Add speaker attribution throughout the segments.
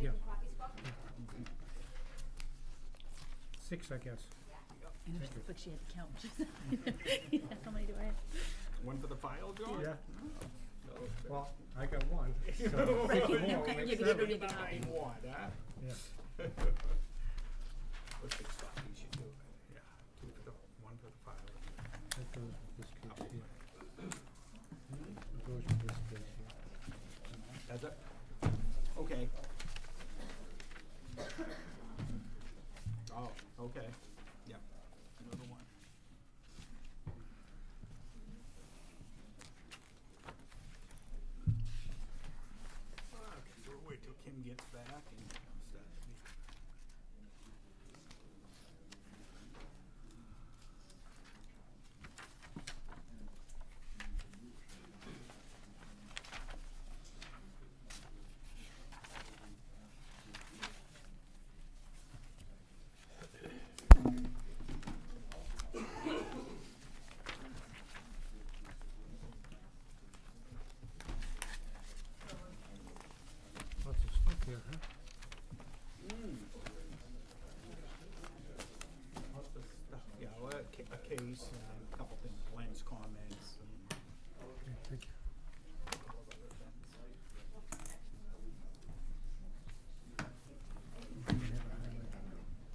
Speaker 1: Yeah. Six, I guess.
Speaker 2: I know, she looked like she had to count. She's like, How many do I have?
Speaker 3: One for the file, John?
Speaker 1: Yeah. Well, I got one. so
Speaker 2: Right,
Speaker 1: six
Speaker 2: you-
Speaker 1: more
Speaker 2: you-
Speaker 1: will
Speaker 2: you-
Speaker 1: make
Speaker 2: you
Speaker 1: seven.
Speaker 2: don't need the
Speaker 3: Nine
Speaker 2: copy.
Speaker 3: one, huh?
Speaker 1: Yeah.
Speaker 3: Or six copies you do, yeah, two for the, one for the file.
Speaker 1: That goes with this case here. It goes with this case here.
Speaker 3: Does it? Okay. Oh, okay, yep, another one. Okay, we'll wait till Kim gets back and start the meeting.
Speaker 1: Lots of stuff here, huh?
Speaker 3: Lots of stuff, yeah, well, a ca- and uh, a couple things, Glenn's comments and
Speaker 1: Okay, thank you.
Speaker 3: a couple of other things.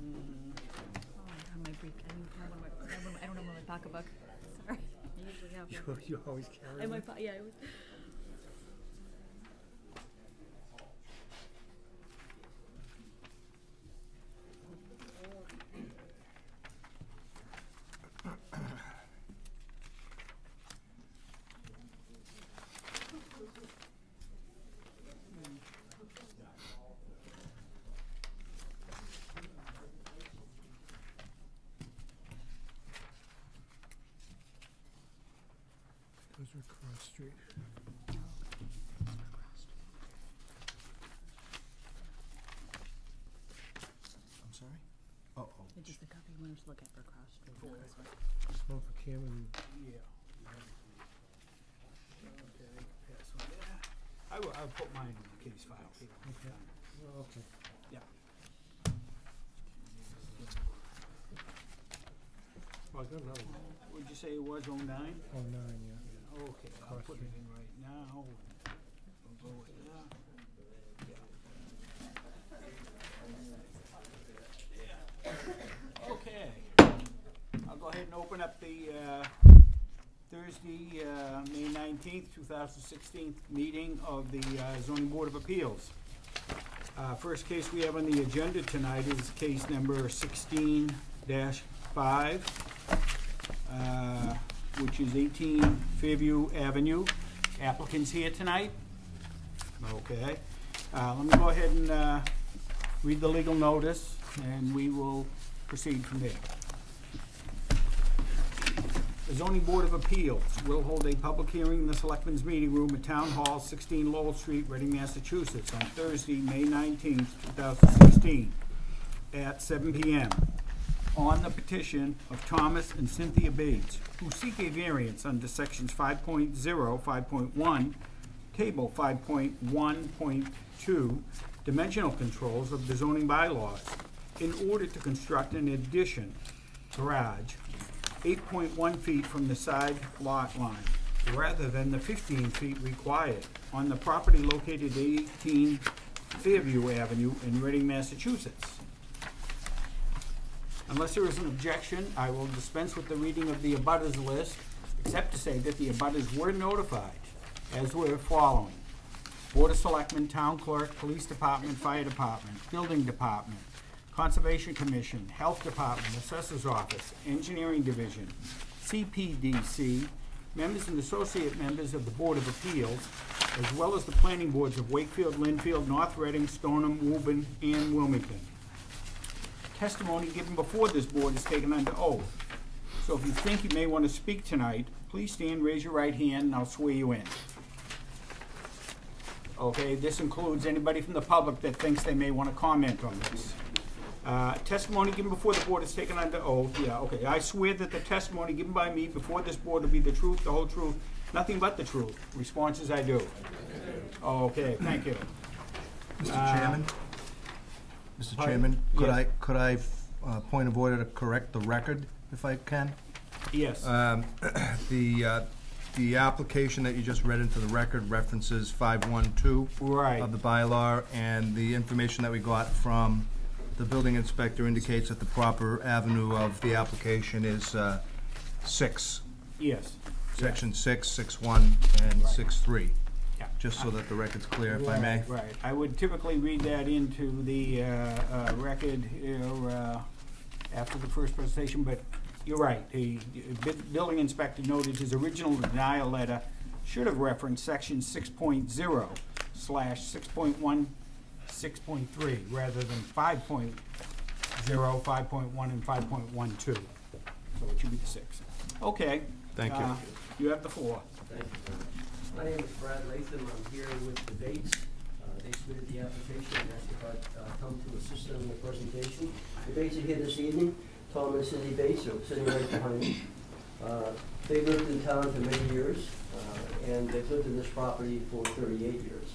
Speaker 2: Oh, I have my brief, I don't have one of my, I have one- I don't have one in my pocketbook. Sorry. I usually have
Speaker 1: You,
Speaker 2: one.
Speaker 1: you always carry
Speaker 2: In my
Speaker 1: one?
Speaker 2: po- yeah, it was.
Speaker 1: Those are cross street.
Speaker 3: I'm sorry? Oh, oh.
Speaker 2: It's just the copy you wanted to look at for cross street.
Speaker 3: For
Speaker 2: This one.
Speaker 1: One for Kim and
Speaker 3: Yeah. Okay, pass on there. I will, I'll put mine in the case file here.
Speaker 1: Okay. Well, okay.
Speaker 3: Yeah.
Speaker 1: Well, I got another one.
Speaker 3: Would you say it was oh nine?
Speaker 1: Oh, nine, yeah.
Speaker 3: Okay, I'll
Speaker 1: Cross
Speaker 3: put it in right now. We'll go with that. Yeah. Okay. I'll go ahead and open up the, uh, Thursday, uh, May nineteenth, two thousand sixteen meeting of the uh, zoning board of appeals. First case we have on the agenda tonight is case number sixteen five uh, which is 18 Fairview Avenue. Applicants here tonight? Okay. Let me go ahead and read the legal notice, and we will proceed from there. The zoning board of appeals will hold a public hearing in the Selectmen's Meeting Room at Town Hall, 16 Lowell Street, Reading, Massachusetts, on Thursday, May 19, 2016, at 7 PM on the petition of Thomas and Cynthia Bates, who seek a variance under sections 5.0, 5.1, table 5.1.2, dimensional controls of the zoning bylaws, in order to construct an addition garage 8.1 feet from the side lot line, rather than the 15 feet required on the property located at 18 Fairview Avenue in Reading, Massachusetts. Unless there is an objection, I will dispense with the reading of the abutters list, except to say that the abutters were notified, as were following. Board of Selectmen, Town Clerk, Police Department, Fire Department, Building Department, Conservation Commission, Health Department, Assessor's Office, Engineering Division, CPDC, members and associate members of the Board of Appeals, as well as the planning boards of Wakefield, Lynnfield, North Reading, Stoneham, Woburn, and Wilmington testimony given before this board is taken under oath. So if you think you may want to speak tonight, please stand, raise your right hand, and I'll swear you in. Okay, this includes anybody from the public that thinks they may want to comment on this. Uh, Testimony given before the board is taken under oath, yeah, okay. I swear that the testimony given by me before this board will be the truth, the whole truth, nothing but the truth. Response is I do. Okay, thank you.
Speaker 4: Mr.
Speaker 3: Uh,
Speaker 4: Chairman? Mr.
Speaker 3: pardon?
Speaker 4: Chairman, could
Speaker 3: Yes.
Speaker 4: I, could I, uh, point of order to correct the record, if I can?
Speaker 3: Yes,
Speaker 4: Um, The, uh, the application that you just read into the record references 512
Speaker 3: right,
Speaker 4: of the bylaw, and the information that we got from the building inspector indicates that the proper avenue of the application is uh, 6,
Speaker 3: yes.
Speaker 4: section 6, 6-1, and
Speaker 3: Right.
Speaker 4: 6-3,
Speaker 3: Yeah.
Speaker 4: just so that the record's clear, if I may.
Speaker 3: Right, Right, I would typically read that into the uh, uh, record, uh, after the first presentation, but you're right. The the bu- building inspector noted his original denial letter should have referenced section six point zero slash six point one, six point three, rather than five point zero, five point one, and five point one two. So it should be the six. Okay.
Speaker 4: Thank you.
Speaker 3: uh, You have the floor.
Speaker 5: Thank you. Very much. My name is Brad Latham, I'm here with the Bates. Uh, They submitted the application and asked if I'd uh, come to assist them in the presentation. The Bates are here this evening, Tom and Cindy Bates are sitting right behind me. Uh, They lived in town for many years, uh, and they've lived in this property for thirty-eight years.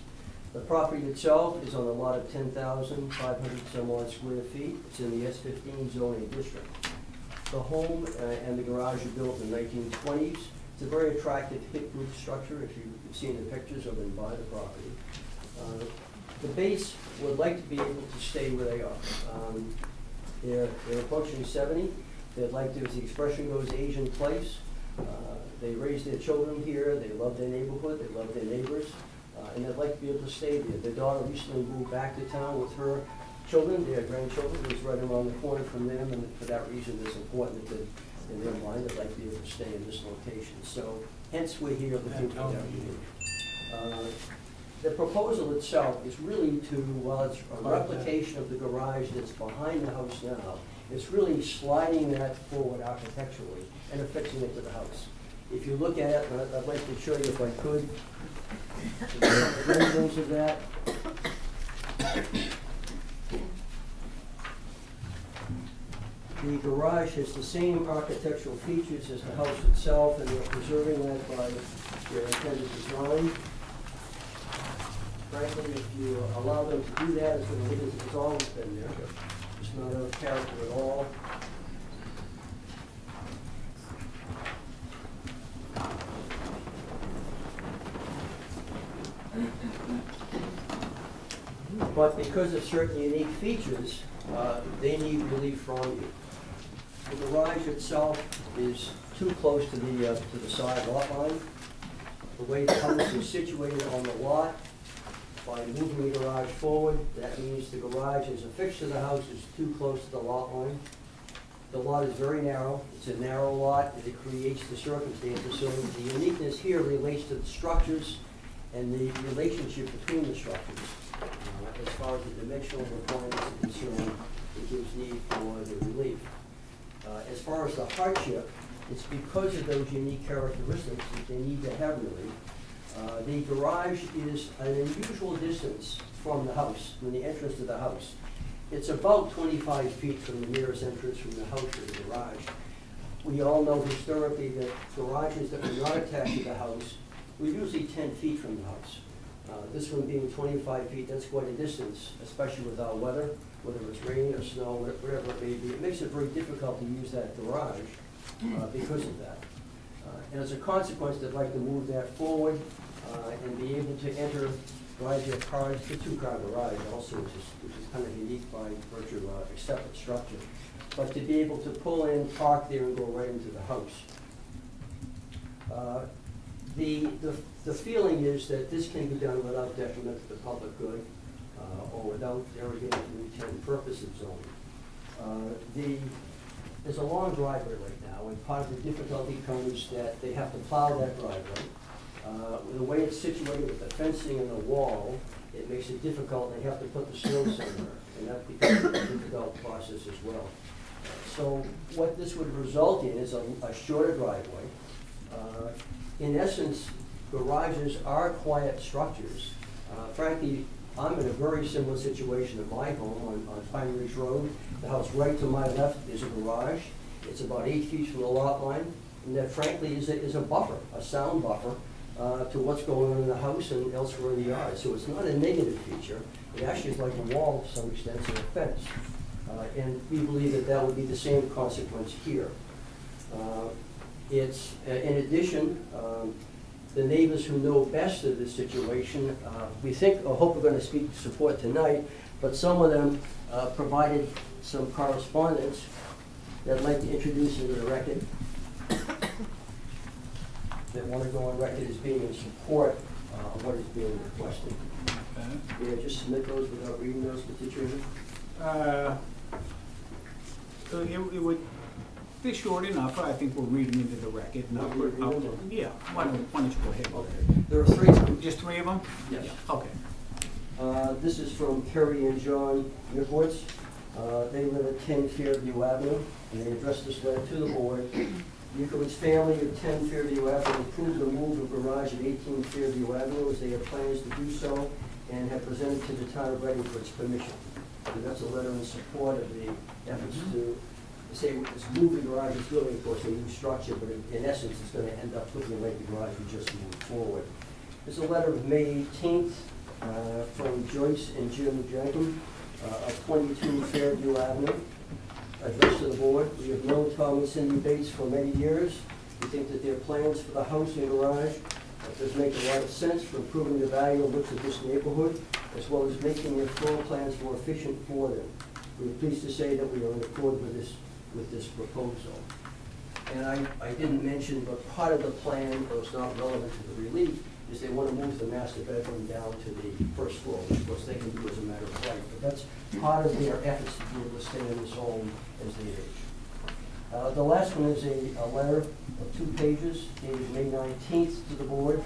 Speaker 5: The property itself is on a lot of ten thousand five hundred some odd square feet. It's in the S fifteen zoning district. The home uh, and the garage are built in the nineteen twenties. It's a very attractive hip roof structure, if you've seen the pictures of them by the property. Uh, The Bates would like to be able to stay where they are. Um, They're, they're approaching seventy, they'd like to, as the expression goes, Asian place. Uh, They raise their children here, they love their neighborhood, they love their neighbors, uh, and they'd like to be able to stay there. Their daughter recently moved back to town with her children, their grandchildren, who's right around the corner from them, and for that reason, it's important that, in their mind, they'd like to be able to stay in this location. So hence, we're here looking for that relief. Uh, The proposal itself is really to, while it's a replication of the garage that's behind the house now, it's really sliding that forward architecturally and affixing it to the house. If you look at it, and I'd- I'd like to show you if I could, the of that. The garage has the same architectural features as the house itself, and they're preserving that by their intended design. Frankly, if you allow them to do that, it's gonna leave it, it's always been there. It's not of character at all. But because of certain unique features, uh, they need relief from you. The garage itself is too close to the, uh, to the side lot line. The way the house is situated on the lot, by moving the garage forward, that means the garage is affixed to the house is too close to the lot line. The lot is very narrow, it's a narrow lot, and it creates the circumstances, so the uniqueness here relates to the structures and the relationship between the structures. Uh, As far as the dimensional requirements are concerned, it gives need for the relief. Uh, As far as the hardship, it's because of those unique characteristics that they need to have relief. Uh, The garage is an unusual distance from the house, from the entrance to the house. It's about twenty-five feet from the nearest entrance from the house to the garage. We all know historically that garages that were not attached to the house were usually ten feet from the house. Uh, This one being twenty-five feet, that's quite a distance, especially with our weather, whether it's rain or snow, whatever it may be. It makes it very difficult to use that garage uh, because of that. Uh, And as a consequence, they'd like to move that forward uh, and be able to enter, drive their cars, the two-car garage also, which is, which is kind of unique by virtue of a separate structure. But to be able to pull in, park there, and go right into the house. Uh, The, the, feeling is that this can be done without detriment to the public good, uh, or without derogating the intent and purpose of zoning. Uh, The, there's a long driveway right now, and part of the difficulty comes that they have to plow that driveway. Uh, The way it's situated with the fencing and the wall, it makes it difficult, they have to put the snow somewhere, and that becomes a difficult process as well. So what this would result in is a, a shorter driveway. Uh, In essence, garages are quiet structures. Uh, Frankly, I'm in a very similar situation at my home on, on Pine Ridge Road. The house right to my left is a garage. It's about eight feet from the lot line, and that frankly is a, is a buffer, a sound buffer, uh, to what's going on in the house and elsewhere in the yard. So it's not a negative feature. It actually is like a wall to some extent, it's a fence. Uh, and we believe that that would be the same consequence here. Uh, It's, uh, in addition, um, the neighbors who know best of the situation, uh, we think, or hope we're gonna speak support tonight, but some of them uh, provided some correspondence that I'd like to introduce into the record. That wanna go on record as being in support uh, of what is being requested. May I just submit those without reading those, Mr. Chairman?
Speaker 3: Uh, so It, it would, they're short enough, I think we'll read them into the record. and I'll
Speaker 5: Want me to
Speaker 3: put-
Speaker 5: read
Speaker 3: I'll-
Speaker 5: them?
Speaker 3: Yeah, why don't, why don't you go ahead?
Speaker 5: Okay. There are three of them.
Speaker 3: Just three of them?
Speaker 5: Yes.
Speaker 3: Okay.
Speaker 5: Uh, This is from Kerry and John Nickowitz. Uh, They live at 10 Fairview Avenue, and they addressed this letter to the board. Nickowitz family of 10 Fairview Avenue approved the move of garage at 18 Fairview Avenue as they have plans to do so and have presented to the town of Reading for its permission. And that's a letter in support of the efforts to say this moving garage is really, of course, a new structure, but in- in essence, it's gonna end up looking like the garage we just moved forward. There's a letter of May eighteenth, uh, from Joyce and Jim Jenkins, uh, of twenty-two Fairview Avenue, addressed to the board. We have known Tom and Cindy Bates for many years. We think that their plans for the house and garage does make a lot of sense for improving the value and looks of this neighborhood, as well as making their floor plans more efficient for them. We are pleased to say that we are in accord with this, with this proposal. And I, I didn't mention, but part of the plan, though it's not relevant to the relief, is they wanna move the master bedroom down to the first floor, which of course they can do as a matter of right. But that's part of their efforts to be able to stay in this home as they age. Uh, the last one is a, a letter of two pages dated May nineteenth to the board.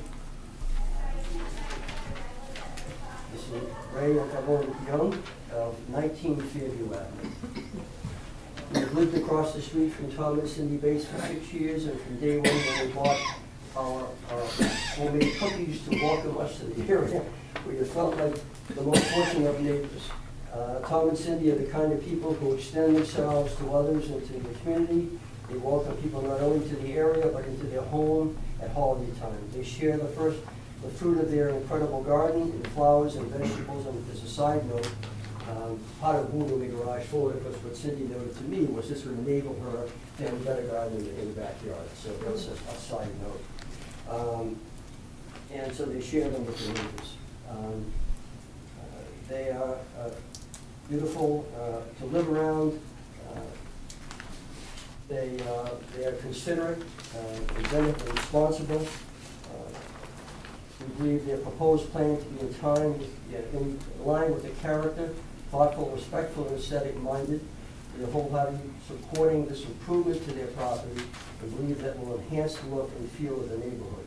Speaker 5: This is Ray Young of nineteen Fairview Avenue. We've lived across the street from Tom and Cindy Bates for six years, and from day one when we bought our, our homemade cookies to welcome us to the area, we have felt like the most fortunate of neighbors. Uh, Tom and Cindy are the kind of people who extend themselves to others and to the community. They welcome people not only to the area, but into their home at holiday time. They share the first, the fruit of their incredible garden, and flowers and vegetables, and as a side note, um, part of moving the garage forward, because what Cindy noted to me was this would enable her to have a better garden in the, in the backyard, so that's a, a side note. Um, and so they share them with the neighbors. Um, uh, They are, uh, beautiful, uh, to live around, uh, they, uh, they are considerate, uh, and responsible. Uh, We believe their proposed plan to be in time, in line with the character, thoughtful, respectful, and aesthetic-minded. They are wholeheartedly supporting this improvement to their property and believe that will enhance the look and feel of the neighborhood.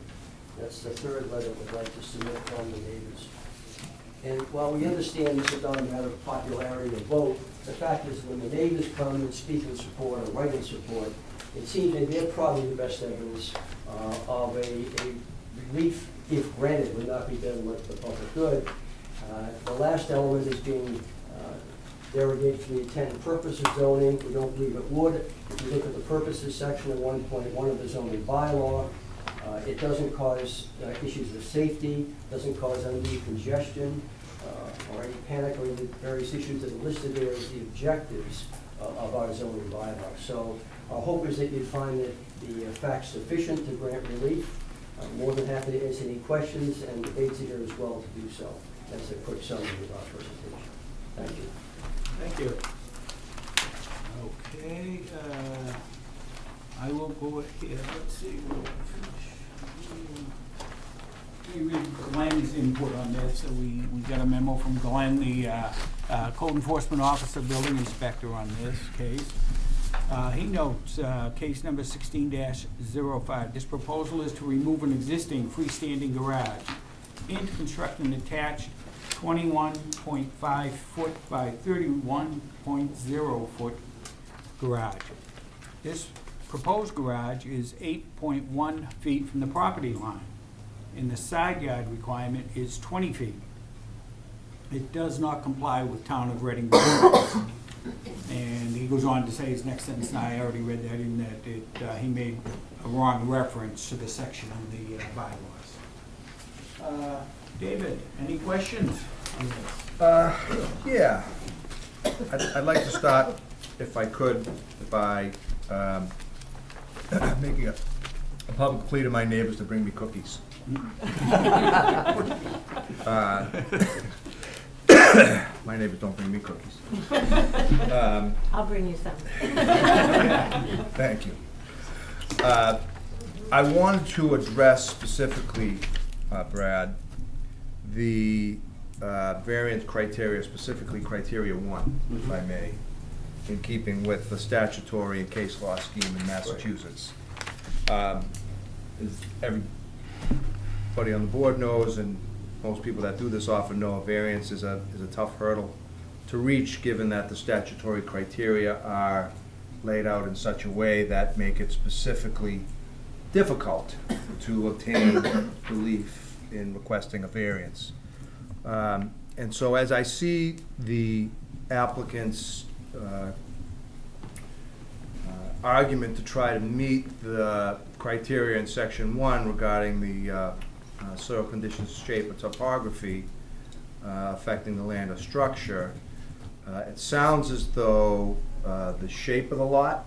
Speaker 5: That's the third letter we'd like to submit from the neighbors. And while we understand this is not a matter of popularity or vote, the fact is when the neighbors come and speak in support or write in support, it seems that they're probably the best evidence uh, of a, a relief, if granted, would not be done with the public good. Uh, The last element is being derogated from the intent and purpose of zoning. We don't believe it would. If you look at the purposes section of one point one of the zoning bylaw, uh, It doesn't cause uh, issues of safety, doesn't cause undue congestion, uh, or any panic or the various issues that are listed there as the objectives of our zoning bylaw. So our hope is that you'd find that the uh, facts sufficient to grant relief. I'm more than happy to answer any questions, and the are here as well to do so. That's a quick summary of our presentation. Thank you.
Speaker 3: Thank you. Okay, uh, I will go ahead, let's see. We Glenn's input on this, so we, we got a memo from Glenn, the, uh, uh, code enforcement officer, building inspector on this case. Uh, he notes, uh, case number sixteen 5 This proposal is to remove an existing freestanding garage and to construct an attached twenty-one point five foot by thirty-one point zero foot garage. This proposed garage is eight point one feet from the property line, and the side yard requirement is twenty feet. It does not comply with town of Reading requirements. And he goes on to say his next sentence, and I already read that in that it, uh, he made a wrong reference to the section in the uh, bylaws. Uh, David, any questions on this?
Speaker 4: Uh, yeah. I'd, I'd like to start, if I could, by, um, making a, a public plea to my neighbors to bring me cookies. Uh, My neighbors don't bring me cookies. Um,
Speaker 6: I'll bring you some.
Speaker 4: Thank you. Uh, I wanted to address specifically, uh, Brad, the uh, variance criteria, specifically criteria one, if I may, in keeping with the statutory and case law scheme in Massachusetts. Um, As everybody on the board knows, and most people that do this often know, variance is a, is a tough hurdle to reach, given that the statutory criteria are laid out in such a way that make it specifically difficult to obtain relief in requesting a variance. Um, And so as I see the applicant's uh, uh, argument to try to meet the criteria in section one regarding the uh, uh, soil conditions, shape, or topography uh, affecting the land or structure, uh, it sounds as though uh, the shape of the lot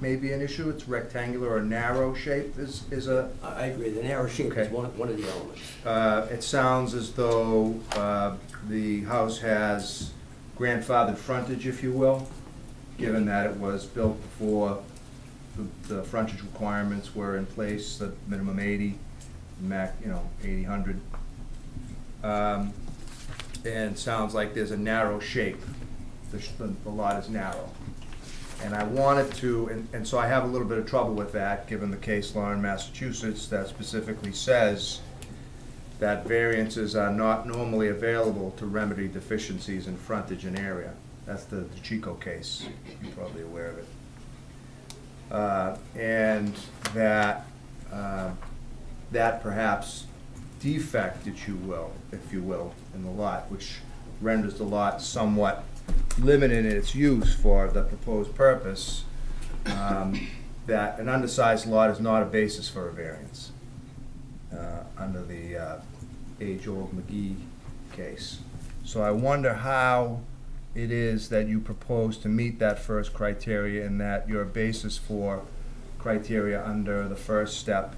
Speaker 4: may be an issue. It's rectangular or narrow shape is, is a,
Speaker 5: I I agree, the narrow shape is
Speaker 4: Okay.
Speaker 5: one, one of the elements.
Speaker 4: uh, it sounds as though, uh, the house has grandfathered frontage, if you will, given that it was built before the, the frontage requirements were in place, the minimum eighty, mac, you know, eighty, hundred. Um, and sounds like there's a narrow shape, the, sh- the the lot is narrow. And I wanted to, and, and so I have a little bit of trouble with that, given the case law in Massachusetts that specifically says that variances are not normally available to remedy deficiencies in frontage and area. That's the the Chico case, you're probably aware of it. Uh, and that, uh, that perhaps defect, if you will, if you will, in the lot, which renders the lot somewhat limited in its use for the proposed purpose, um, that an undersized lot is not a basis for a variance, uh, under the, uh, age-old McGee case. So I wonder how it is that you propose to meet that first criteria and that your basis for criteria under the first step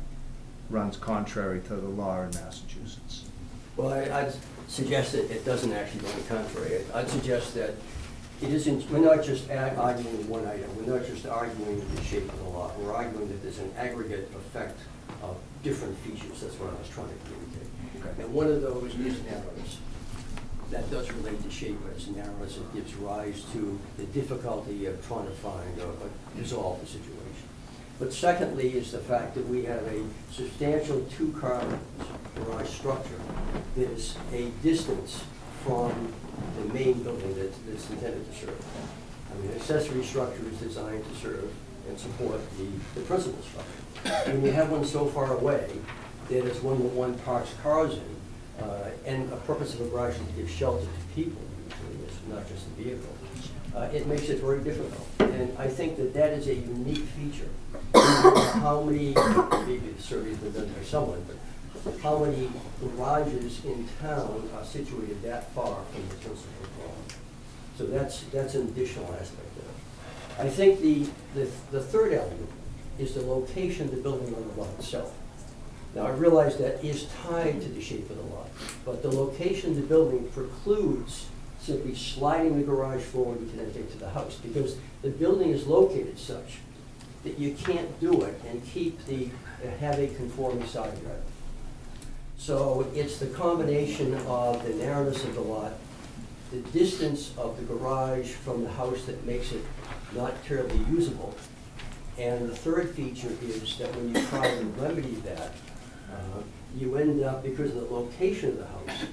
Speaker 4: runs contrary to the law in Massachusetts.
Speaker 5: Well, I- I'd suggest that it doesn't actually go in the contrary. I'd suggest that it isn't, we're not just ag- arguing one item, we're not just arguing the shape of the lot, we're arguing that there's an aggregate effect of different features, that's what I was trying to communicate.
Speaker 4: Okay.
Speaker 5: And one of those is narrowness. That does relate to shape, but it's narrowness that gives rise to the difficulty of trying to find or or resolve the situation. But secondly is the fact that we have a substantial two-car garage structure that is a distance from the main building that that's intended to serve. I mean, accessory structure is designed to serve and support the, the principal structure. When you have one so far away, that is one that one parks cars in, uh, and a purpose of a garage is to give shelter to people, usually, it's not just a vehicle. Uh, it makes it very difficult, and I think that that is a unique feature. How many, maybe the survey's been done by someone, but how many garages in town are situated that far from the principal dwelling? So that's, that's an additional aspect it. I think the, the, the third element is the location of the building on the lot itself. Now, I realize that is tied to the shape of the lot, but the location of the building precludes simply sliding the garage forward and connecting to the house, because the building is located such that you can't do it and keep the, have a conforming side yard. So it's the combination of the narrowness of the lot, the distance of the garage from the house that makes it not terribly usable. And the third feature is that when you try to remedy that, uh, you end up, because of the location of the house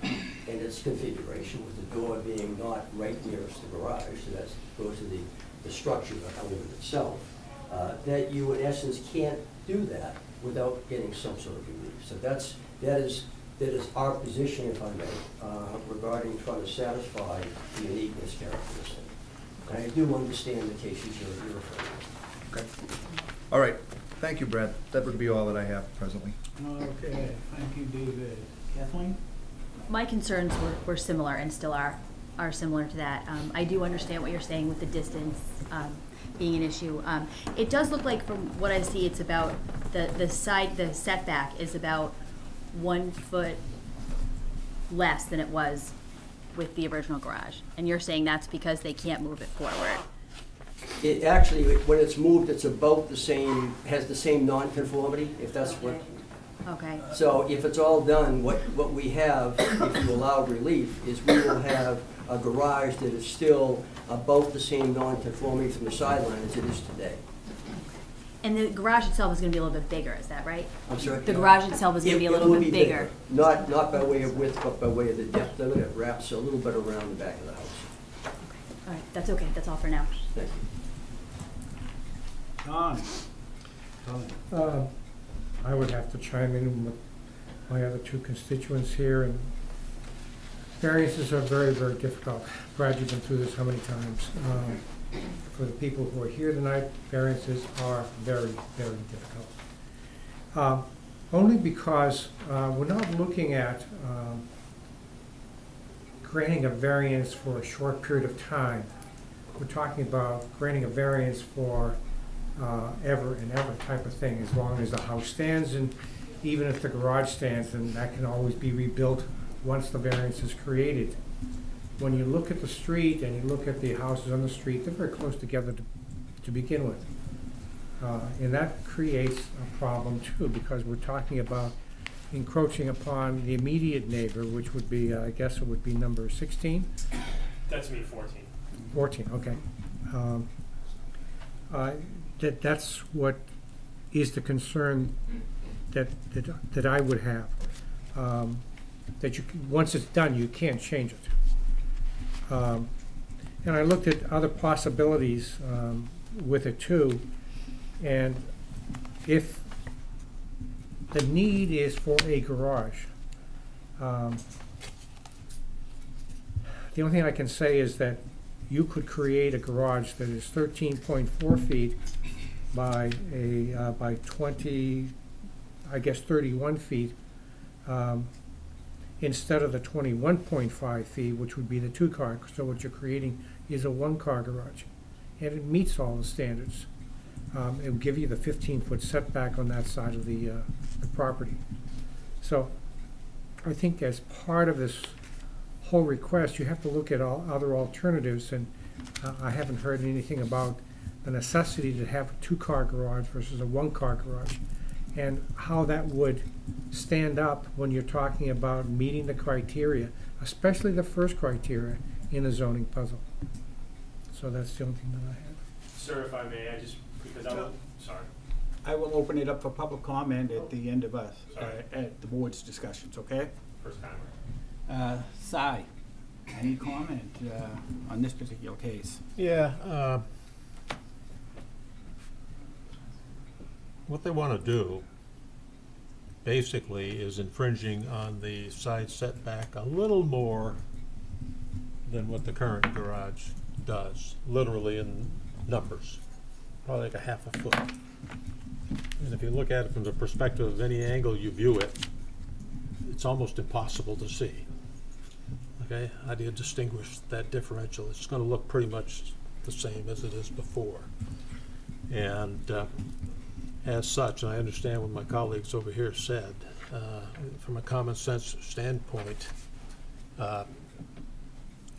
Speaker 5: and its configuration, with the door being not right nearest the garage, so that goes to the, the structure, of the element itself, uh, that you in essence can't do that without getting some sort of relief. So that's, that is, that is our position, if I may, uh, regarding trying to satisfy the uniqueness characteristic. And I do understand the cases you're you're referring to.
Speaker 4: Okay. All right, thank you, Brad. That would be all that I have presently.
Speaker 3: Okay, thank you, David. Kathleen?
Speaker 2: My concerns were, were similar and still are, are similar to that. Um, I do understand what you're saying with the distance, um, being an issue. Um, it does look like from what I see, it's about, the, the side, the setback is about one foot less than it was with the original garage. And you're saying that's because they can't move it forward.
Speaker 5: It actually, when it's moved, it's about the same, has the same nonconformity, if that's what,
Speaker 2: Okay,
Speaker 5: so if it's all done, what, what we have, if you allow relief, is we will have a garage that is still about the same nonconformity from the sideline as it is today.
Speaker 2: and the garage itself is gonna be a little bit bigger, is that right?
Speaker 5: I'm sorry?
Speaker 2: The garage itself is gonna be a
Speaker 5: it
Speaker 2: little
Speaker 5: will
Speaker 2: bit bigger.
Speaker 5: Not, not by way of width, but by way of the depth of it. It wraps a little bit around the back of the house.
Speaker 2: All right, that's okay, that's all for now.
Speaker 5: Thank you.
Speaker 3: Don? Don.
Speaker 1: Uh, I would have to chime in with my other two constituents here, and variances are very, very difficult. Brad, you've been through this how many times? Um, For the people who are here tonight, variances are very, very difficult. Um, Only because uh, we're not looking at um, granting a variance for a short period of time. We're talking about granting a variance for uh, ever and ever type of thing, as long as the house stands and even if the garage stands, then that can always be rebuilt once the variance is created. When you look at the street and you look at the houses on the street, they're very close together to, to begin with. Uh, and that creates a problem too, because we're talking about encroaching upon the immediate neighbor, which would be, I guess it would be number sixteen?
Speaker 6: That's me, fourteen.
Speaker 1: 14, okay. Um, uh, That, that's what is the concern that, that, that I would have. Um, That you, once it's done, you can't change it. Um, And I looked at other possibilities um, with it too, and if the need is for a garage, um, the only thing I can say is that you could create a garage that is thirteen point four feet by a, uh, by twenty, I guess thirty-one feet, um, instead of the twenty-one point five feet, which would be the two-car, so what you're creating is a one-car garage. And it meets all the standards. Um, it would give you the fifteen-foot setback on that side of the, uh, the property. So, I think as part of this whole request, you have to look at all other alternatives, and uh, I haven't heard anything about the necessity to have a two-car garage versus a one-car garage, and how that would stand up when you're talking about meeting the criteria, especially the first criteria in the zoning puzzle. So that's the only thing that I have.
Speaker 6: Sir, if I may, I just, because I will, sorry.
Speaker 3: I will open it up for public comment at the end of us, uh, at the board's discussions, okay?
Speaker 6: First timer.
Speaker 3: Uh, Si, any comment uh, on this particular case?
Speaker 7: Yeah, uh, what they want to do basically is infringing on the side setback a little more than what the current garage does, literally in numbers, probably like a half a foot. And if you look at it from the perspective of any angle you view it, it's almost impossible to see. Okay, how do you distinguish that differential? It's gonna look pretty much the same as it is before. And uh, as such, and I understand what my colleagues over here said, uh, from a common sense standpoint, uh,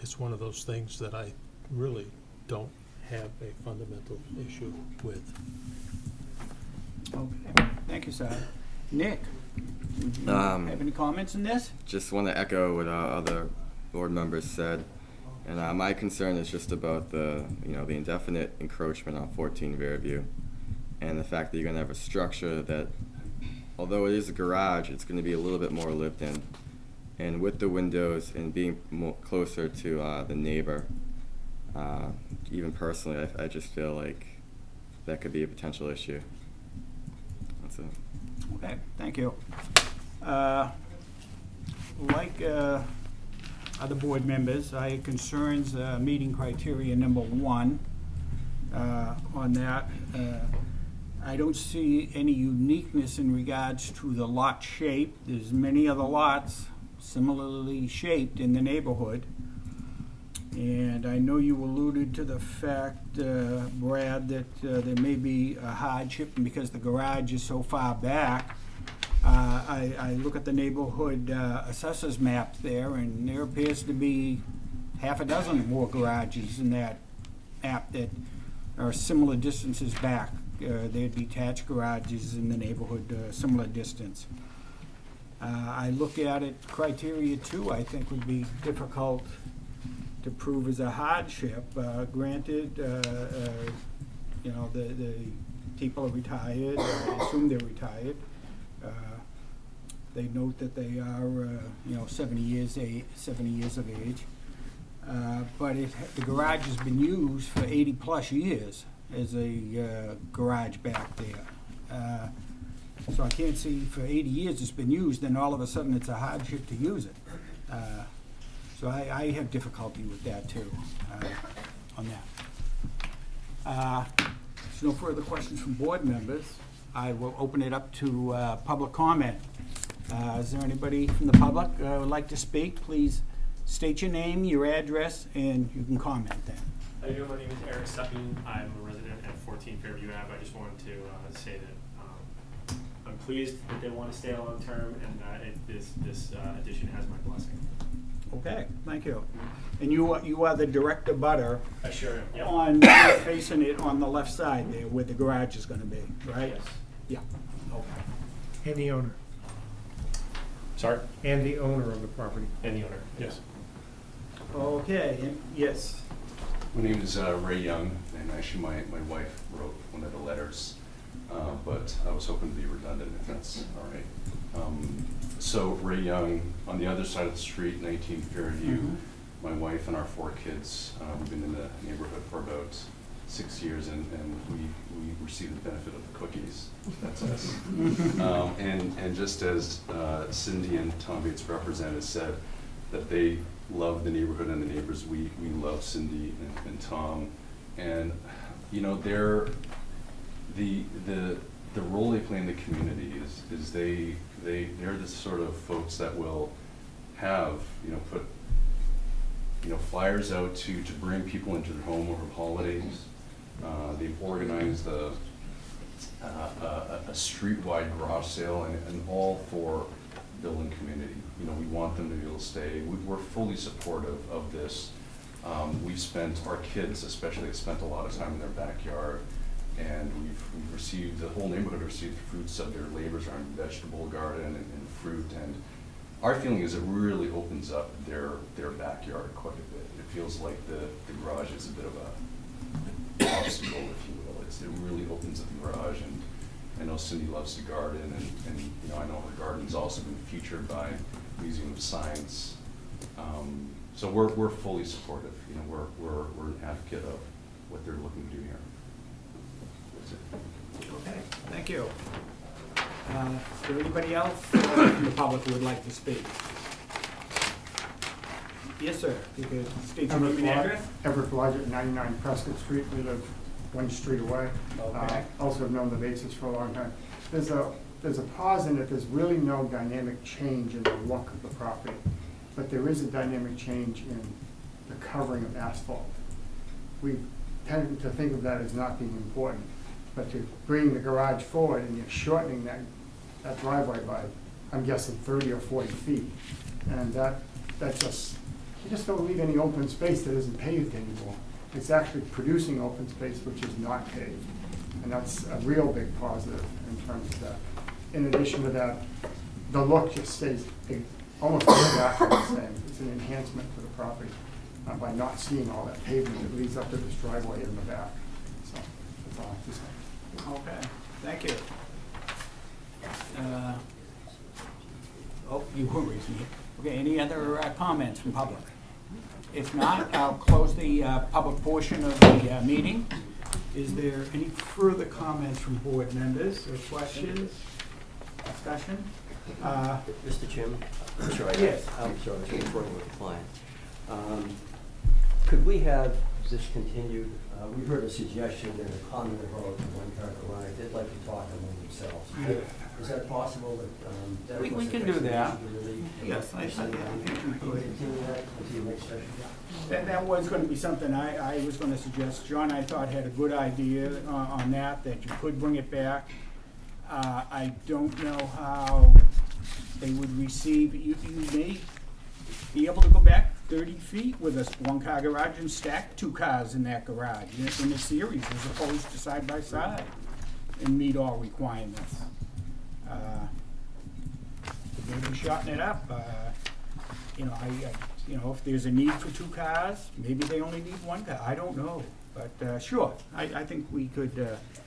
Speaker 7: it's one of those things that I really don't have a fundamental issue with.
Speaker 3: Okay, thank you, sir. Nick, would you
Speaker 8: Um,
Speaker 3: have any comments on this?
Speaker 8: Just want to echo what uh, other board members said, and uh, my concern is just about the, you know, the indefinite encroachment on 14 Fairview, and the fact that you're going to have a structure that, although it is a garage, it's going to be a little bit more lived in, and with the windows and being more closer to uh, the neighbor, uh, even personally, I, I just feel like that could be a potential issue. That's it.
Speaker 3: Okay, thank you. Uh, like uh, other board members, I concerns, uh, meeting criteria number one uh, on that. Uh, I don't see any uniqueness in regards to the lot shape. There's many other lots similarly shaped in the neighborhood. And I know you alluded to the fact, uh, Brad, that uh, there may be a hardship because the garage is so far back. Uh, I, I look at the neighborhood uh, assessors map there, and there appears to be half a dozen more garages in that map that are similar distances back. Uh, They're detached garages in the neighborhood, uh, similar distance. Uh, I look at it, criteria two, I think would be difficult to prove as a hardship. Uh, Granted, uh, uh, you know, the, the people are retired, I assume they're retired. Uh, They note that they are, uh, you know, seventy years, a- seventy years of age. Uh, But it, the garage has been used for eighty-plus years as a uh, garage back there. Uh, So I can't see for eighty years it's been used, then all of a sudden it's a hardship to use it. Uh, So I, I have difficulty with that too, uh, on that. Uh, There's no further questions from board members. I will open it up to uh, public comment. Uh, Is there anybody from the public uh, would like to speak? Please state your name, your address, and you can comment then.
Speaker 6: How you doing? My name is Eric Sutton. I'm a resident at 14 Fairview Ave. I just wanted to uh, say that um, I'm pleased that they want to stay long-term and that it- this, this uh, addition has my blessing.
Speaker 3: Okay, thank you. And you are, you are the direct abutter
Speaker 6: I sure am. Yep.
Speaker 3: on, facing it on the left side there where the garage is gonna be, right?
Speaker 6: Yes.
Speaker 3: Yeah, okay.
Speaker 1: And the owner,
Speaker 6: Sorry?
Speaker 1: and the owner of the property.
Speaker 6: And the owner. Yes.
Speaker 3: Okay, and- yes.
Speaker 9: My name is uh, Ray Young, and actually my, my wife wrote one of the letters, uh, but I was hoping to be redundant if that's all right. Um, So Ray Young, on the other side of the street, 19 Fairview,
Speaker 3: Mhm.
Speaker 9: my wife and our four kids, uh, we've been in the neighborhood for about six years, and, and we, we receive the benefit of the cookies. That's us. Um, And, and just as uh, Cindy and Tom Bates represented said, that they love the neighborhood and the neighbors, we, we love Cindy and, and Tom. And, you know, they're, the, the, the role they play in the community is, is they, they, they're the sort of folks that will have, you know, put, you know, flyers out to, to bring people into their home over holidays. Uh, they've organized a, uh, a, a streetwide garage sale and, and all for building community. You know, we want them to be able to stay. We, we're fully supportive of this. Um, we've spent, our kids especially have spent a lot of time in their backyard. And we've, we've received, the whole neighborhood received fruits of their labors around vegetable garden and, and fruit. And our feeling is it really opens up their, their backyard quite a bit. It feels like the, the garage is a bit of a obstacle, if you will. It's, it really opens up the garage and I know Cindy loves to garden and, and, you know, I know her garden's also been featured by Museum of Science. Um, so we're, we're fully supportive, you know, we're, we're, we're an advocate of what they're looking to do here. That's it.
Speaker 3: Okay, thank you. Uh, Is there anybody else from the public who would like to speak? Yes, sir. You could state your name and address?
Speaker 10: Everett Blodgett, 99 Prescott Street. We live one street away.
Speaker 3: Okay.
Speaker 10: Uh, Also have known the Bases for a long time. There's a, there's a pause in it, there's really no dynamic change in the look of the property, but there is a dynamic change in the covering of asphalt. We tend to think of that as not being important, but to bring the garage forward and you're shortening that, that driveway by, I'm guessing 30 or 40 feet. And that, that just, you just don't leave any open space that isn't paved anymore. It's actually producing open space which is not paved. And that's a real big positive in terms of that. In addition to that, the look just stays almost exactly the same. It's an enhancement to the property uh, by not seeing all that pavement that leads up to this driveway in the back. So, that's all I have to say.
Speaker 3: Okay, thank you. Uh, Oh, you were raising it. Okay, any other uh, comments from public? If not, I'll close the uh, public portion of the uh, meeting. Is there any further comments from board members or questions? discussion? Uh,
Speaker 5: Mr. Chairman? Sorry.
Speaker 3: Yes.
Speaker 5: I'm sorry, I was referring with the client. Um, Could we have this continued? Uh, We heard a suggestion in a comment about the one-car garage. They'd like to talk among themselves. Is that possible that? um, that
Speaker 3: We- we
Speaker 5: was
Speaker 3: can do
Speaker 5: question
Speaker 3: that.
Speaker 5: you really-
Speaker 3: Yes, I- I- I we
Speaker 5: Can we continue that until next session?
Speaker 3: That, that was gonna be something I, I was gonna suggest. John, I thought had a good idea uh, on that, that you could bring it back. Uh, I don't know how they would receive, you, you may be able to go back thirty feet with a one-car garage and stack two cars in that garage in, in a series as opposed to side by side and meet all requirements. Uh, Maybe shorten it up, uh, you know, I, I, you know, if there's a need for two cars, maybe they only need one car, I don't know. But, uh, sure, I, I think we could,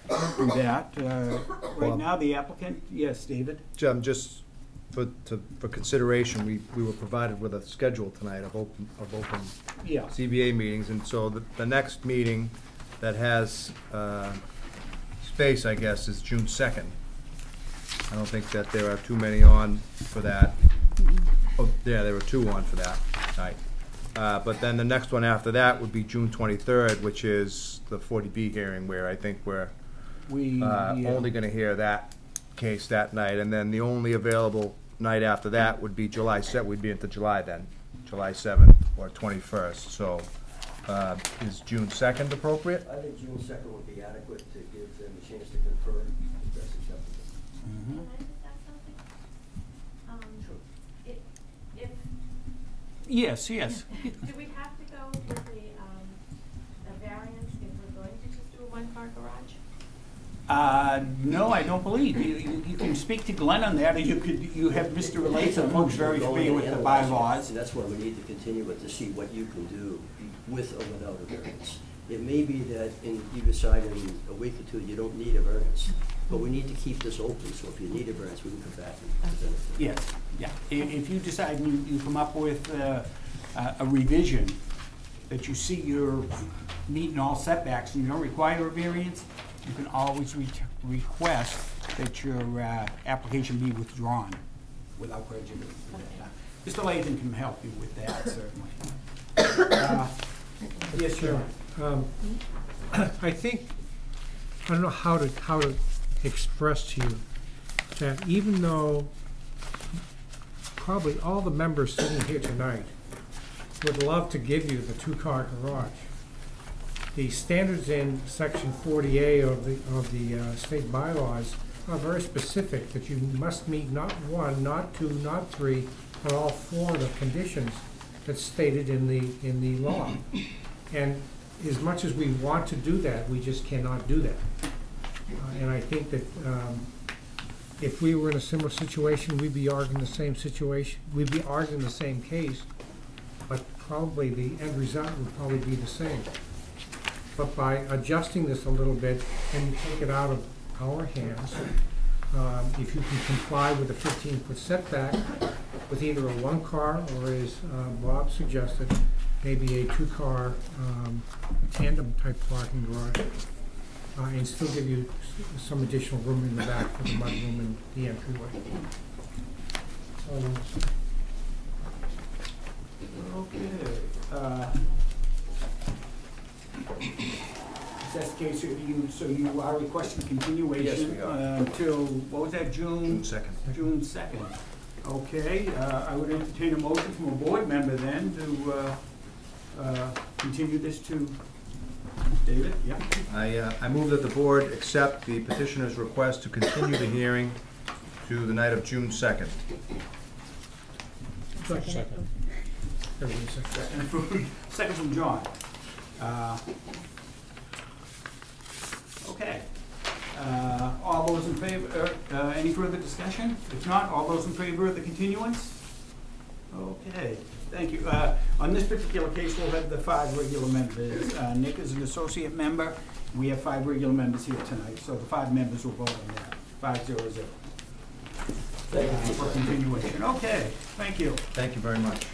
Speaker 3: uh, do that. Uh, right
Speaker 4: Bob.
Speaker 3: now, the applicant, yes, David?
Speaker 4: Jim, just for, to, for consideration, we, we were provided with a schedule tonight of open, of open
Speaker 3: Yeah.
Speaker 4: ZBA meetings, and so the, the next meeting that has, uh, space, I guess, is June second. I don't think that there are too many on for that. Oh, yeah, there were two on for that night. Uh, but then the next one after that would be June twenty-third, which is the forty B hearing, where I think we're,
Speaker 3: We,
Speaker 4: uh,
Speaker 3: yeah.
Speaker 4: only gonna hear that case that night, and then the only available night after that would be July se, we'd be into July then, July seventh or twenty-first, so, uh, is June second appropriate?
Speaker 5: I think June second would be adequate to give them a chance to confer, if that's acceptable.
Speaker 3: Mhm.
Speaker 11: Can I just ask something? Um, if, if,
Speaker 3: Yes, yes.
Speaker 11: do we have to go with the, um, the variance if we're going to just do a one-car garage?
Speaker 3: Uh, no, I don't believe. You, you, you can speak to Glenn on that, or you could, you have Mr. Latham, who's very familiar with the bylaws.
Speaker 5: And that's where we need to continue it to see what you can do with or without a variance. It may be that in, you decide in a week or two, you don't need a variance, but we need to keep this open, so if you need a variance, we can come back and present it.
Speaker 3: Yes, yeah. If, if you decide you, you come up with, uh, a a revision that you see you're meeting all setbacks and you don't require a variance, you can always re- request that your, uh, application be withdrawn without prejudice. Mr. Latham can help you with that, certainly. Uh, Yes, sir.
Speaker 1: Um, I think, I don't know how to, how to express to you that even though probably all the members sitting here tonight would love to give you the two-car garage, the standards in section forty A of the, of the uh, state bylaws are very specific, that you must meet not one, not two, not three, but all four of the conditions that's stated in the, in the law. And as much as we want to do that, we just cannot do that. Uh, And I think that um, if we were in a similar situation, we'd be arguing the same situation, we'd be arguing the same case, but probably the end result would probably be the same. But by adjusting this a little bit, and you take it out of our hands, um, if you can comply with the fifteen-foot setback with either a one-car or as uh, Bob suggested, maybe a two-car um, tandem-type parking garage, uh, and still give you s- some additional room in the back for the mudroom and the entryway. Um,
Speaker 3: Okay, uh, If that's the case, you, so you are requesting continuation?
Speaker 4: Yes, we are.
Speaker 3: uh, Until, what was that,
Speaker 4: June
Speaker 3: June?
Speaker 4: second.
Speaker 3: June second. Okay, uh, I would entertain a motion from a board member then to, uh, uh, continue this to, David, yeah?
Speaker 4: I, uh, I move that the board accept the petitioner's request to continue the hearing to the night of June second.
Speaker 7: Second.
Speaker 1: everybody's second.
Speaker 3: Second from- Second from John. Uh, Okay. Uh, All those in favor, uh, any further discussion? If not, all those in favor of the continuance? Okay, thank you. Uh, On this particular case, we'll have the five regular members. Uh, Nick is an associate member. We have five regular members here tonight, so the five members will vote on that, five zero zero.
Speaker 5: Thank you.
Speaker 3: For continuation. Okay, thank you.
Speaker 4: Thank you very much.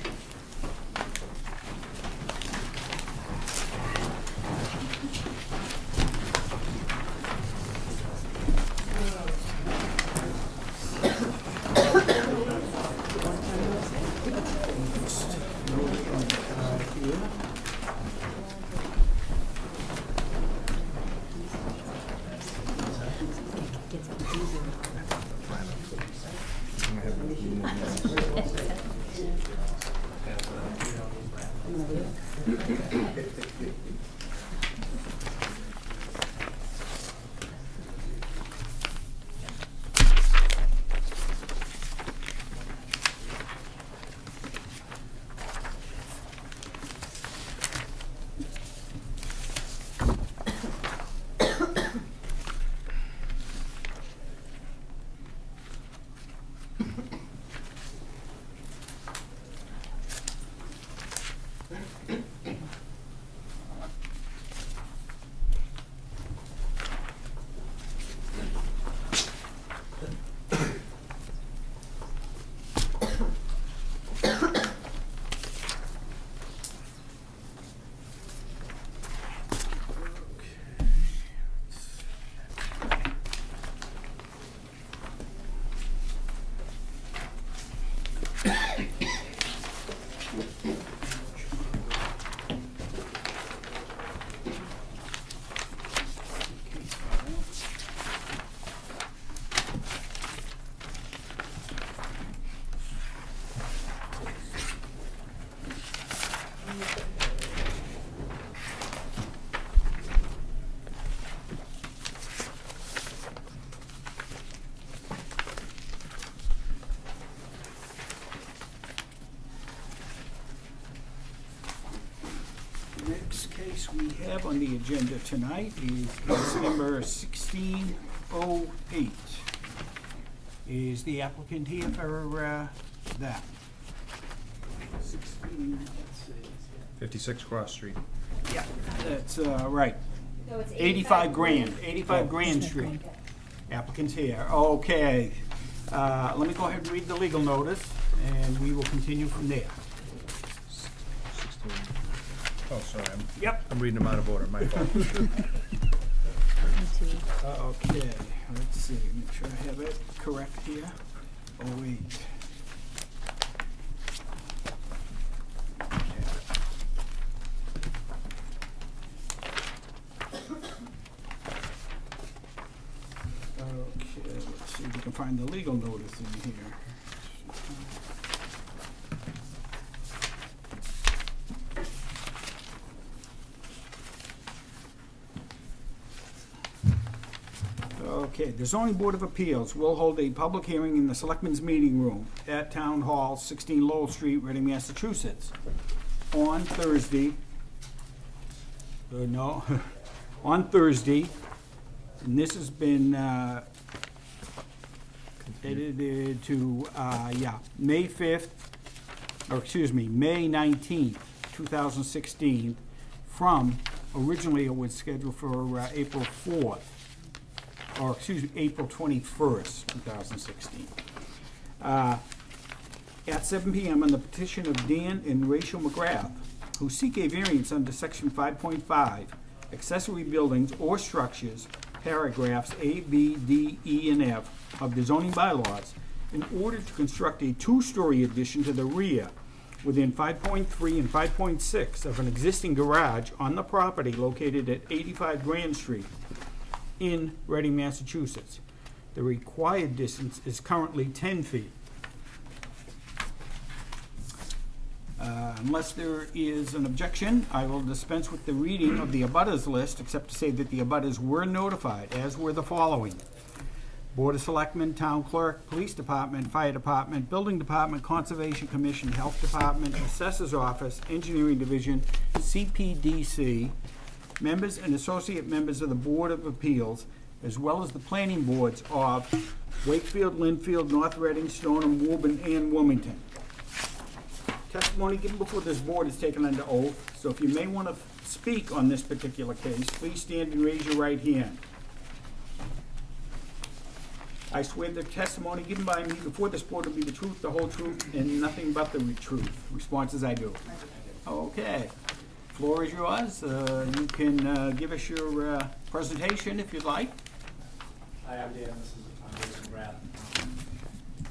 Speaker 3: We have on the agenda tonight is case number sixteen oh eight. Is the applicant here for, uh, that? Sixteen, let's
Speaker 4: 56 Cross Street.
Speaker 3: Yeah, that's, uh, right.
Speaker 11: No, it's
Speaker 3: Eighty-five Grand, eighty-five Grand Street. Applicant's here, okay. Uh, let me go ahead and read the legal notice, and we will continue from there.
Speaker 4: 16. Oh, sorry, I'm, reading them out of order, my fault.
Speaker 3: Uh, okay, let's see, make sure I have it correct here. Oh, wait. Okay, let's see if we can find the legal notice in here. Okay, the zoning board of appeals will hold a public hearing in the selectmen's meeting room at Town Hall, sixteen Lowell Street, Reading, Massachusetts, on Thursday. Uh, no, on Thursday, and this has been, uh, edited to, uh, yeah, May fifth, or excuse me, May nineteenth, two thousand sixteen, from, originally it was scheduled for, April fourth or excuse me, April 21st, 2016. Uh, At 7 PM on the petition of Dan and Rachel McGrath, who seek a variance under section 5.5, accessory buildings or structures, paragraphs A, B, D, E, and F of the zoning bylaws, in order to construct a two-story addition to the rear within 5.3 and 5.6 of an existing garage on the property located at 85 Grand Street, in Reading, Massachusetts. The required distance is currently 10 feet. Uh, Unless there is an objection, I will dispense with the reading of the abutters list, except to say that the abutters were notified, as were the following. Board of Selectmen, Town Clerk, Police Department, Fire Department, Building Department, Conservation Commission, Health Department, Assessor's Office, Engineering Division, CPDC, members and associate members of the Board of Appeals, as well as the planning boards of Wakefield, Lynnfield, North Reading, Stoneham, Woburn, and Wilmington. Testimony given before this board is taken under oath, so if you may want to speak on this particular case, please stand and raise your right hand. I swear the testimony given by me before this board will be the truth, the whole truth, and nothing but the truth. Responses I do. Okay. Floor is yours. Uh, You can uh, give us your uh, presentation if you'd like.
Speaker 12: Hi, I'm Dan, this is Jason Graff. Um,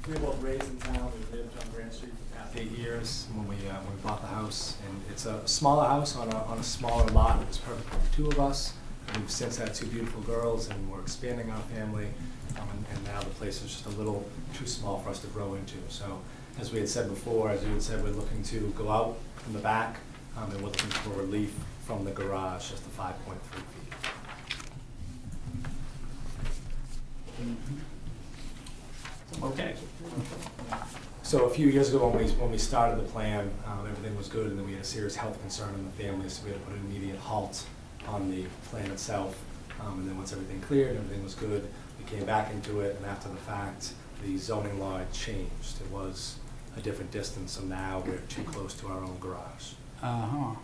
Speaker 12: We were both raised in town, we lived on Grand Street for the past eight years when we, uh, when we bought the house. And it's a smaller house on a, on a smaller lot, it was perfect for the two of us. We've since had two beautiful girls and we're expanding our family. Um, and- And now the
Speaker 13: place is just a little too small for us to grow into. So, as we had said before, as you had said, we're looking to go out from the back, um, and we're looking for relief from the garage, just the five point three feet.
Speaker 3: Okay.
Speaker 13: So a few years ago, when we, when we started the plan, um, everything was good, and then we had a serious health concern in the family, so we had to put an immediate halt on the plan itself. Um, and then once everything cleared, everything was good, we came back into it, and after the fact, the zoning law had changed. It was a different distance, so now we're too close to our own garage.
Speaker 3: Uh-huh.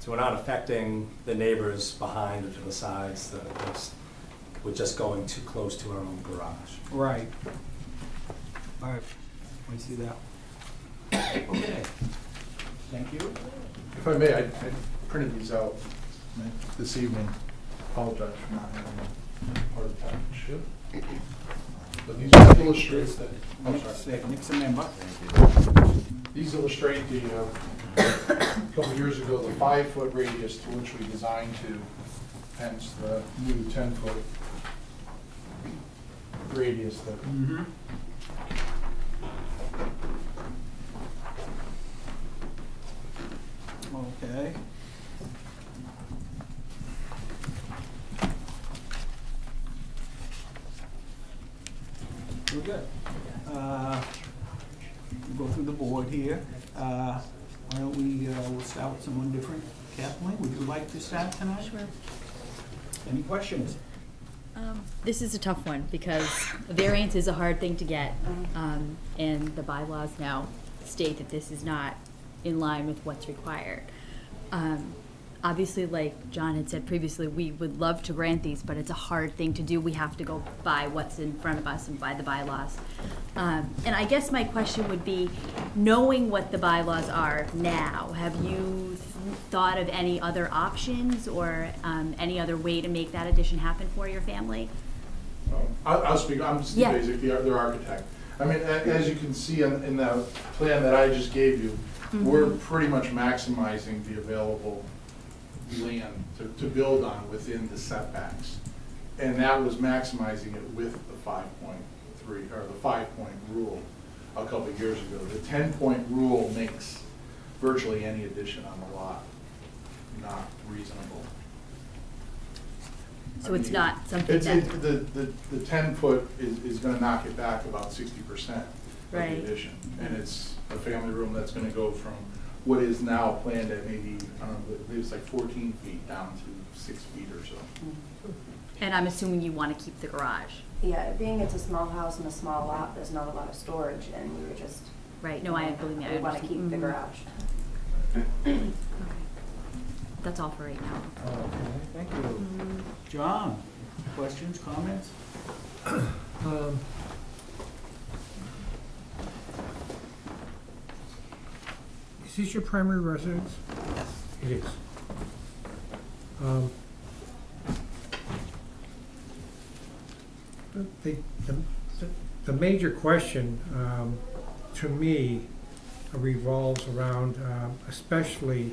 Speaker 13: So we're not affecting the neighbors behind or to the sides, the, it's- we're just going too close to our own garage.
Speaker 3: Right. All right, we see that. Okay. Thank you.
Speaker 14: If I may, I I printed these out this evening. Apologize for not having them part of the package. But these illustrate,
Speaker 3: Nick's,
Speaker 14: sorry.
Speaker 3: uh, Nick's a member.
Speaker 14: These illustrate the, uh, a couple of years ago, the five-foot radius to which we designed to, hence the new ten-foot radius that
Speaker 3: Mm-hmm. Okay. We're good. Uh, We'll go through the board here. Uh, Why don't we, uh, we'll start with someone different. Kathleen, would you like to start tonight?
Speaker 2: Sure.
Speaker 3: Any questions?
Speaker 2: Um, This is a tough one because a variance is a hard thing to get. Um, and the bylaws now state that this is not in line with what's required. Um, obviously, like John had said previously, we would love to grant these, but it's a hard thing to do. We have to go by what's in front of us and by the bylaws. Um, and I guess my question would be, knowing what the bylaws are now, have you th- thought of any other options or um, any other way to make that addition happen for your family?
Speaker 14: Um, I'll, I'll speak, I'm Steve
Speaker 2: Yeah.
Speaker 14: Basic, the ar- their architect. I mean, a- as you can see in, in the plan that I just gave you, we're pretty much maximizing the available land to, to build on within the setbacks. And that was maximizing it with the five point three, or the five point rule a couple of years ago. The ten point rule makes virtually any addition on the lot not reasonable.
Speaker 2: So it's not something
Speaker 14: It's,
Speaker 2: that,
Speaker 14: the, the, the ten foot is, is gonna knock it back about sixty percent of the
Speaker 2: Right.
Speaker 14: addition. And it's a family room that's gonna go from what is now planned at maybe, I don't know, I believe it's like fourteen feet down to six feet or so.
Speaker 2: and I'm assuming you want to keep the garage,
Speaker 15: Yeah, being it's a small house and a small lot, there's not a lot of storage, and we were just.
Speaker 2: right? No, I believe me, I
Speaker 15: We want to
Speaker 2: understand.
Speaker 15: keep the
Speaker 2: Mhm.
Speaker 15: garage.
Speaker 2: Okay. That's all for right now.
Speaker 3: Okay, thank you. John, questions, comments?
Speaker 1: Um, Is this your primary residence?
Speaker 3: Yes.
Speaker 1: It is. Um, The, the, the- the major question, um, to me, revolves around, um, especially,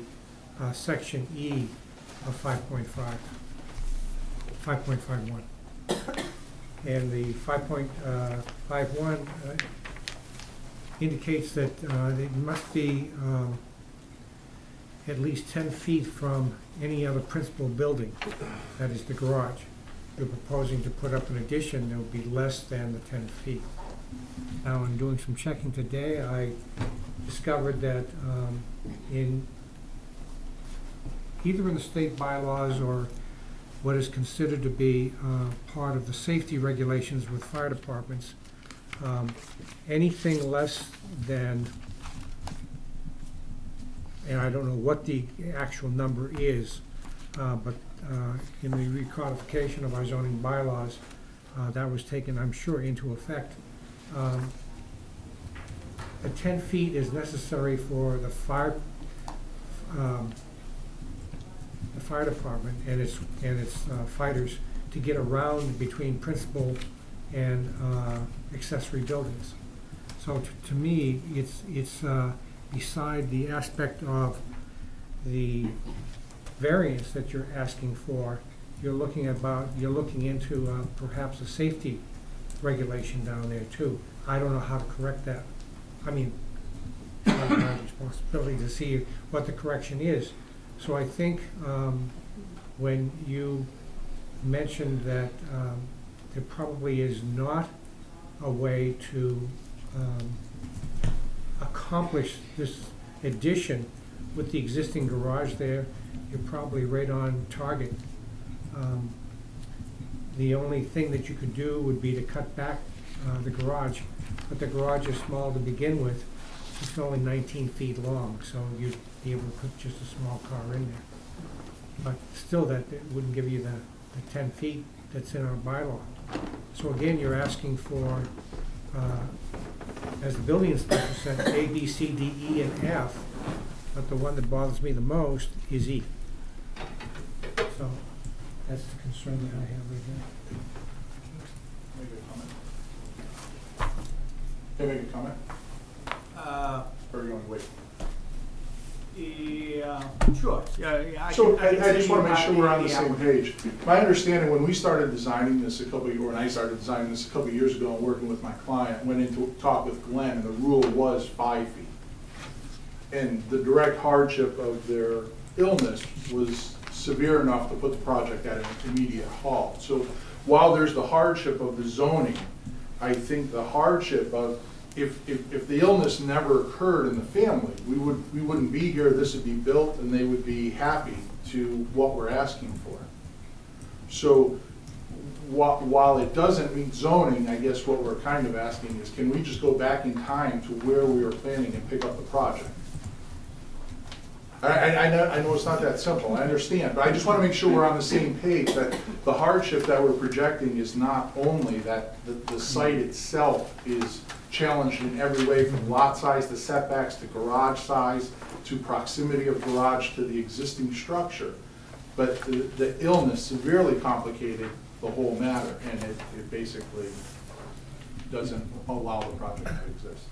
Speaker 1: uh, section E of five point five, five point five one. And the five point, uh, five one, uh, indicates that, uh, it must be, um, at least ten feet from any other principal building, that is the garage. You're proposing to put up an addition that would be less than the ten feet. Now, in doing some checking today, I discovered that, um, in, either in the state bylaws or what is considered to be, uh, part of the safety regulations with fire departments, um, anything less than and I don't know what the actual number is, uh, but uh, in the recodification of our zoning bylaws, uh, that was taken, I'm sure, into effect. Um, The ten feet is necessary for the fire, um, the fire department and its, and its uh, fighters to get around between principal and uh, accessory buildings. So t- to me, it's, it's uh, beside the aspect of the variance that you're asking for, you're looking about, you're looking into uh, perhaps a safety regulation down there too. I don't know how to correct that. I mean, it's my responsibility to see what the correction is. So I think um, when you mentioned that um, there probably is not a way to um, accomplish this addition with the existing garage there, you're probably right on target. Um, The only thing that you could do would be to cut back uh, the garage, but the garage is small to begin with. It's only 19 feet long, so you'd be able to put just a small car in there. But still, that it wouldn't give you the, the 10 feet that's in our bylaw. So again, you're asking for, uh, as the building inspector said, A, B, C, D, E, and F, but the one that bothers me the most is E. So that's the concern that I have right now.
Speaker 14: Make a comment. Can I make a comment?
Speaker 3: Uh,
Speaker 14: Or you going to wait?
Speaker 3: Yeah, sure, yeah, yeah.
Speaker 14: So
Speaker 3: can-
Speaker 14: I,
Speaker 3: can
Speaker 14: I
Speaker 3: see
Speaker 14: just wanna make sure we're on the
Speaker 3: the
Speaker 14: same
Speaker 3: applicant-
Speaker 14: page. My understanding, when we started designing this a couple, of or when I started designing this a couple of years ago and working with my client, went into talk with Glenn, and the rule was five feet. And the direct hardship of their illness was severe enough to put the project at an immediate halt. So while there's the hardship of the zoning, I think the hardship of, if, if, if the illness never occurred in the family, we would, we wouldn't be here, this would be built, and they would be happy to what we're asking for. So while, while it doesn't meet zoning, I guess what we're kind of asking is, can we just go back in time to where we were planning and pick up the project? I, I, I know, it's not that simple, I understand, but I just wanna make sure we're on the same page, that the hardship that we're projecting is not only that the, the site itself is challenged in every way, from lot size to setbacks to garage size, to proximity of garage to the existing structure, but the, the illness severely complicated the whole matter, and it, it basically doesn't allow the project to exist.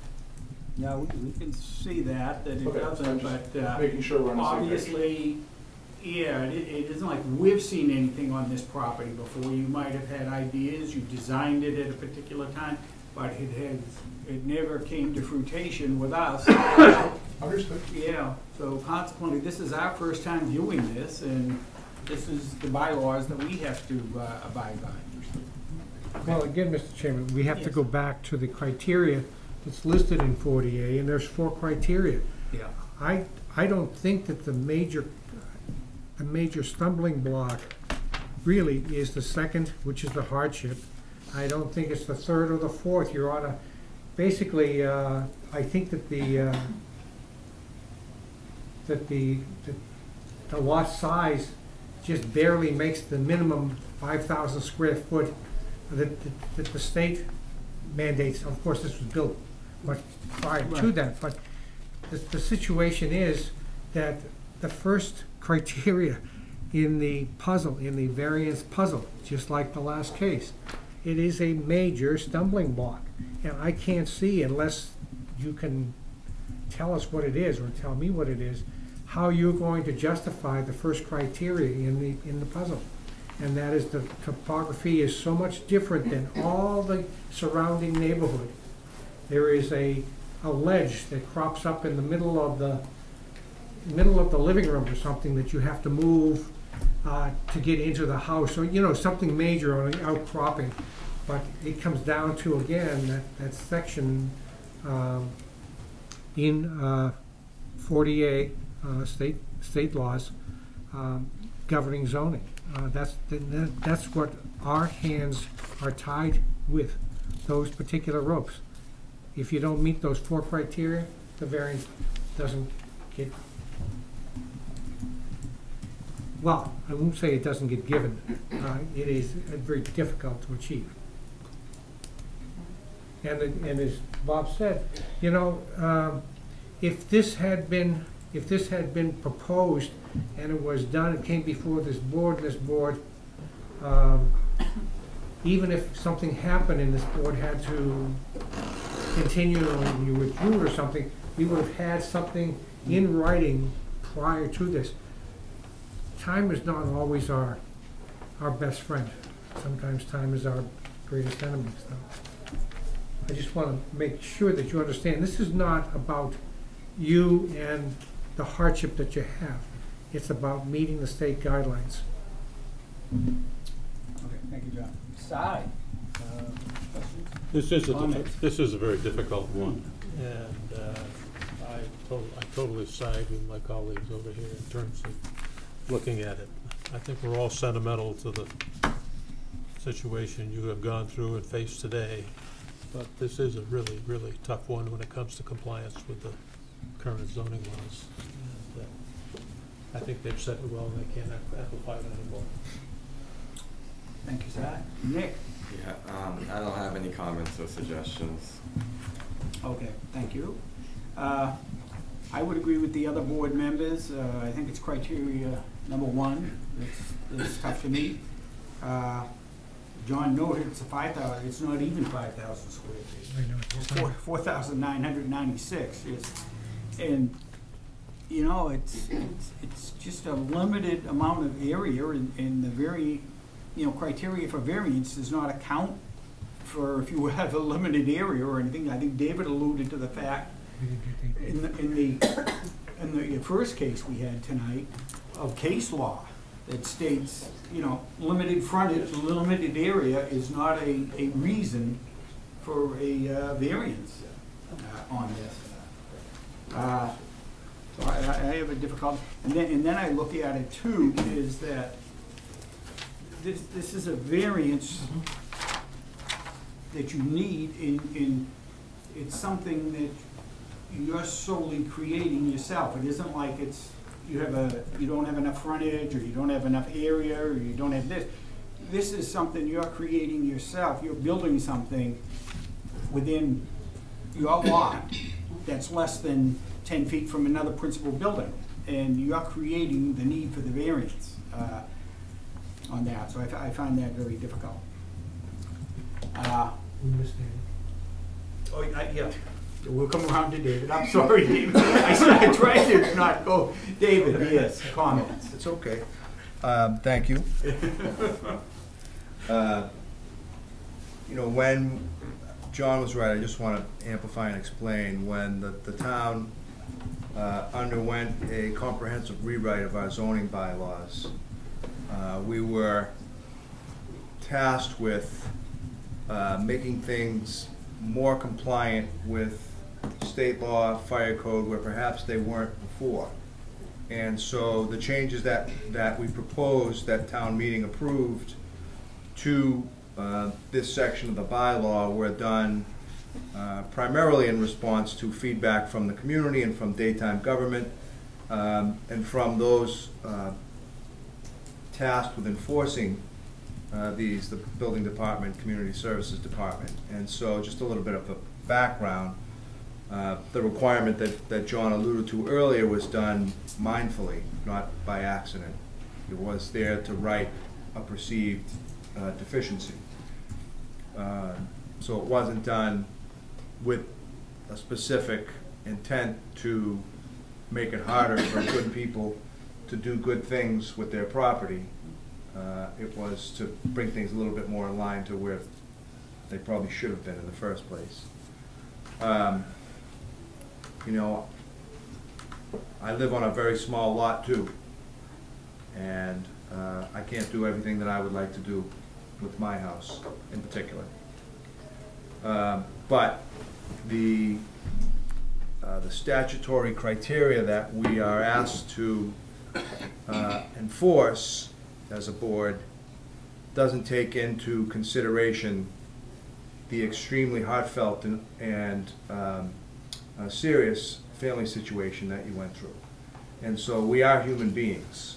Speaker 3: Yeah, we, we can see that, that it
Speaker 14: Okay, I'm
Speaker 3: doesn't,
Speaker 14: just
Speaker 3: but, uh,
Speaker 14: making sure we're on the same page.
Speaker 3: obviously, yeah, it, it isn't like we've seen anything on this property before. You might have had ideas, you designed it at a particular time, but it has, it never came to fruition with us.
Speaker 14: Understood.
Speaker 3: Yeah, so consequently, this is our first time viewing this, and this is the bylaws that we have to uh, abide by.
Speaker 1: Well, again, Mr. Chairman, we have to
Speaker 3: Yes.
Speaker 1: go back to the criteria that's listed in 40A, and there's four criteria.
Speaker 3: Yeah.
Speaker 1: I, I don't think that the major, the major stumbling block really is the second, which is the hardship. I don't think it's the third or the fourth. You're on a, basically, uh, I think that the, uh, that the, that the lot size just barely makes the minimum five thousand square foot that, that- that the state mandates. Of course, this was built much prior to
Speaker 3: Right.
Speaker 1: that, but the, the situation is that the first criteria in the puzzle, in the variance puzzle, just like the last case, it is a major stumbling block. And I can't see unless you can tell us what it is, or tell me what it is, how you're going to justify the first criteria in the, in the puzzle. And that is the topography is so much different than all the surrounding neighborhood. There is a, a ledge that crops up in the middle of the, middle of the living room or something that you have to move uh, to get into the house, or, you know, something major or an outcropping. But it comes down to, again, that, that section um, in uh, 40A, uh, state, state laws um, governing zoning. Uh, That's, that- that's what our hands are tied with, those particular ropes. If you don't meet those four criteria, the variance doesn't get, well, I won't say it doesn't get given. Uh, It is very difficult to achieve. And, it- and as Bob said, you know, um, if this had been, if this had been proposed and it was done, it came before this board, this board, um, even if something happened and this board had to continue and you withdrew or something, we would have had something in writing prior to this. Time is not always our our best friend. Sometimes time is our greatest enemy, so. I just want to make sure that you understand, this is not about you and the hardship that you have. It's about meeting the state guidelines.
Speaker 3: Okay, thank you, John. Si, uh, questions?
Speaker 7: This is a,
Speaker 3: Comments?
Speaker 7: diffi- this is a very difficult one, and uh, I to- I totally side with my colleagues over here in terms of looking at it. I think we're all sentimental to the situation you have gone through and faced today, but this is a really, really tough one when it comes to compliance with the current zoning laws. And, uh, I think they've said it well, and they can't am- amplify it anymore.
Speaker 3: Thank you, Si. Nick?
Speaker 8: Yeah, um, I don't have any comments or suggestions.
Speaker 3: Okay, thank you. Uh, I would agree with the other board members. Uh, I think it's criteria number one that's, that's tough to meet. Uh, John noted it's a five thousand, it's not even five thousand square feet.
Speaker 1: I know what
Speaker 3: Four,
Speaker 1: saying.
Speaker 3: four thousand nine hundred ninety-six is, and, you know, it's, it's, it's just a limited amount of area and, and the very, you know, criteria for variance does not account for if you have a limited area or anything. I think David alluded to the fact In the, in the, in the first case we had tonight of case law that states, you know, limited frontage, limited area is not a, a reason for a uh, variance uh, on this. Uh, So I, I I have a difficult, and then, and then I look at it too, is that this, this is a variance that you need in, in, it's something that you're solely creating yourself. It isn't like it's, you have a, you don't have enough frontage, or you don't have enough area, or you don't have this. This is something you're creating yourself. You're building something within your lot that's less than ten feet from another principal building. And you're creating the need for the variance, uh, on that. So I, I find that very difficult. Uh,
Speaker 1: We missed it.
Speaker 3: Oh, I- yeah, we'll come around to David. I'm sorry, David. I said I tried to not go. David, yes, comments.
Speaker 4: It's okay. Um, Thank you. Uh, You know, when, John was right, I just want to amplify and explain, when the, the town uh, underwent a comprehensive rewrite of our zoning bylaws, uh, we were tasked with uh, making things more compliant with state law, fire code, where perhaps they weren't before. And so the changes that, that we proposed, that town meeting approved to uh, this section of the bylaw were done uh, primarily in response to feedback from the community and from daytime government, um, and from those uh, tasked with enforcing uh, these, the building department, community services department. And so just a little bit of a background. Uh, The requirement that, that John alluded to earlier was done mindfully, not by accident. It was there to right a perceived uh, deficiency. Uh, So it wasn't done with a specific intent to make it harder for good people to do good things with their property. Uh, It was to bring things a little bit more in line to where they probably should have been in the first place. Um, You know, I live on a very small lot too. And uh, I can't do everything that I would like to do with my house in particular. Um, But the, uh, the statutory criteria that we are asked to uh, enforce as a board doesn't take into consideration the extremely heartfelt and, and um, uh, serious family situation that you went through. And so we are human beings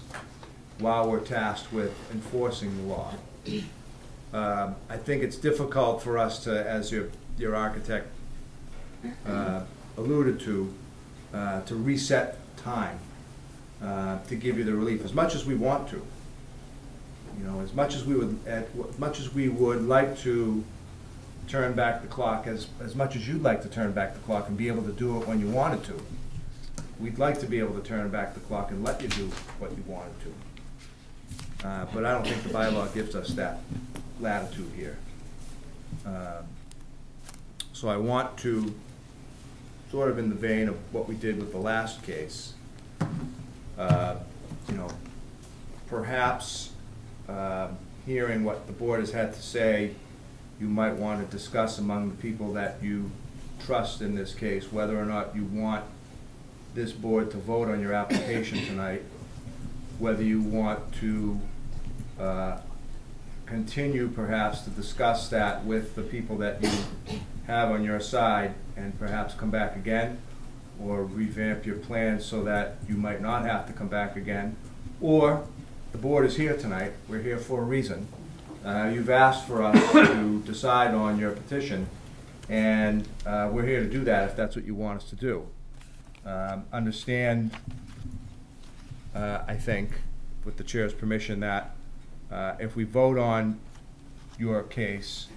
Speaker 4: while we're tasked with enforcing the law. Um, I think it's difficult for us to, as your, your architect uh, alluded to, uh, to reset time uh, to give you the relief, as much as we want to. You know, as much as we would, as much as we would like to turn back the clock, as, as much as you'd like to turn back the clock and be able to do it when you wanted to, we'd like to be able to turn back the clock and let you do what you wanted to. Uh, But I don't think the bylaw gives us that latitude here. Um, So I want to, sort of in the vein of what we did with the last case, uh, you know, perhaps um, hearing what the board has had to say, you might want to discuss among the people that you trust in this case, whether or not you want this board to vote on your application tonight, whether you want to uh, continue perhaps to discuss that with the people that you have on your side and perhaps come back again, or revamp your plans so that you might not have to come back again. Or, the board is here tonight, we're here for a reason. Uh, You've asked for us to decide on your petition, and uh, we're here to do that if that's what you want us to do. Um, Understand, uh, I think, with the chair's permission, that uh, if we vote on your case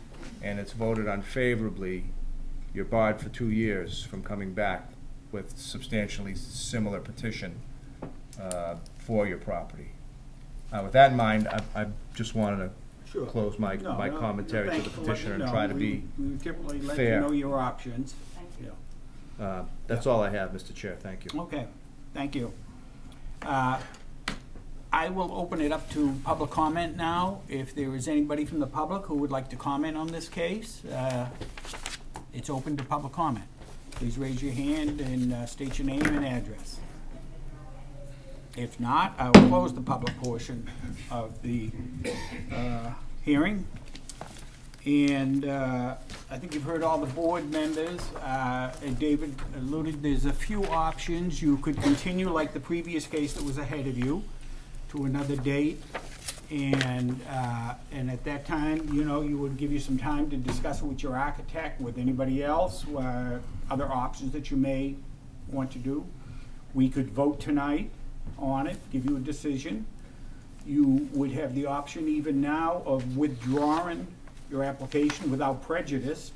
Speaker 4: and it's voted unfavorably, you're barred for two years from coming back with substantially similar petition uh, for your property. Uh, With that in mind, I, I just wanted
Speaker 3: Sure.
Speaker 4: close my,
Speaker 3: No,
Speaker 4: my
Speaker 3: no,
Speaker 4: commentary to
Speaker 3: thanks
Speaker 4: the
Speaker 3: for letting
Speaker 4: petitioner
Speaker 3: me
Speaker 4: and
Speaker 3: know.
Speaker 4: try to
Speaker 3: We-
Speaker 4: be,
Speaker 3: We typically let you
Speaker 4: fair.
Speaker 3: know your options.
Speaker 15: Thank you.
Speaker 3: Yeah.
Speaker 4: uh, that's all I have, Mr. Chair, thank you.
Speaker 3: Okay, thank you. Uh, I will open it up to public comment now. If there is anybody from the public who would like to comment on this case, uh, it's open to public comment. Please raise your hand and uh, state your name and address. If not, I will close the public portion of the uh, hearing. And uh, I think you've heard all the board members. Uh, and David alluded, there's a few options. You could continue like the previous case that was ahead of you to another date. And, uh, and at that time, you know, you would give you some time to discuss it with your architect, with anybody else, uh, other options that you may want to do. We could vote tonight on it, give you a decision. You would have the option even now of withdrawing your application without prejudice.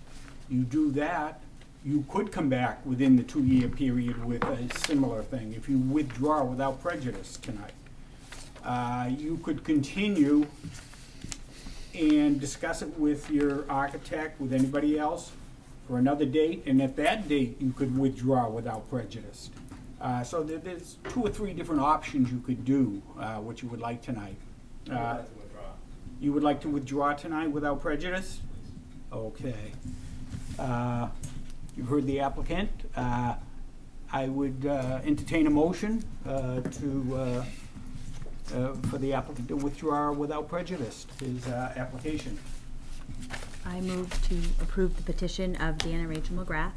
Speaker 3: You do that, you could come back within the two-year period with a similar thing, if you withdraw without prejudice tonight. Uh, You could continue and discuss it with your architect, with anybody else, for another date, and at that date, you could withdraw without prejudice. Uh, So there- there's two or three different options you could do, uh, what you would like tonight.
Speaker 12: I would
Speaker 3: Uh,
Speaker 12: like to withdraw.
Speaker 3: You would like to withdraw tonight without prejudice? Okay. Uh, You've heard the applicant. Uh, I would uh, entertain a motion uh, to, uh, uh, for the applicant to withdraw without prejudice his uh, application.
Speaker 2: I move to approve the petition of Dan and Rachel McGrath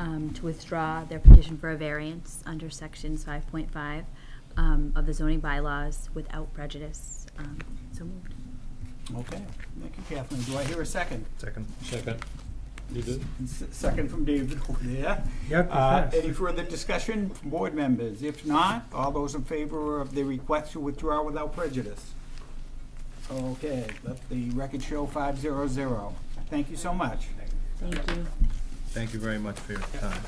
Speaker 2: um, to withdraw their petition for a variance under sections five point five um, of the zoning bylaws without prejudice. Um, So moved.
Speaker 3: Okay, thank you, Kathleen. Do I hear a second?
Speaker 4: Second.
Speaker 7: Second. You did?
Speaker 3: S- Second from David over there.
Speaker 1: Yep,
Speaker 3: Uh,
Speaker 1: yes.
Speaker 3: Any further discussion from board members? If not, all those in favor of the request to withdraw without prejudice? Okay, let the record show five zero zero. Thank you so much.
Speaker 2: Thank you.
Speaker 4: Thank you very much for your time.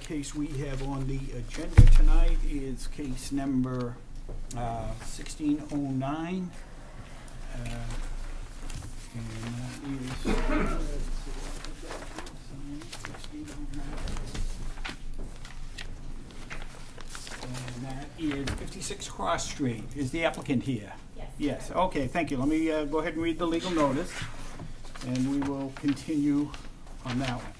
Speaker 3: Case we have on the agenda tonight is case number uh, 1609. uh, And that is... 1609. And that is 56 Cross Street. Is the applicant here?
Speaker 11: Yes.
Speaker 3: Yes, okay, thank you. Let me uh, go ahead and read the legal notice, and we will continue on that one.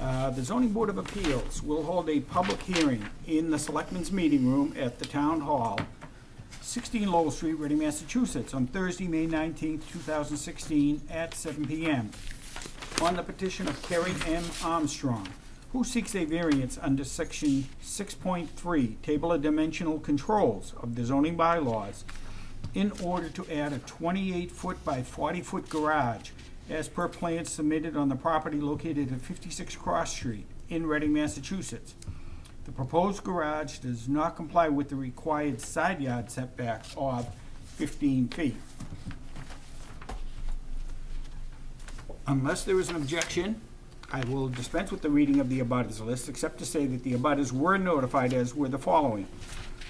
Speaker 3: Uh, The zoning board of appeals will hold a public hearing in the selectmen's meeting room at the town hall, 16 Lowell Street, Reading, Massachusetts, on Thursday, May 19th, 2016, at 7 PM, on the petition of Kerry M. Armstrong, who seeks a variance under section 6.3, Table of Dimensional Controls of the zoning bylaws, in order to add a 28-foot by 40-foot garage as per plans submitted on the property located at 56 Cross Street in Reading, Massachusetts. The proposed garage does not comply with the required side yard setback of 15 feet. Unless there is an objection, I will dispense with the reading of the abutters list, except to say that the abutters were notified as were the following.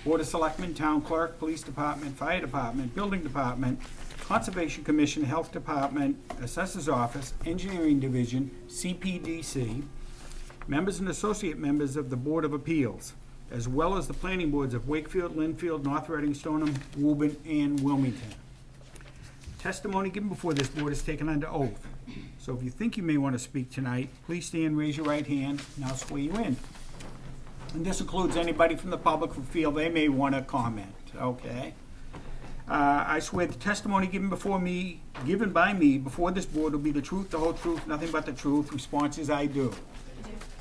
Speaker 3: Board of Selectmen, Town Clerk, Police Department, Fire Department, Building Department, Conservation Commission, Health Department, Assessors Office, Engineering Division, CPDC, members and associate members of the Board of Appeals, as well as the planning boards of Wakefield, Lynnfield, North Reading, Stoneham, Woburn, and Wilmington. Testimony given before this board is taken under oath. So if you think you may want to speak tonight, please stand, raise your right hand, and I'll swear you in. And this includes anybody from the public who feel they may want to comment, okay? Uh, I swear the testimony given before me, given by me before this board will be the truth, the whole truth, nothing but the truth. Responses I do.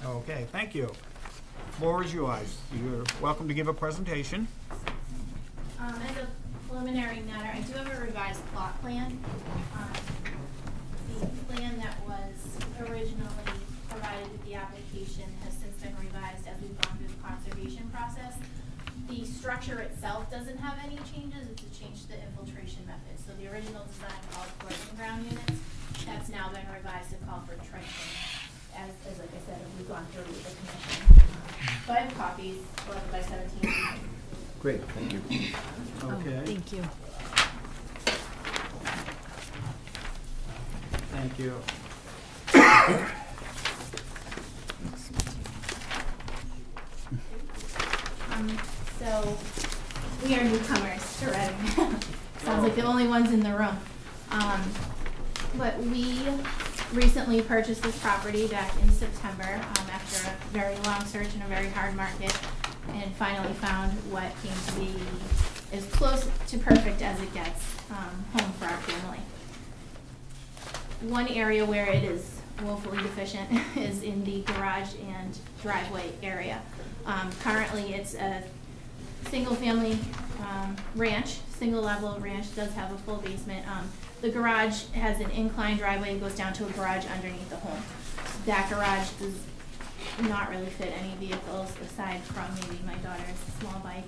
Speaker 3: Okay, thank you. Floor is yours. You're welcome to give a presentation.
Speaker 11: Um, as a preliminary matter, I do have a revised plot plan. Um, The plan that was originally provided with the application The structure itself doesn't have any changes, it's a change to the infiltration method. So the original design called for in-ground units, that's now been revised to call for trenching. As, as like I said, we've gone through with the commission. So I have copies, eleven by seventeen.
Speaker 4: Great, thank you.
Speaker 3: Okay.
Speaker 2: Thank you.
Speaker 3: Thank you.
Speaker 11: Um, so, we are newcomers to Reading. Sounds like the only ones in the room. Um, but we recently purchased this property back in September, um, after a very long search and a very hard market, and finally found what came to be as close to perfect as it gets, um, home for our family. One area where it is woefully deficient is in the garage and driveway area. Um, currently, it's a single-family, um, ranch, single-level ranch, does have a full basement. Um, the garage has an inclined driveway and goes down to a garage underneath the home. That garage does not really fit any vehicles aside from maybe my daughter's small bike.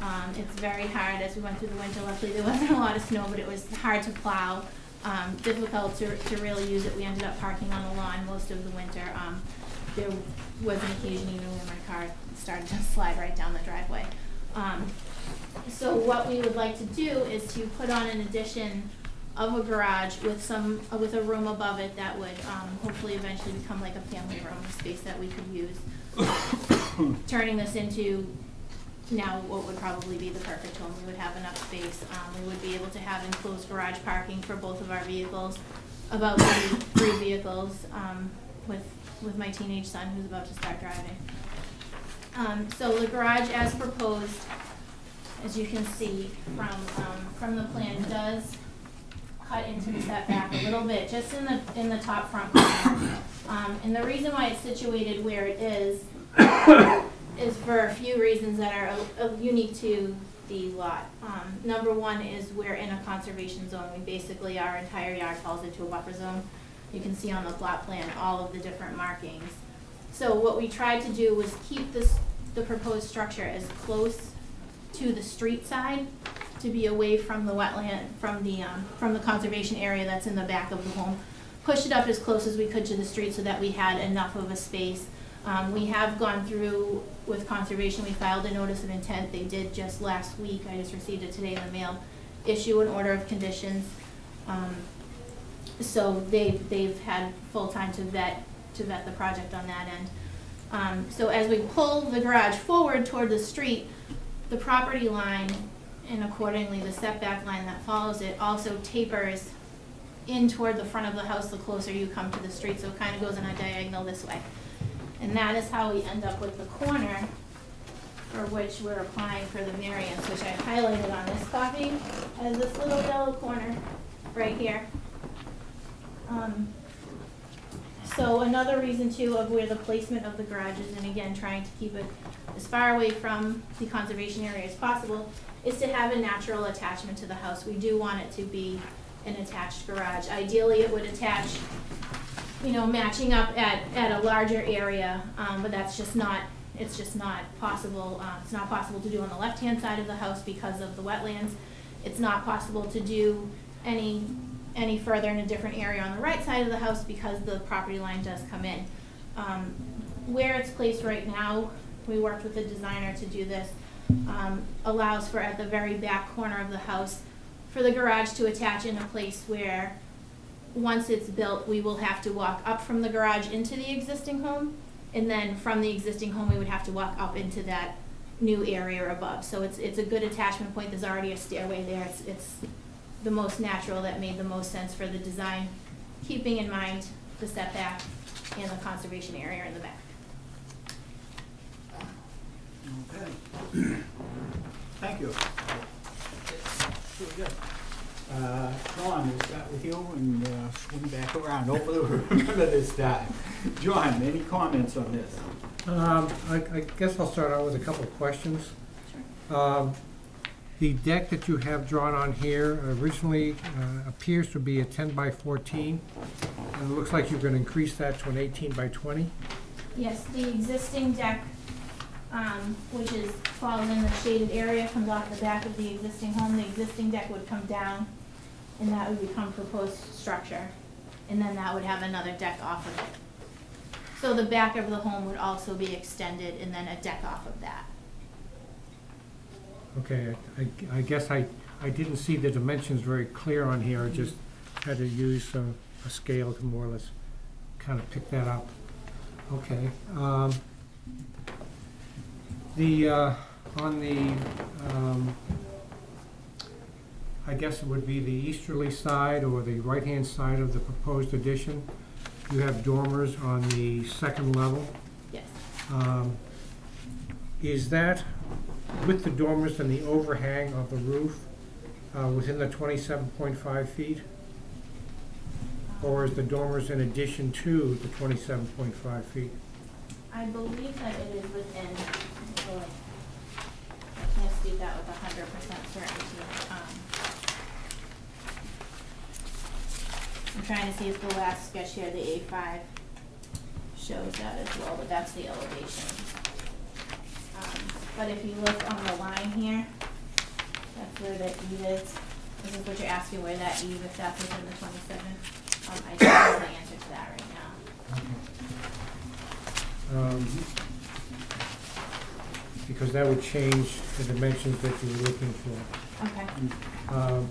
Speaker 11: Um, it's very hard, as we went through the winter, luckily there wasn't a lot of snow, but it was hard to plow, um, difficult to, to really use it. We ended up parking on the lawn most of the winter. Um, there was an occasion even when my car started to slide right down the driveway. Um, so what we would like to do is to put on an addition of a garage with some, uh, with a room above it that would, um, hopefully eventually become like a family room, space that we could use. Turning this into now what would probably be the perfect home. We would have enough space. Um, we would be able to have enclosed garage parking for both of our vehicles, about three, three vehicles, um, with, with my teenage son who's about to start driving. Um, so the garage as proposed, as you can see from, um, from the plan, does cut into the setback a little bit, just in the, in the top front corner. Um, and the reason why it's situated where it is, is for a few reasons that are uh, unique to the lot. Um, number one is we're in a conservation zone, we basically, our entire yard falls into a buffer zone. You can see on the plot plan all of the different markings. So what we tried to do was keep this, the proposed structure as close to the street side to be away from the wetland, from the, um, from the conservation area that's in the back of the home. Push it up as close as we could to the street so that we had enough of a space. Um, we have gone through with conservation, we filed a notice of intent, they did just last week, I just received it today in the mail, issue an order of conditions. Um, so they, they've had full time to vet, to vet the project on that end. Um, so as we pull the garage forward toward the street, the property line and accordingly the setback line that follows it also tapers in toward the front of the house the closer you come to the street, so it kind of goes in a diagonal this way. And that is how we end up with the corner for which we're applying for the variance, which I highlighted on this copy as this little yellow corner right here. Um, so another reason too of where the placement of the garage is, and again, trying to keep it as far away from the conservation area as possible, is to have a natural attachment to the house. We do want it to be an attached garage. Ideally, it would attach, you know, matching up at, at a larger area, um, but that's just not, it's just not possible. Uh, it's not possible to do on the left-hand side of the house because of the wetlands. It's not possible to do any, any further in a different area on the right side of the house because the property line does come in. Um, where it's placed right now, we worked with a designer to do this, um, allows for at the very back corner of the house, for the garage to attach in a place where, once it's built, we will have to walk up from the garage into the existing home, and then from the existing home, we would have to walk up into that new area above. So it's, it's a good attachment point, there's already a stairway there, it's, it's the most natural, that made the most sense for the design, keeping in mind the setback and the conservation area in the back.
Speaker 3: Okay. Thank you. Very good. Uh, John, we'll start with you and uh, swing back around. Hopefully we remember this time. John, any comments on this?
Speaker 1: Um, I, I guess I'll start out with a couple of questions. Um, the deck that you have drawn on here originally, uh, appears to be a ten by fourteen. And it looks like you're gonna increase that to an eighteen by twenty.
Speaker 11: Yes, the existing deck, um, which is, falls in the shaded area, comes off the back of the existing home. The existing deck would come down, and that would become proposed structure. And then that would have another deck off of it. So the back of the home would also be extended, and then a deck off of that.
Speaker 1: Okay, I, I guess I, I didn't see the dimensions very clear on here, I just had to use a, a scale to more or less kind of pick that up. Okay, um, the, uh, on the, um, I guess it would be the easterly side or the right-hand side of the proposed addition, you have dormers on the second level.
Speaker 11: Yes.
Speaker 1: Um, Is that with the dormers and the overhang of the roof uh, within the twenty-seven point five feet? Or is the dormers in addition to the twenty-seven point five feet?
Speaker 11: I believe that it is within, I can't speak that with hundred percent certainty. Um, I'm trying to see if the last sketch here, the A five, shows that as well, but that's the elevation. Um, But if you look on the line here, that's where the eave is. This is what you're asking, where that eave, if that's within the twenty-seven. Um, I don't know the answer to that right now.
Speaker 1: Um, Because that would change the dimensions that you were looking for.
Speaker 11: Okay.
Speaker 1: Um,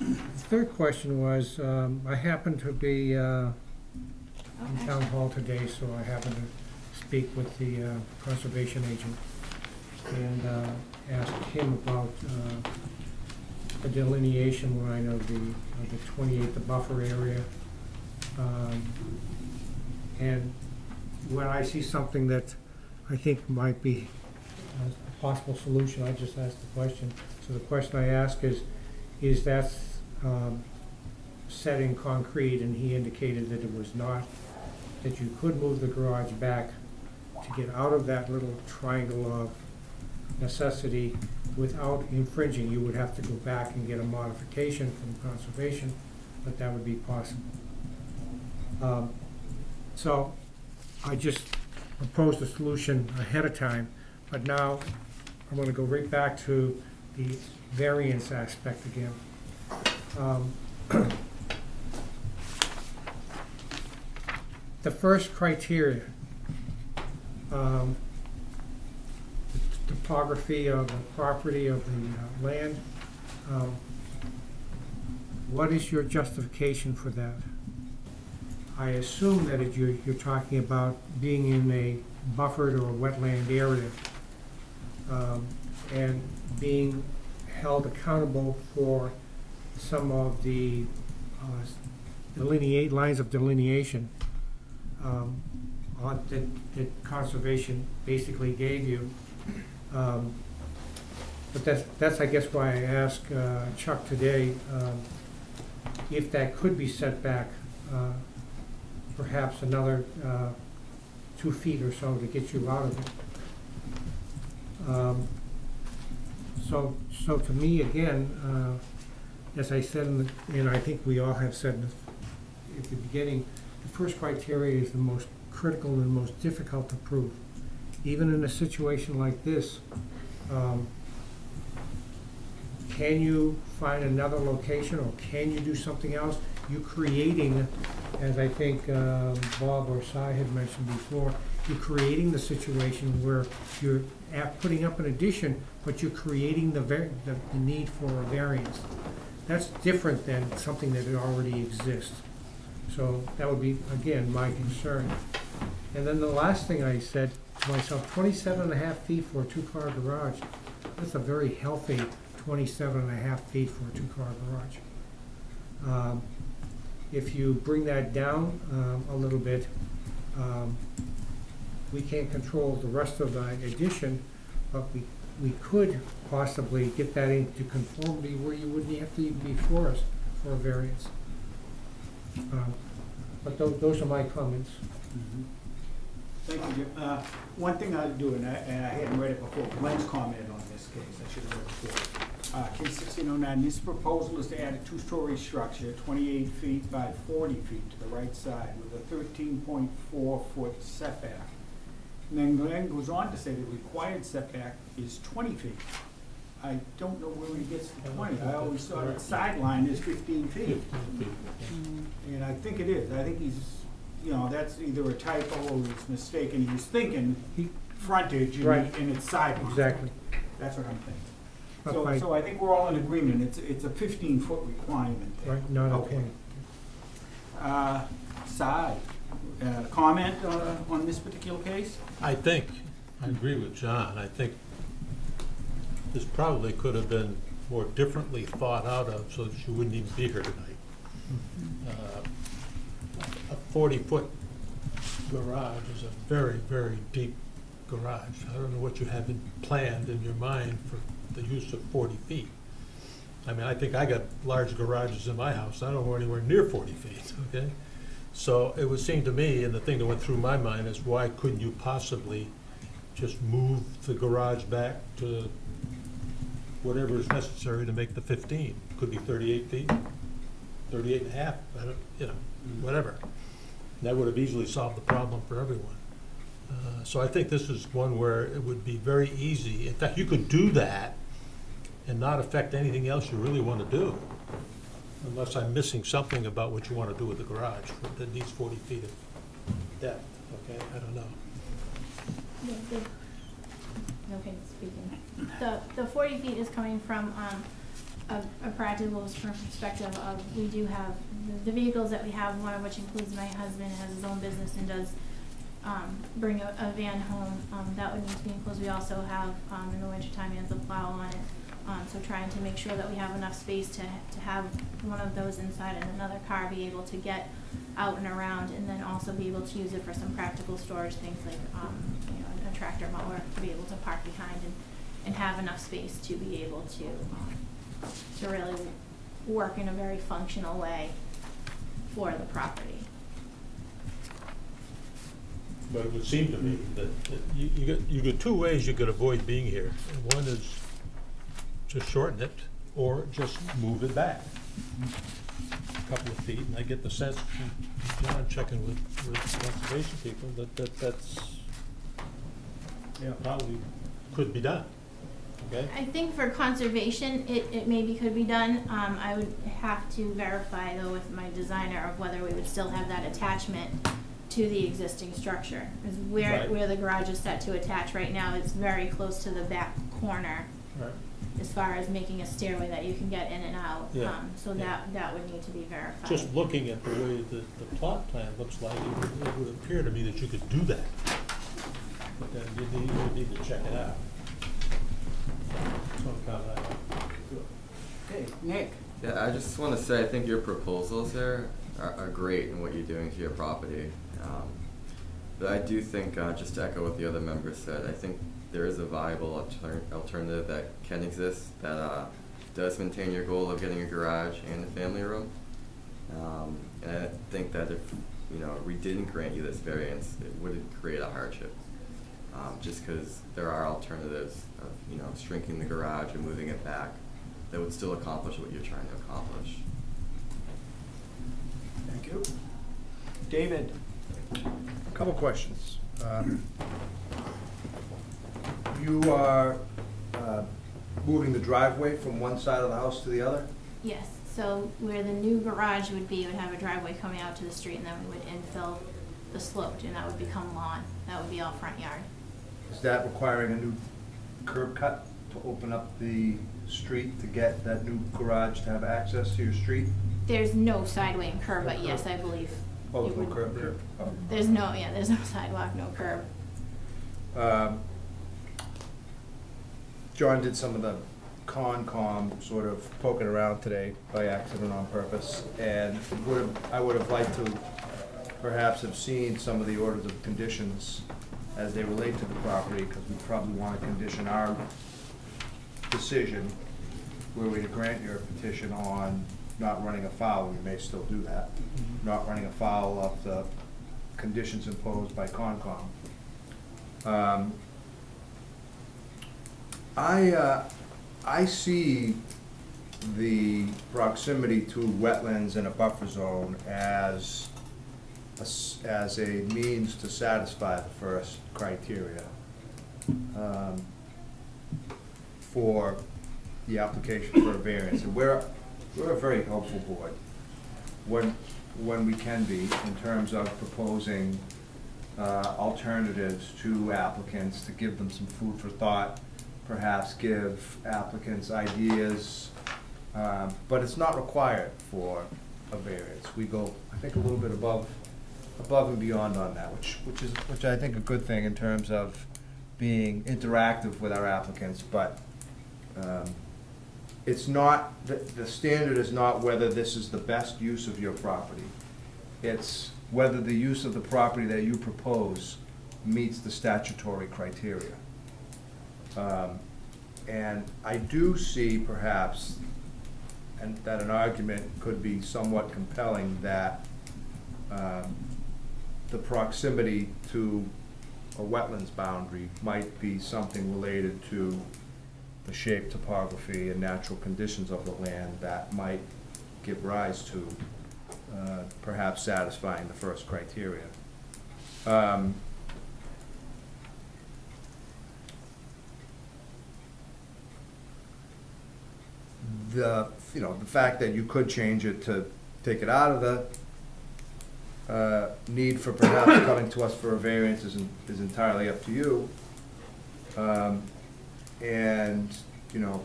Speaker 1: The third question was, um, I happened to be uh, in
Speaker 11: Okay.
Speaker 1: town hall today, so I happened to speak with the uh, conservation agent and uh, him about uh, the delineation line of the, of the twenty-eight, the buffer area. Um, And when I see something that I think might be a possible solution, I just ask the question. So the question I ask is, is that um, set in concrete? And he indicated that it was not, that you could move the garage back to get out of that little triangle of necessity without infringing. You would have to go back and get a modification from conservation, but that would be possible. Um, So, I just proposed a solution ahead of time, but now I'm gonna go right back to the variance aspect again. Um, The first criteria, um, the topography of the property of the uh, land, um, what is your justification for that? I assume that it- you're, you're talking about being in a buffered or wetland area um, and being held accountable for some of the uh, delineate, lines of delineation um, on- that, that conservation basically gave you. Um, But that's, that's, I guess, why I asked uh, Chuck today, um, if that could be set back uh, perhaps another uh, two feet or so to get you out of it. Um, So, so to me, again, uh, as I said, in the- and I think we all have said in at the beginning, the first criteria is the most critical and most difficult to prove. Even in a situation like this, um, can you find another location or can you do something else? You're creating, as I think um, Bob or Si had mentioned before, you're creating the situation where you're at putting up an addition, but you're creating the the, the need for a variance. That's different than something that already exists. So that would be, again, my concern. And then the last thing I said to myself, 27 and a half feet for a two-car garage, that's a very healthy 27 and a half feet for a two-car garage. Um, If you bring that down um, a little bit, um, we can't control the rest of the addition, but we, we could possibly get that into conformity where you wouldn't have to even be for us for a variance. Um, But tho- those are my comments.
Speaker 3: Thank you, Jim. Uh, One thing I'd do, and I, and I hadn't read it before, Glenn's commented on this case, I should have read it before. Uh, case sixteen oh nine, this proposal is to add a two-story structure, twenty-eight feet by forty feet to the right side with a thirteen point four foot setback. And then Glenn goes on to say the required setback is twenty feet. I don't know where he gets the twenty, I always thought the sideline is fifteen feet. And I think it is, I think he's, you know, that's either a typo or he's mistaken, he's thinking
Speaker 1: He-
Speaker 3: frontage and
Speaker 1: Right.
Speaker 3: and it's sideline.
Speaker 1: Exactly.
Speaker 3: That's what I'm thinking.
Speaker 1: But
Speaker 3: So,
Speaker 1: by-
Speaker 3: so I think we're all in agreement, it's, it's a fifteen foot requirement there.
Speaker 1: Right, not a
Speaker 3: Okay.
Speaker 1: twenty.
Speaker 3: Uh, Si, uh, comment uh, on this particular case?
Speaker 7: I think, I agree with John, I think this probably could have been more differently thought out of so that you wouldn't even be here tonight. Uh, A forty-foot garage is a very, very deep garage. I don't know what you have in- planned in your mind for the use of forty feet. I mean, I think I got large garages in my house, I don't go anywhere near forty feet, okay? So it would seem to me, and the thing that went through my mind is why couldn't you possibly just move the garage back to whatever is necessary to make the fifteen? Could be thirty-eight feet, thirty-eight and a half, I don't, you know, mm. whatever. That would have easily solved the problem for everyone. Uh, So I think this is one where it would be very easy, in fact, you could do that and not affect anything else you really want to do. Unless I'm missing something about what you want to do with the garage that needs forty feet of depth, okay, I don't know.
Speaker 11: Okay, speaking. The, the forty feet is coming from, um, a, a practical perspective of, we do have, the- vehicles that we have, one of which includes my husband, has his own business and does, um, bring a, a van home, um, that would need to be enclosed. We also have, um, in the wintertime, he has a plow on it. Um, so trying to make sure that we have enough space to, to have one of those inside and another car be able to get out and around, and then also be able to use it for some practical storage, things like, um, you know, a tractor mower to be able to park behind and, and have enough space to be able to, um, to really work in a very functional way for the property.
Speaker 7: But it would seem to me that, that you, you got, you got two ways you could avoid being here. One is to shorten it, or just move it back. a couple of feet, and I get the sense from John checking with, with conservation people that, that that's
Speaker 3: Yeah.
Speaker 7: probably could be done, okay?
Speaker 11: I think for conservation, it, it maybe could be done. Um, I would have to verify though with my designer of whether we would still have that attachment to the existing structure. Because where,
Speaker 7: Right.
Speaker 11: where the garage is set to attach right now is very close to the back corner
Speaker 7: Right.
Speaker 11: as far as making a stairway that you can get in and out.
Speaker 7: Yeah,
Speaker 11: Um, so
Speaker 7: yeah.
Speaker 11: that, that would need to be verified.
Speaker 7: Just looking at the way that the plot plan looks like, it would, it would appear to me that you could do that. But then you need, you need to check it out. That's one comment I have.
Speaker 3: Nick?
Speaker 8: Yeah, I just want to say I think your proposals here are, are great in what you're doing to your property. Um, but I do think, uh, just to echo what the other members said, I think there is a viable alter- alternative that can exist that uh, does maintain your goal of getting a garage and a family room. Um, and I think that if you know we didn't grant you this variance, it wouldn't create a hardship. Um, just because there are alternatives of you know shrinking the garage and moving it back that would still accomplish what you're trying to accomplish.
Speaker 3: Thank you. David?
Speaker 4: A Couple questions. Um, You are uh, moving the driveway from one side of the house to the other?
Speaker 11: Yes, so where the new garage would be, it would have a driveway coming out to the street and then we would infill the slope and that would become lawn. That would be all front yard.
Speaker 4: Is that requiring a new curb cut to open up the street to get that new garage to have access to your street?
Speaker 11: There's no sideway and curb, but yes, I believe.
Speaker 4: Oh, there's no
Speaker 11: would-
Speaker 4: curb there? Oh.
Speaker 11: There's no, yeah, there's no sidewalk, no curb.
Speaker 4: Um, John did some of the Concom sort of poking around today by accident on purpose, and would have, I would have liked to perhaps have seen some of the orders of conditions as they relate to the property, because we probably want to condition our decision, were we to grant your petition on not running afoul, we may still do that, not running afoul of the conditions imposed by Concom. Um, I, uh, I see the proximity to wetlands and a buffer zone as, as a means to satisfy the first criteria um, for the application for a variance. And we're, we're a very helpful board when, when we can be in terms of proposing uh, alternatives to applicants to give them some food for thought, perhaps give applicants ideas, um, but it's not required for a variance. We go, I think, a little bit above, above and beyond on that, which, which is, which I think a good thing in terms of being interactive with our applicants, but um, it's not, the, the standard is not whether this is the best use of your property. It's whether the use of the property that you propose meets the statutory criteria. Um, And I do see perhaps, and that an argument could be somewhat compelling that um, the proximity to a wetlands boundary might be something related to the shape, topography, and natural conditions of the land that might give rise to uh, perhaps satisfying the first criteria. Um, The, you know, the fact that you could change it to take it out of the uh, need for perhaps coming to us for a variance is en- is entirely up to you. Um, And, you know,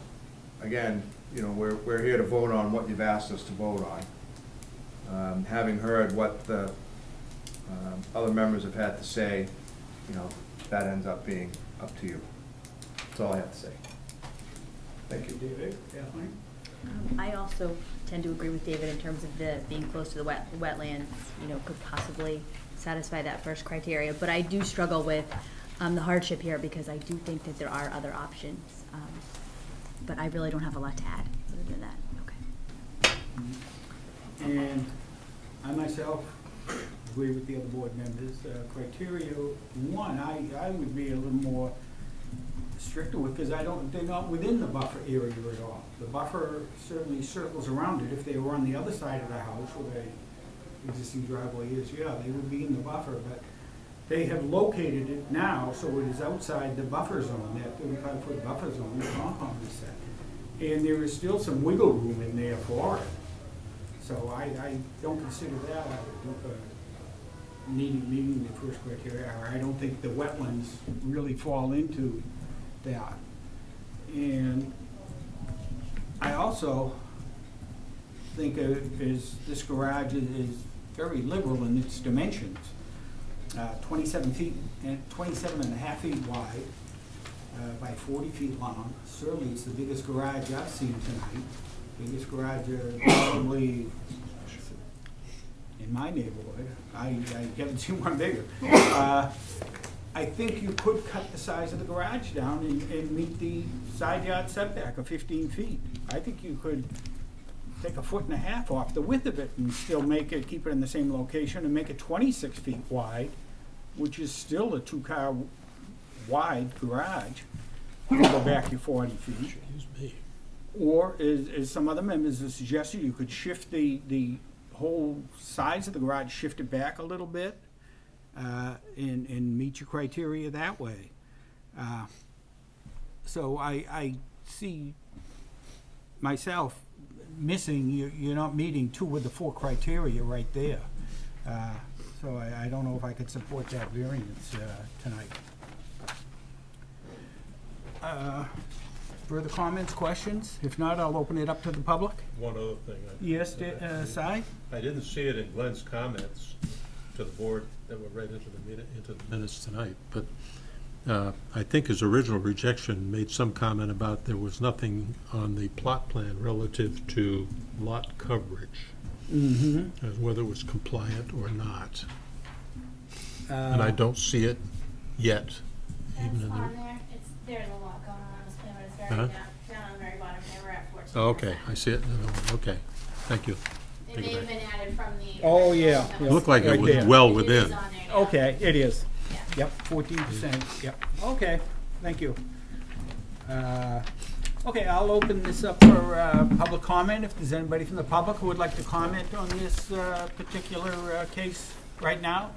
Speaker 4: again, you know, we're, we're here to vote on what you've asked us to vote on. Um, Having heard what the um, other members have had to say, you know, that ends up being up to you. That's all I have to say. Thank you.
Speaker 3: David, Kathleen?
Speaker 2: Um, I also tend to agree with David in terms of the being close to the wet, wetlands, you know, could possibly satisfy that first criteria. But I do struggle with, um, the hardship here because I do think that there are other options. Um, But I really don't have a lot to add other than that, okay.
Speaker 3: And I myself agree with the other board members. Uh, Criteria one, I, I would be a little more stricter with, because I don't, they're not within the buffer area at all. The buffer certainly circles around it. If they were on the other side of the house where the existing driveway is, yeah, they would be in the buffer, but they have located it now, so it is outside the buffer zone, that thirty-five foot buffer zone, the compound is set. And there is still some wiggle room in there for it. So I, I don't consider that a, a uh, needing, meeting the first criteria, I don't think the wetlands really fall into that. And I also think of, is, this garage is, very liberal in its dimensions. Uh, twenty-seven feet, and twenty-seven and a half feet wide, uh, by forty feet long. Certainly, it's the biggest garage I've seen tonight, biggest garage probably in my neighborhood. I, I haven't seen one bigger. Uh, I think you could cut the size of the garage down and, and meet the side yard setback of fifteen feet. I think you could take a foot and a half off the width of it and still make it, keep it in the same location and make it twenty-six feet wide, which is still a two-car wide garage. You Go back your forty feet.
Speaker 7: Excuse me.
Speaker 3: Or, as, as some other members have suggested, you could shift the, the whole size of the garage, shift it back a little bit, uh, and, and meet your criteria that way. Uh, So I, I see myself missing, you, you're not meeting two of the four criteria right there. Uh, So I, I don't know if I could support that variance, uh, tonight. Uh, Further comments, questions? If not, I'll open it up to the public.
Speaker 7: One other thing. I-
Speaker 3: Yes, uh, Si?
Speaker 7: I didn't see it in Glenn's comments to the board that were read into the minute, into the minutes tonight, but uh, I think his original rejection made some comment about there was nothing on the plot plan relative to lot coverage,
Speaker 3: Mm-hmm.
Speaker 7: as whether it was compliant or not. And I don't see it yet, even
Speaker 11: That's
Speaker 7: in
Speaker 11: on there, it's, there's a lot going on on this plan, but it's very
Speaker 7: Uh-huh.
Speaker 11: down, down on the very bottom here, we're at fourteen.
Speaker 7: oh, okay, I see it, No, okay, thank you.
Speaker 11: It
Speaker 7: Take
Speaker 11: may have been added from the.
Speaker 3: Oh, yeah,
Speaker 11: that
Speaker 3: yeah.
Speaker 7: It looked like it
Speaker 3: Right
Speaker 7: was
Speaker 3: there.
Speaker 7: well
Speaker 11: It is
Speaker 7: within.
Speaker 11: on there now.
Speaker 3: Okay, it is.
Speaker 11: Yeah.
Speaker 3: Yep, fourteen percent, yep. Okay, thank you. Uh, Okay, I'll open this up for uh, public comment. If there's anybody from the public who would like to comment on this uh, particular uh, case right now,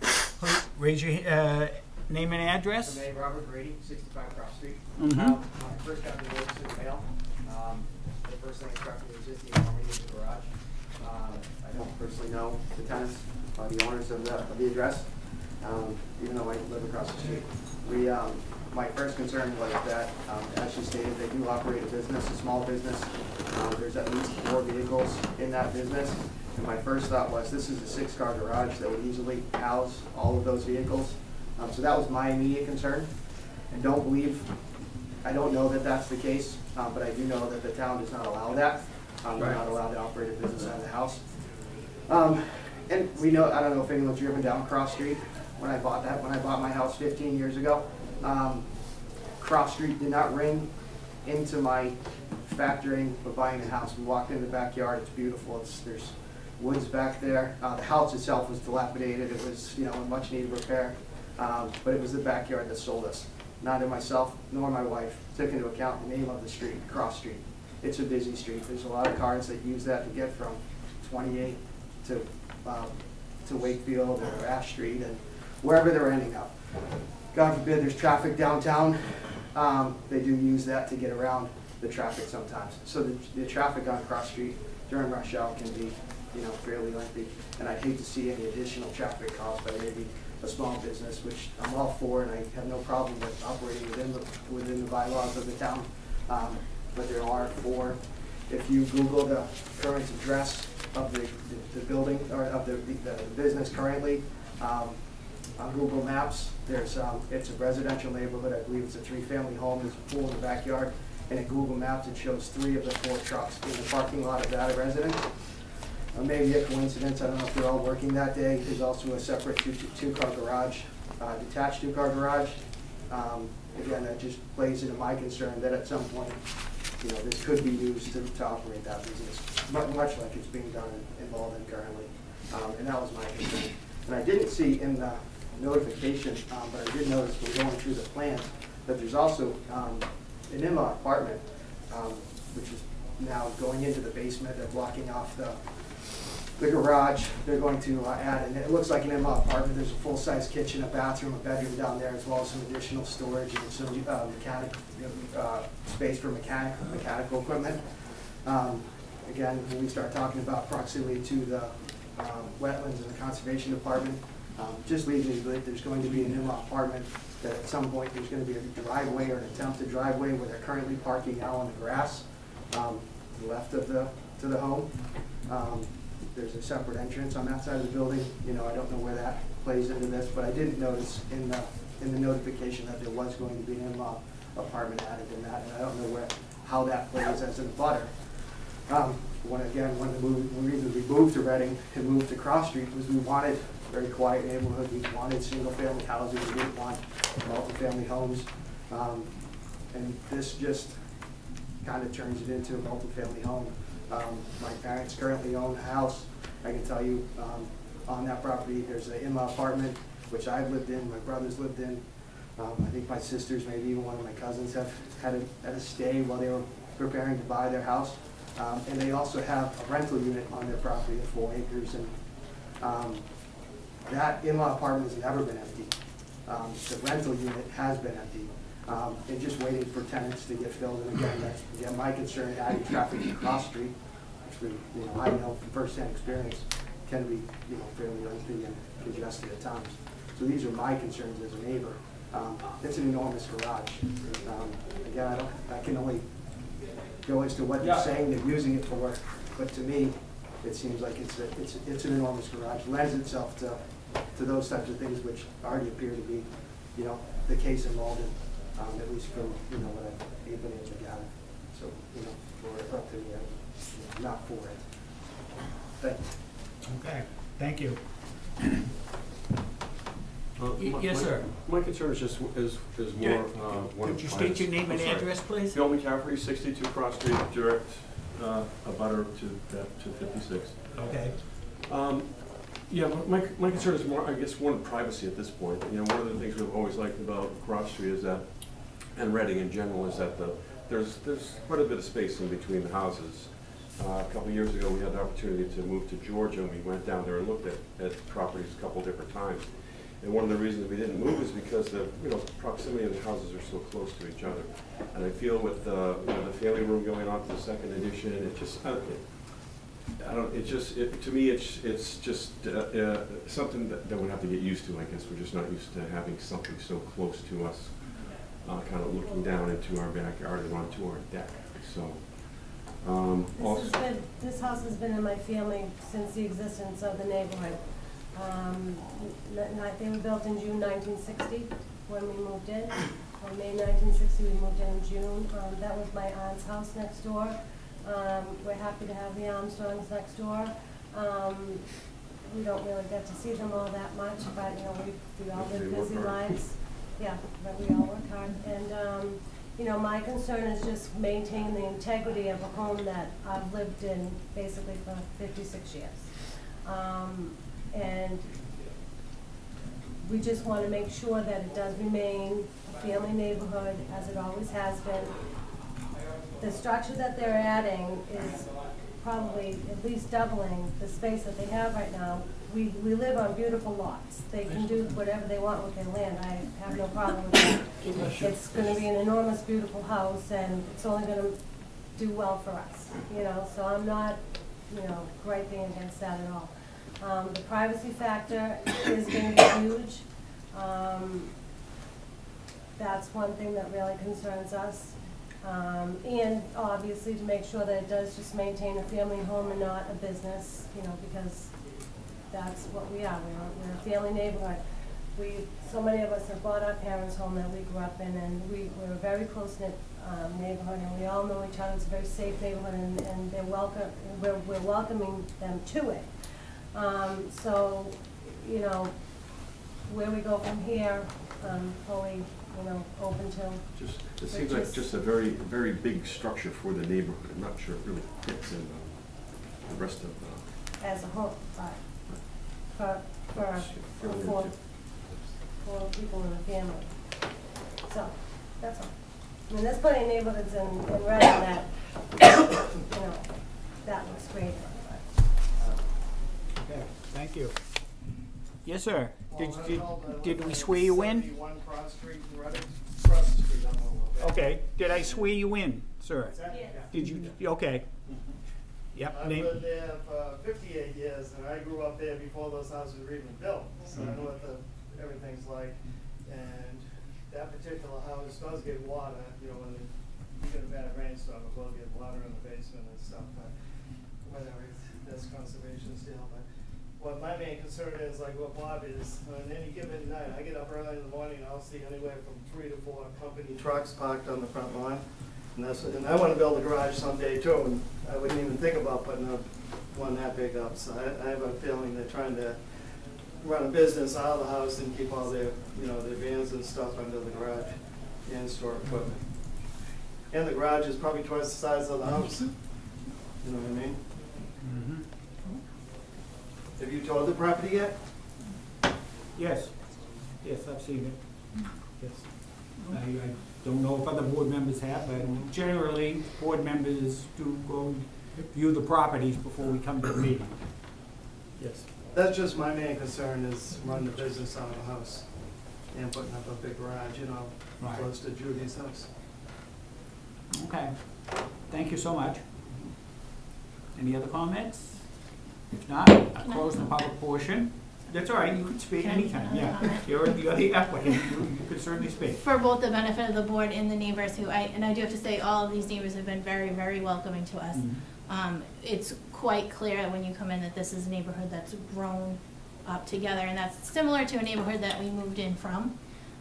Speaker 3: please raise your uh, name and address.
Speaker 16: My name is Robert Grady, sixty-five Cross Street.
Speaker 3: Mhm.
Speaker 16: Um, When I first got the notice in the mail, um, the first thing that struck me was just the enormity of the garage. I don't personally know the tenants or the owners of the, of the address, um, even though I live across the street. We, um, my first concern was that, um, as she stated, they do operate a business, a small business. Um, There's at least four vehicles in that business. And my first thought was, this is a six-car garage that would easily house all of those vehicles. Um, So that was my immediate concern. I don't believe, I don't know that that's the case, uh, but I do know that the town does not allow that. Um, They're not allowed to operate a business out of the house. Um, And we know, I don't know if anyone's driven down Cross Street when I bought that, when I bought my house fifteen years ago. Um, Cross Street did not ring into my factoring of buying a house. We walked in the backyard, it's beautiful, it's, there's woods back there. Uh, the house itself was dilapidated, it was, you know, in much needed repair. Um, but it was the backyard that sold us. Neither myself nor my wife took into account the name of the street, Cross Street. It's a busy street, there's a lot of cars that use that to get from twenty-eight to, um, to Wakefield or Ash Street and wherever they're ending up. God forbid there's traffic downtown, um, they do use that to get around the traffic sometimes. So the, the traffic on Cross Street during rush hour can be, you know, fairly lengthy. And I'd hate to see any additional traffic caused by maybe a small business, which I'm all for, and I have no problem with operating within the, within the bylaws of the town. Um, but there are four, if you Google the current address of the, the- the building, or of the, the business currently, um, on Google Maps, there's, um, it's a residential neighborhood, I believe it's a three-family home, there's a pool in the backyard, and at Google Maps, it shows three of the four trucks in the parking lot of that residence. Uh, maybe a coincidence, I don't know if they're all working that day, there's also a separate two, two-car garage, uh, detached two-car garage. Um, again, that just plays into my concern that at some point, you know, this could be used to, to operate that business, much, like it's being done in, in Malden currently. Um, and that was my concern. And I didn't see in the, notification, um, but I did notice when going through the plans, that there's also, um, an in-law apartment, um, which is now going into the basement, they're blocking off the, the garage, they're going to uh, add, and it looks like an in-law apartment, there's a full-size kitchen, a bathroom, a bedroom down there, as well as some additional storage and some, uh, mechanic, uh, space for mechanic, mechanical equipment. Um, again, when we start talking about proximity to the, um, wetlands and the conservation department, um, just me to there's going to be an in-law apartment, that at some point, there's gonna be a driveway or an attempted driveway where they're currently parking out on the grass, um, to the left of the, to the home. Um, there's a separate entrance on that side of the building, you know, I don't know where that plays into this, but I didn't notice in the, in the notification that there was going to be an in-law apartment added in that, and I don't know where, how that plays as a butter. Um, again, when the move, when we we moved to Reading and moved to Cross Street was we wanted a very quiet neighborhood, we wanted single-family housing, we didn't want multifamily homes. Um, and this just kind of turns it into a multifamily home. Um, my parents currently own a house, I can tell you, um, on that property, there's an in-law apartment, which I've lived in, my brothers lived in. Um, I think my sisters, maybe even one of my cousins have had a, had a stay while they were preparing to buy their house. Um, and they also have a rental unit on their property of four acres, and, um, that in-law apartment has never been empty. Um, the rental unit has been empty, um, and just waiting for tenants to get filled, and again, that's, again, my concern, adding traffic to Cross Street, which we, you know, I know from firsthand experience, can be, you know, fairly lengthy and congested at times. So these are my concerns as a neighbor. Um, it's an enormous garage. Um, again, I don't, I can only go as to what they're saying they're using it for, but to me, it seems like it's a, it's, it's an enormous garage, lends itself to, to those types of things which already appear to be, you know, the case in Malden, um, at least from, you know, what I've been able to gather. So, you know, for, up to, uh, not for it. Thank you.
Speaker 3: Okay, thank you.
Speaker 17: Uh,
Speaker 3: Y-
Speaker 17: my-
Speaker 3: yes,
Speaker 17: my-
Speaker 3: sir.
Speaker 17: My concern is just, is, is
Speaker 3: Yeah.
Speaker 17: more, uh, one of.
Speaker 3: Could you state your name and
Speaker 17: I'm sorry.
Speaker 3: address, please?
Speaker 17: Bill McCaffrey, sixty-two Cross Street, direct, uh, abutter to, uh, to fifty-six.
Speaker 3: Okay.
Speaker 17: Um, yeah, my- my, my concern is more, I guess, one of privacy at this point. You know, one of the things we've always liked about Cross Street is that, and Reading in general, is that the, there's, there's quite a bit of space in between the houses. Uh, a couple of years ago, we had the opportunity to move to Georgia, and we went down there and looked at, at properties a couple different times. And one of the reasons we didn't move is because the, you know, proximity of the houses are so close to each other. And I feel with the, you know, the family room going on to the second edition, it just, I don't, it- I don't, it just, it, to me, it's, it's just, uh, uh, something that, that we have to get used to, I guess. We're just not used to having something so close to us, uh, kind of looking down into our backyard and onto our deck, so. Um,
Speaker 18: This
Speaker 17: also.
Speaker 18: has been, this house has been in my family since the existence of the neighborhood. Um, n- n- they were built in June nineteen sixty when we moved in. On May nineteen sixty, we moved in in June. Um, that was my aunt's house next door. Um, we're happy to have the Armstrongs next door. Um, we don't really get to see them all that much, but, you know, we, we all
Speaker 17: They
Speaker 18: live
Speaker 17: work
Speaker 18: busy
Speaker 17: hard.
Speaker 18: lives. Yeah, but we all work hard. And, um, you know, my concern is just maintaining the integrity of a home that I've lived in basically for fifty-six years. Um, and we just wanna make sure that it does remain a family neighborhood as it always has been. The structure that they're adding is probably at least doubling the space that they have right now. We, we live on beautiful lots. They can do whatever they want with their land. I have no problem with that. It's gonna be an enormous, beautiful house and it's only gonna do well for us, you know, so I'm not, you know, griping against that at all. Um, the privacy factor is gonna be huge. Um, that's one thing that really concerns us. Um, and obviously to make sure that it does just maintain a family home and not a business, you know, because that's what we are. We're, we're a family neighborhood. We, so many of us have bought our parents' home that we grew up in, and we, we're a very close-knit, um, neighborhood, and we all know each other. It's a very safe neighborhood, and, and they're welcome, we're, we're welcoming them to it. Um, so, you know, where we go from here, um, fully, you know, open to.
Speaker 17: Just, it seems like just a very, very big structure for the neighborhood. I'm not sure it really fits in uh, the rest of the.
Speaker 18: As a whole, but for, for, for,
Speaker 17: into-
Speaker 18: people in the family. So, that's all. I mean, there's plenty of neighborhoods in, in Reading that, you know, that looks great,
Speaker 3: Okay, thank you. Yes, sir. Did, did, did we swear you in?
Speaker 19: Seventy-one Cross Street, in Reading, across the street, I'm on.
Speaker 3: Okay, did I swear you in, sir?
Speaker 19: Yeah.
Speaker 3: Did you, okay. Yep,
Speaker 19: I've
Speaker 3: name,
Speaker 19: lived there for fifty-eight years, and I grew up there before those houses were even built, so I know what the, everything's like. And that particular house does get water, you know, when you get a bad rainstorm, it will get water in the basement and stuff, but whatever, it's- that's conservation still, but what my main concern is, like what Bob is, on any given night, I get up early in the morning, and I'll see anywhere from three to four company trucks parked on the front lawn. And that's, and I wanna build a garage someday too, and I wouldn't even think about putting up one that big up, so I, I have a feeling they're trying to run a business out of the house and keep all their, you know, their vans and stuff under the garage and store equipment. And the garage is probably twice the size of the house, you know what I mean?
Speaker 3: Mhm.
Speaker 19: Have you toured the property yet?
Speaker 3: yes, yes, I've seen it, yes. I, I don't know if other board members have, but generally, board members do go view the properties before we come to the meeting. Yes.
Speaker 19: That's just my main concern is running the business out of the house and putting up a big garage, you know,
Speaker 3: Right.
Speaker 19: close to Judy's house.
Speaker 3: Okay, thank you so much. Any other comments? If not, I close the public portion. That's all right, you can speak
Speaker 11: Can I-
Speaker 3: anytime,
Speaker 11: another
Speaker 3: yeah.
Speaker 11: comment?
Speaker 3: You're, the applicant, you you can certainly speak.
Speaker 11: For both the benefit of the board and the neighbors who I, and I do have to say, all of these neighbors have been very, very welcoming to us.
Speaker 3: Mhm.
Speaker 11: Um, it's quite clear when you come in that this is a neighborhood that's grown up together, and that's similar to a neighborhood that we moved in from.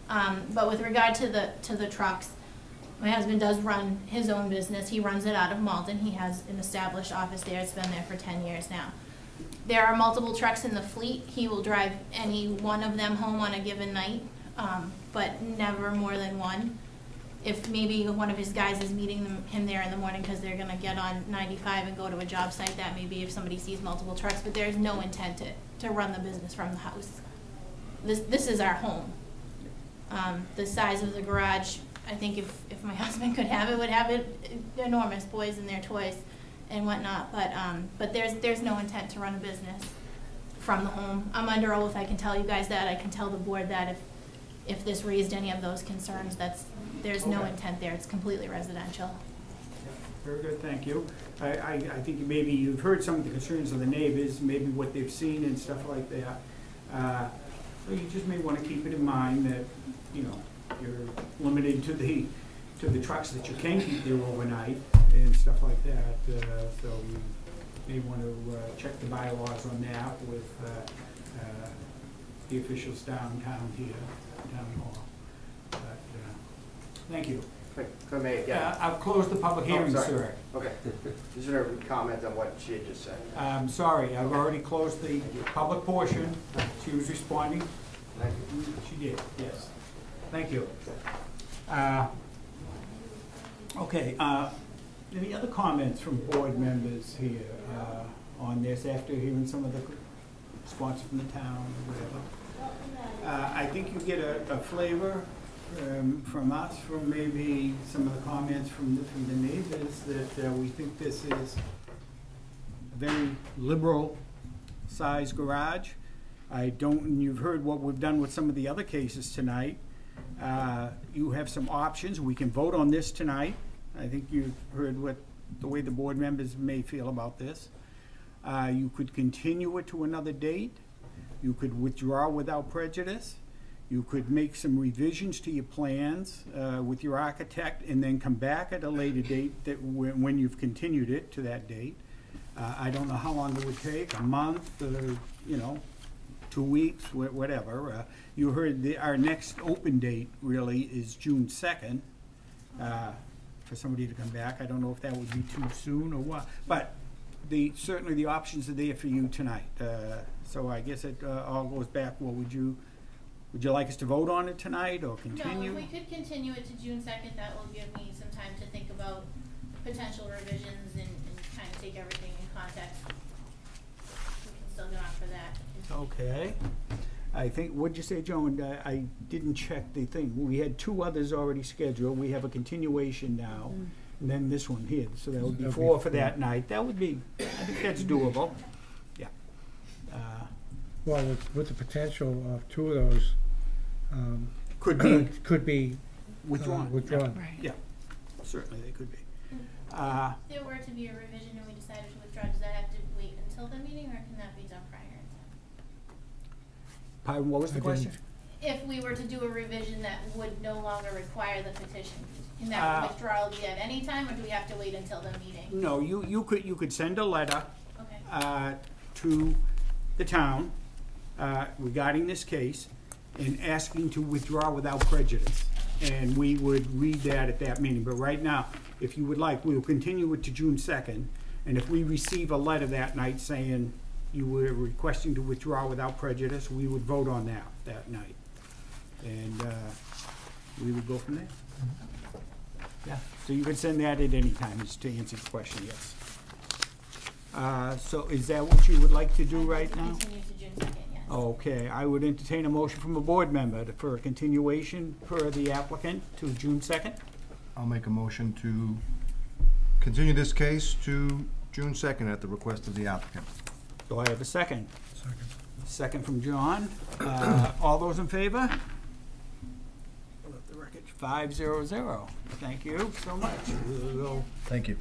Speaker 11: Um, but with regard to the, to the trucks, my husband does run his own business. He runs it out of Malden. He has an established office there. It's been there for ten years now. There are multiple trucks in the fleet. He will drive any one of them home on a given night, um, but never more than one. If maybe one of his guys is meeting them, him there in the morning because they're gonna get on ninety-five and go to a job site, that may be if somebody sees multiple trucks, but there's no intent to, to run the business from the house. This, this is our home. Um, the size of the garage, I think if, if my husband could have it, would have it enormous, boys and their toys and whatnot, but, um, but there's, there's no intent to run a business from the home. I'm under oath, I can tell you guys that, I can tell the board that if, if this raised any of those concerns, that's, there's no
Speaker 3: Okay.
Speaker 11: intent there, it's completely residential.
Speaker 3: Very good, thank you. I, I, I think maybe you've heard some of the concerns of the neighbors, maybe what they've seen and stuff like that. Uh, So you just may want to keep it in mind that, you know, you're limited to the, to the trucks that you can keep there overnight and stuff like that. Uh, So you may want to uh, check the bylaws on that with uh, uh, the officials downtown here, town hall. But, uh, Thank you.
Speaker 16: If I may again.
Speaker 3: Yeah, I've closed the public
Speaker 16: Oh,
Speaker 3: hearing,
Speaker 16: sorry.
Speaker 3: sir.
Speaker 16: Okay. Just want to comment on what she had just said.
Speaker 3: I'm sorry, I've already closed the public portion. She was responding.
Speaker 16: Thank you.
Speaker 3: She did, yes. Thank you. Uh, Okay, uh, any other comments from board members here uh, on this after hearing some of the responses from the town or whatever? Uh, I think you get a a flavor um, from us, from maybe some of the comments from the, from the neighbors, that uh, we think this is a very liberal size garage. I don't, and you've heard what we've done with some of the other cases tonight. Uh, You have some options, we can vote on this tonight. I think you've heard what, the way the board members may feel about this. Uh, You could continue it to another date. You could withdraw without prejudice. You could make some revisions to your plans uh, with your architect and then come back at a later date that, when when you've continued it to that date. Uh, I don't know how long it would take, a month, or, you know, two weeks, wha- whatever. Uh, You heard the, our next open date really is June second, uh, for somebody to come back. I don't know if that would be too soon or what, but the, certainly the options are there for you tonight. Uh, So I guess it uh, all goes back, would you, would you like us to vote on it tonight or
Speaker 11: No,
Speaker 3: continue?
Speaker 11: if we could continue it to June second, that will give me some time to think about potential revisions and, and kind of take everything in context. We can still go on for that.
Speaker 3: Okay. I think, what'd you say, Joan? I, I didn't check the thing. We had two others already scheduled. We have a continuation now. And then this one here, so that would be
Speaker 1: That'll be
Speaker 3: four for that night. That would be, I think that's doable. Yeah. Uh,
Speaker 1: Well, with, with the potential of two of those, um,
Speaker 3: Could be
Speaker 1: could be uh,
Speaker 3: withdrawn.
Speaker 1: withdrawn.
Speaker 3: Yeah, certainly they could be. Uh,
Speaker 11: If there were to be a revision and we decided to withdraw, does that have to wait until the meeting, or can that be done prior to?
Speaker 3: Pardon, what was
Speaker 1: I
Speaker 3: the
Speaker 1: didn't-
Speaker 3: question?
Speaker 11: If we were to do a revision that would no longer require the petition, can
Speaker 3: Uh,
Speaker 11: that withdrawal be at any time, or do we have to wait until the meeting?
Speaker 3: No, you, you could, you could send a letter
Speaker 11: Okay.
Speaker 3: uh, to the town uh, regarding this case and asking to withdraw without prejudice. And we would read that at that meeting. But right now, if you would like, we will continue it to June second. And if we receive a letter that night saying you were requesting to withdraw without prejudice, we would vote on that, that night. And uh, we would go from there. Yeah, so you could send that at any time, just to answer your question, yes. Uh, So is that what you would like to do right now?
Speaker 11: Continue to June second, yes.
Speaker 3: Okay, I would entertain a motion from a board member to- for a continuation for the applicant to June second.
Speaker 4: I'll make a motion to continue this case to June second at the request of the applicant.
Speaker 3: Do I have a second?
Speaker 1: Second.
Speaker 3: Second from John. Uh, All those in favor? Let the record, Five zero zero. Thank you so much. We'll
Speaker 4: Thank you.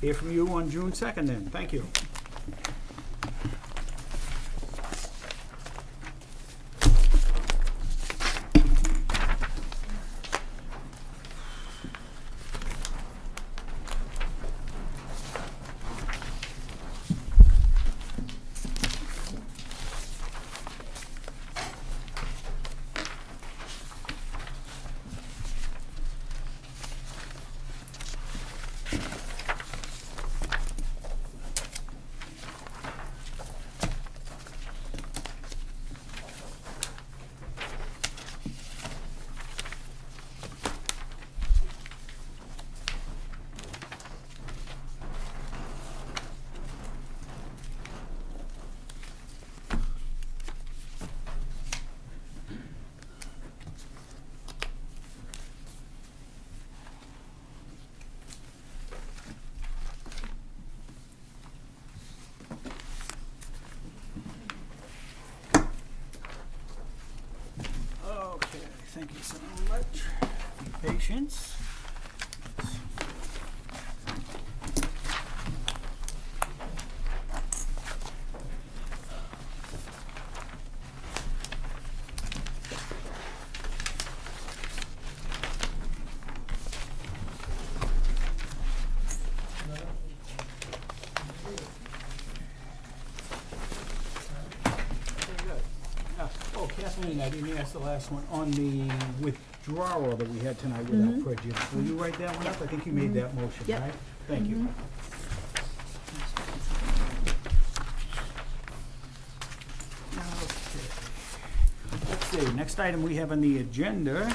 Speaker 3: hear from you on June second then. Thank you. Okay, thank you so much. Patience. Uh, Kathleen, I didn't ask the last one, on the withdrawal that we had tonight without mm-hmm. prejudice, will you write that one up? I think you made that mm-hmm. motion,
Speaker 2: Yep.
Speaker 3: right? Thank you. Mm-hmm. Okay. Let's see, next item we have on the agenda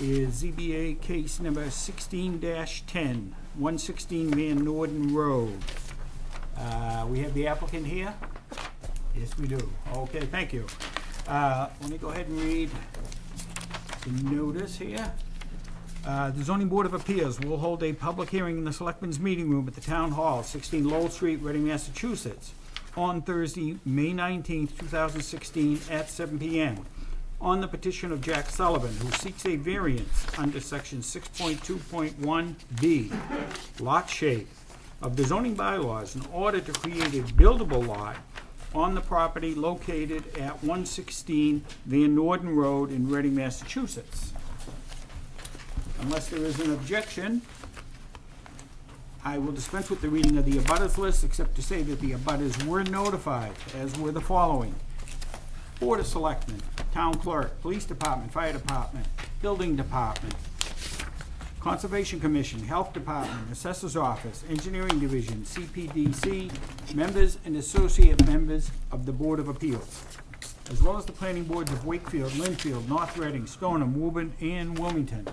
Speaker 3: is ZBA case number sixteen 10 116 Van Norden Road. Uh, we have the applicant here? Yes, we do. Okay, thank you. Uh, Let me go ahead and read the notice here. Uh, The zoning board of appeals will hold a public hearing in the selectmen's meeting room at the town hall, 16 Lowell Street, Reading, Massachusetts, on Thursday, May 19th, 2016, at 7 PM, on the petition of Jack Sullivan, who seeks a variance under section 6.2.1B, lot shape, of the zoning bylaws in order to create a buildable lot on the property located at 116 Van Norden Road in Reading, Massachusetts. Unless there is an objection, I will dispense with the reading of the abutters list, except to say that the abutters were notified, as were the following. Board of Selectmen, Town Clerk, Police Department, Fire Department, Building Department, Conservation Commission, Health Department, Assessor's Office, Engineering Division, CPDC, members and associate members of the Board of Appeals, as well as the planning boards of Wakefield, Lynnfield, North Reading, Stoneham, Woburn, and Wilmington.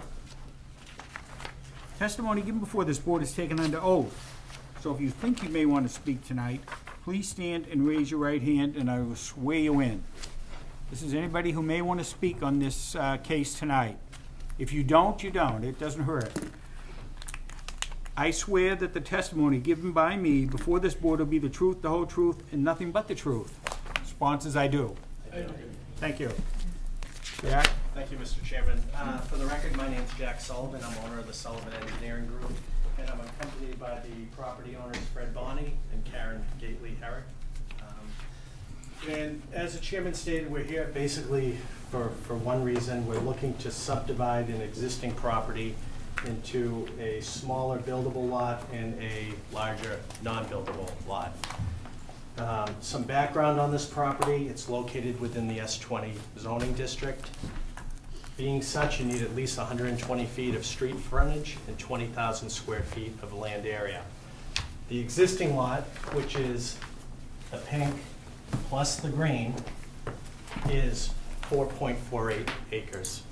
Speaker 3: Testimony given before this board is taken under oath. So if you think you may want to speak tonight, please stand and raise your right hand, and I will swear you in. This is anybody who may want to speak on this uh, case tonight. If you don't, you don't. It doesn't hurt. I swear that the testimony given by me before this board will be the truth, the whole truth, and nothing but the truth. Sponsors, I do. Thank you. Jack?
Speaker 20: Thank you, Mr. Chairman. Uh, For the record, my name is Jack Sullivan. I'm owner of the Sullivan Engineering Group, and I'm accompanied by the property owners Fred Bonney and Karen Gately Herrick. Um, And as the chairman stated, we're here basically for, for one reason. We're looking to subdivide an existing property into a smaller buildable lot and a larger non-buildable lot. Um, Some background on this property, it's located within the S20 zoning district. Being such, you need at least 120 feet of street frontage and 20,000 square feet of land area. The existing lot, which is the pink plus the green, is 4.48 acres.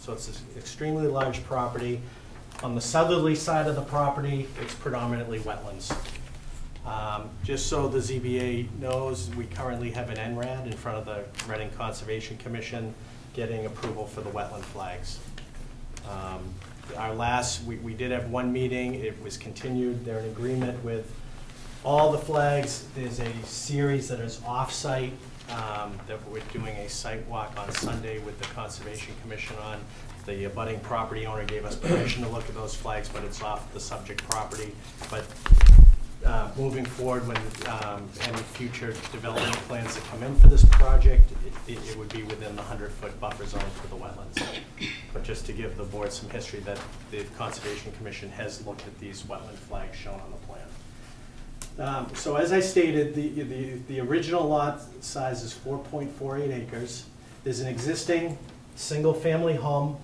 Speaker 20: So it's an extremely large property. On the southerly side of the property, it's predominantly wetlands. Um, Just so the ZBA knows, we currently have an NRAD in front of the Reading Conservation Commission getting approval for the wetland flags. Um, Our last, we, we did have one meeting, it was continued, they're in agreement with all the flags. There's a series that is off-site, um, that we're doing a site walk on Sunday with the Conservation Commission on. The abutting property owner gave us permission to look at those flags, but it's off the subject property. But uh, moving forward, when um, any future development plans that come in for this project, it- it it would be within the 100-foot buffer zone for the wetlands. But just to give the board some history, that the Conservation Commission has looked at these wetland flags shown on the. Um, So as I stated, the, the, the original lot size is 4.48 acres. There's an existing single-family home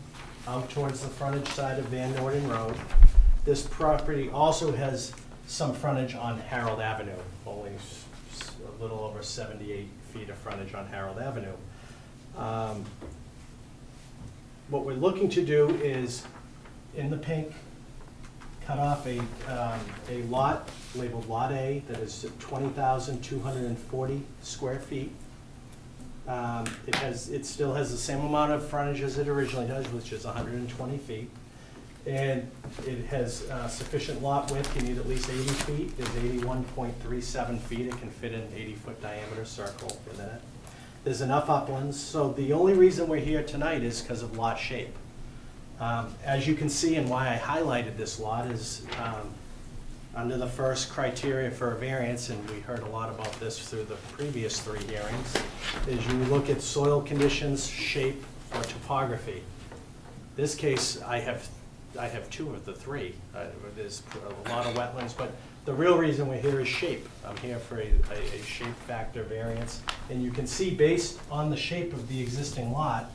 Speaker 20: out towards the frontage side of Van Norden Road. This property also has some frontage on Harold Avenue, only a little over 78 feet of frontage on Harold Avenue. Um, What we're looking to do is, in the pink, cut off a, um, a lot labeled Lot A that is 20,240 square feet. Um, It has, it still has the same amount of frontage as it originally does, which is 120 feet. And it has uh, sufficient lot width, you need at least 80 feet, there's 81.37 feet, it can fit an 80-foot diameter circle within it. There's enough uplands, so the only reason we're here tonight is because of lot shape. Um, As you can see, and why I highlighted this lot is, um, under the first criteria for a variance, and we heard a lot about this through the previous three hearings, is you look at soil conditions, shape, or topography. This case, I have, I have two of the three. Uh, There's a lot of wetlands, but the real reason we're here is shape. I'm here for a, a a shape factor variance. And you can see, based on the shape of the existing lot,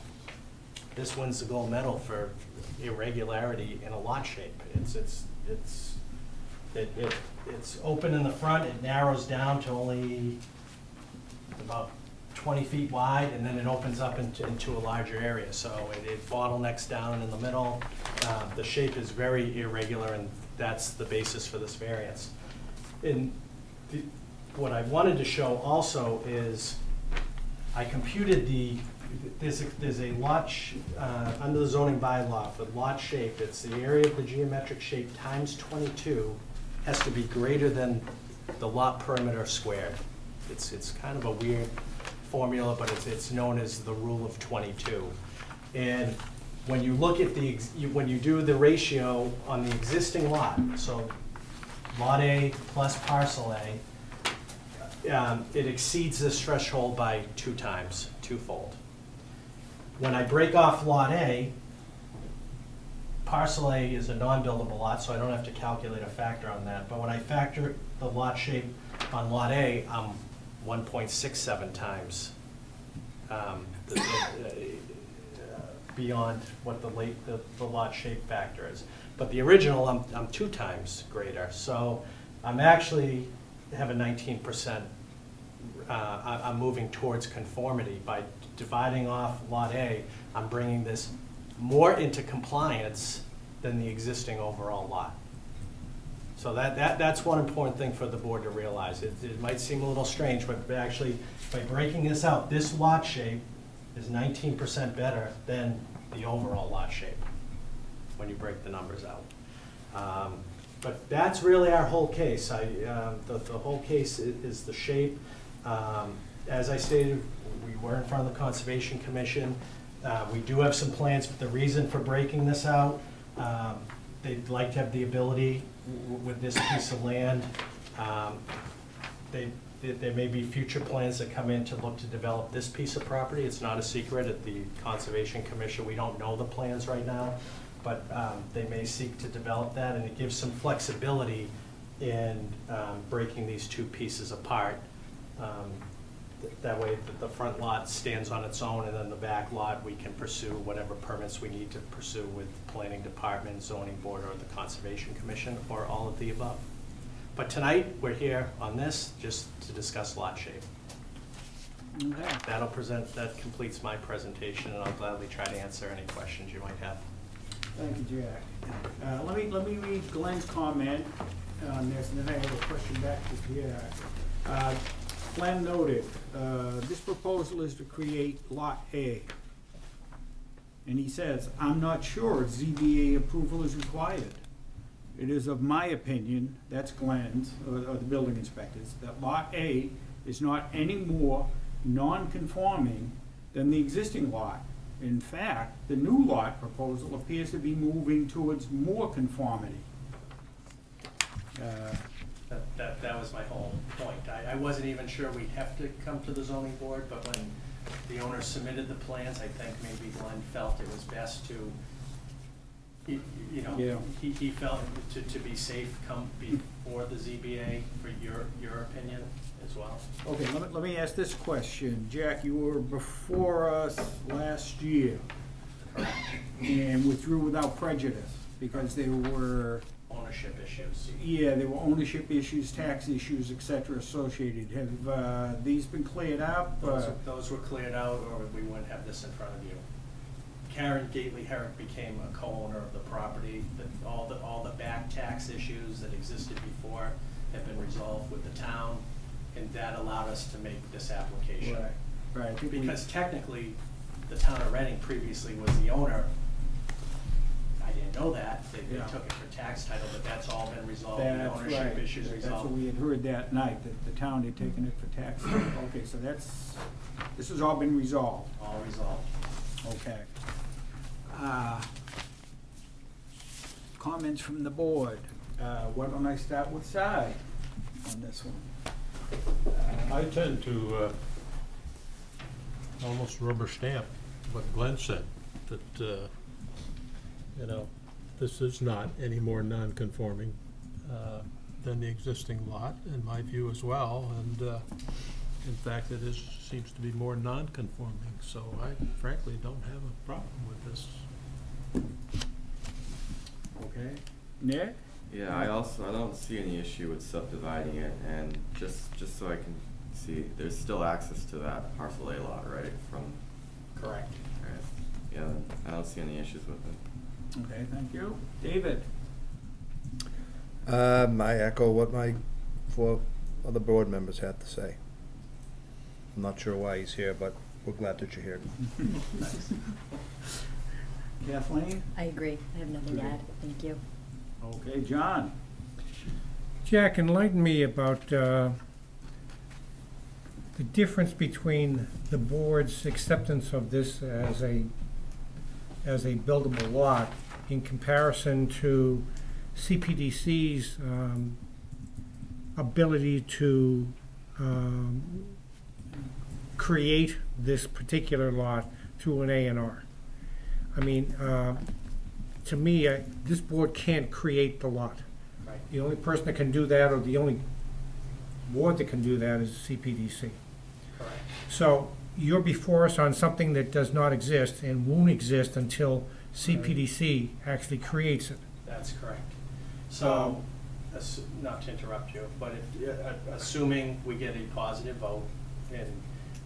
Speaker 20: this wins the gold medal for irregularity in a lot shape. It's, it's, it's, it, it, it's open in the front, it narrows down to only about twenty feet wide, and then it opens up into, into a larger area, so it, it bottlenecks down in the middle. Uh, the shape is very irregular, and that's the basis for this variance. And the, what I wanted to show also is, I computed the, there's a, there's a lot, sh- uh, under the zoning bylaw, for lot shape, it's the area of the geometric shape times twenty-two has to be greater than the lot perimeter squared. It's, it's kind of a weird formula, but it's, it's known as the rule of twenty-two. And when you look at the, ex- you- when you do the ratio on the existing lot, so lot A plus parcel A, um, it exceeds this threshold by two times, twofold. When I break off Lot A, parcel A is a non-buildable lot, so I don't have to calculate a factor on that. But when I factor the lot shape on Lot A, I'm one point six seven times um, the- uh, beyond what the late, the, the lot shape factor is. But the original, I'm, I'm two times greater, so I'm actually have a nineteen percent, uh, I, I'm moving towards conformity. By dividing off Lot A, I'm bringing this more into compliance than the existing overall lot. So that, that, that's one important thing for the board to realize. It, it might seem a little strange, but actually, by breaking this out, this lot shape is nineteen percent better than the overall lot shape, when you break the numbers out. Um, But that's really our whole case. I, um, the, the whole case i- is the shape. Um, As I stated, were in front of the Conservation Commission. Uh, We do have some plans, but the reason for breaking this out, um, they'd like to have the ability w- with this piece of land. um, They, there- there may be future plans that come in to look to develop this piece of property. It's not a secret at the Conservation Commission. We don't know the plans right now, but um, they may seek to develop that, and it gives some flexibility in um, breaking these two pieces apart. Um, That way, the- the front lot stands on its own, and then the back lot, we can pursue whatever permits we need to pursue with the Planning Department, Zoning Board, or the Conservation Commission, or all of the above. But tonight, we're here on this just to discuss lot shape.
Speaker 3: Okay.
Speaker 20: That'll present, that completes my presentation, and I'll gladly try to answer any questions you might have.
Speaker 3: Thank you, Jack. Uh, Let me, let me read Glenn's comment on this, and then I have a question back to Jack. Uh, Glenn noted, uh, this proposal is to create Lot A. And he says, "I'm not sure ZBA approval is required. It is of my opinion," that's Glenn's, or or the building inspector's, "that Lot A is not any more non-conforming than the existing lot. In fact, the new lot proposal appears to be moving towards more conformity." Uh,
Speaker 20: That, that, that was my whole point. I, I wasn't even sure we'd have to come to the zoning board, but when the owner submitted the plans, I think maybe Glenn felt it was best to, you you
Speaker 3: Yeah.
Speaker 20: know, he, he felt to, to be safe, come before the ZBA for your, your opinion as well.
Speaker 3: Okay, let me, let me ask this question. Jack, you were before us last year and withdrew without prejudice because there were,
Speaker 20: Ownership issues.
Speaker 3: yeah, there were ownership issues, tax issues, et cetera, associated. Have, uh, these been cleared up?
Speaker 20: Those,
Speaker 3: Uh,
Speaker 20: those were cleared out, or we wouldn't have this in front of you. Karen Gately Herrick became a co-owner of the property, that all the, all the back tax issues that existed before have been resolved with the town, and that allowed us to make this application.
Speaker 3: Right, right. I think we-
Speaker 20: Because technically, the town of Reading previously was the owner. I didn't know that, they, they
Speaker 3: Yeah.
Speaker 20: took it for tax title, but that's all been resolved, the
Speaker 3: That's
Speaker 20: ownership
Speaker 3: right.
Speaker 20: issues
Speaker 3: That's
Speaker 20: resolved.
Speaker 3: what we had heard that night, that the town had taken it for tax. Okay, so that's, this has all been resolved.
Speaker 20: All resolved.
Speaker 3: Okay. Uh, Comments from the board. Uh, Why don't I start with Si on this one?
Speaker 7: I tend to uh, almost rubber stamp what Glenn said, that, uh, you know, this is not any more non-conforming uh, than the existing lot, in my view as well, and uh, in fact, it is, seems to be more non-conforming, so I frankly don't have a problem with this.
Speaker 3: Okay. Nick?
Speaker 8: Yeah, I also, I don't see any issue with subdividing it, and just, just so I can see, there's still access to that parcel A lot, right, from,
Speaker 20: Correct.
Speaker 8: alright, yeah, I don't see any issues with it.
Speaker 3: Okay, thank you. David?
Speaker 21: Um, I echo what my four other board members had to say. I'm not sure why he's here, but we're glad that you're here.
Speaker 3: Kathleen?
Speaker 2: I agree. I have nothing to add. Thank you.
Speaker 3: Okay, John?
Speaker 1: Jack, enlighten me about uh, the difference between the board's acceptance of this as a, as a buildable lot in comparison to CPDC's um, ability to um, create this particular lot through an A and R. I mean, uh, to me, I- this board can't create the lot.
Speaker 20: Right.
Speaker 1: The only person that can do that, or the only board that can do that is CPDC.
Speaker 20: Correct.
Speaker 1: So you're before us on something that does not exist and won't exist until CPDC actually creates it.
Speaker 20: That's correct. So, assu- not to interrupt you, but if, uh, assuming we get a positive vote and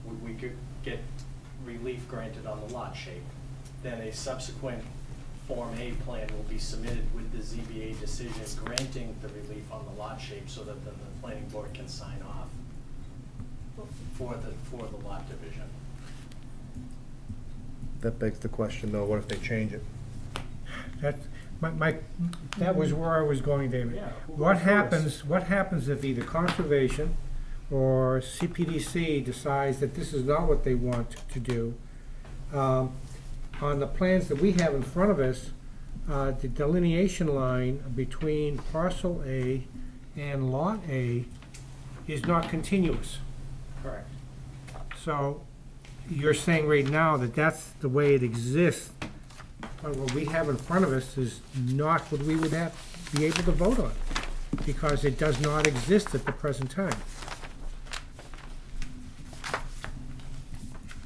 Speaker 20: we- we could get relief granted on the lot shape, then a subsequent Form A plan will be submitted with the ZBA decision granting the relief on the lot shape so that then the planning board can sign off for the, for the lot division.
Speaker 21: That begs the question though, what if they change it?
Speaker 1: That, my, my, that was where I was going, David.
Speaker 3: Yeah, who
Speaker 1: What
Speaker 3: goes
Speaker 1: happens, what happens if either conservation or CPDC decides that this is not what they want to do? Um, On the plans that we have in front of us, uh, the delineation line between parcel A and lot A is not continuous.
Speaker 20: Correct.
Speaker 1: So you're saying right now that that's the way it exists, but what we have in front of us is not what we would have, be able to vote on, because it does not exist at the present time.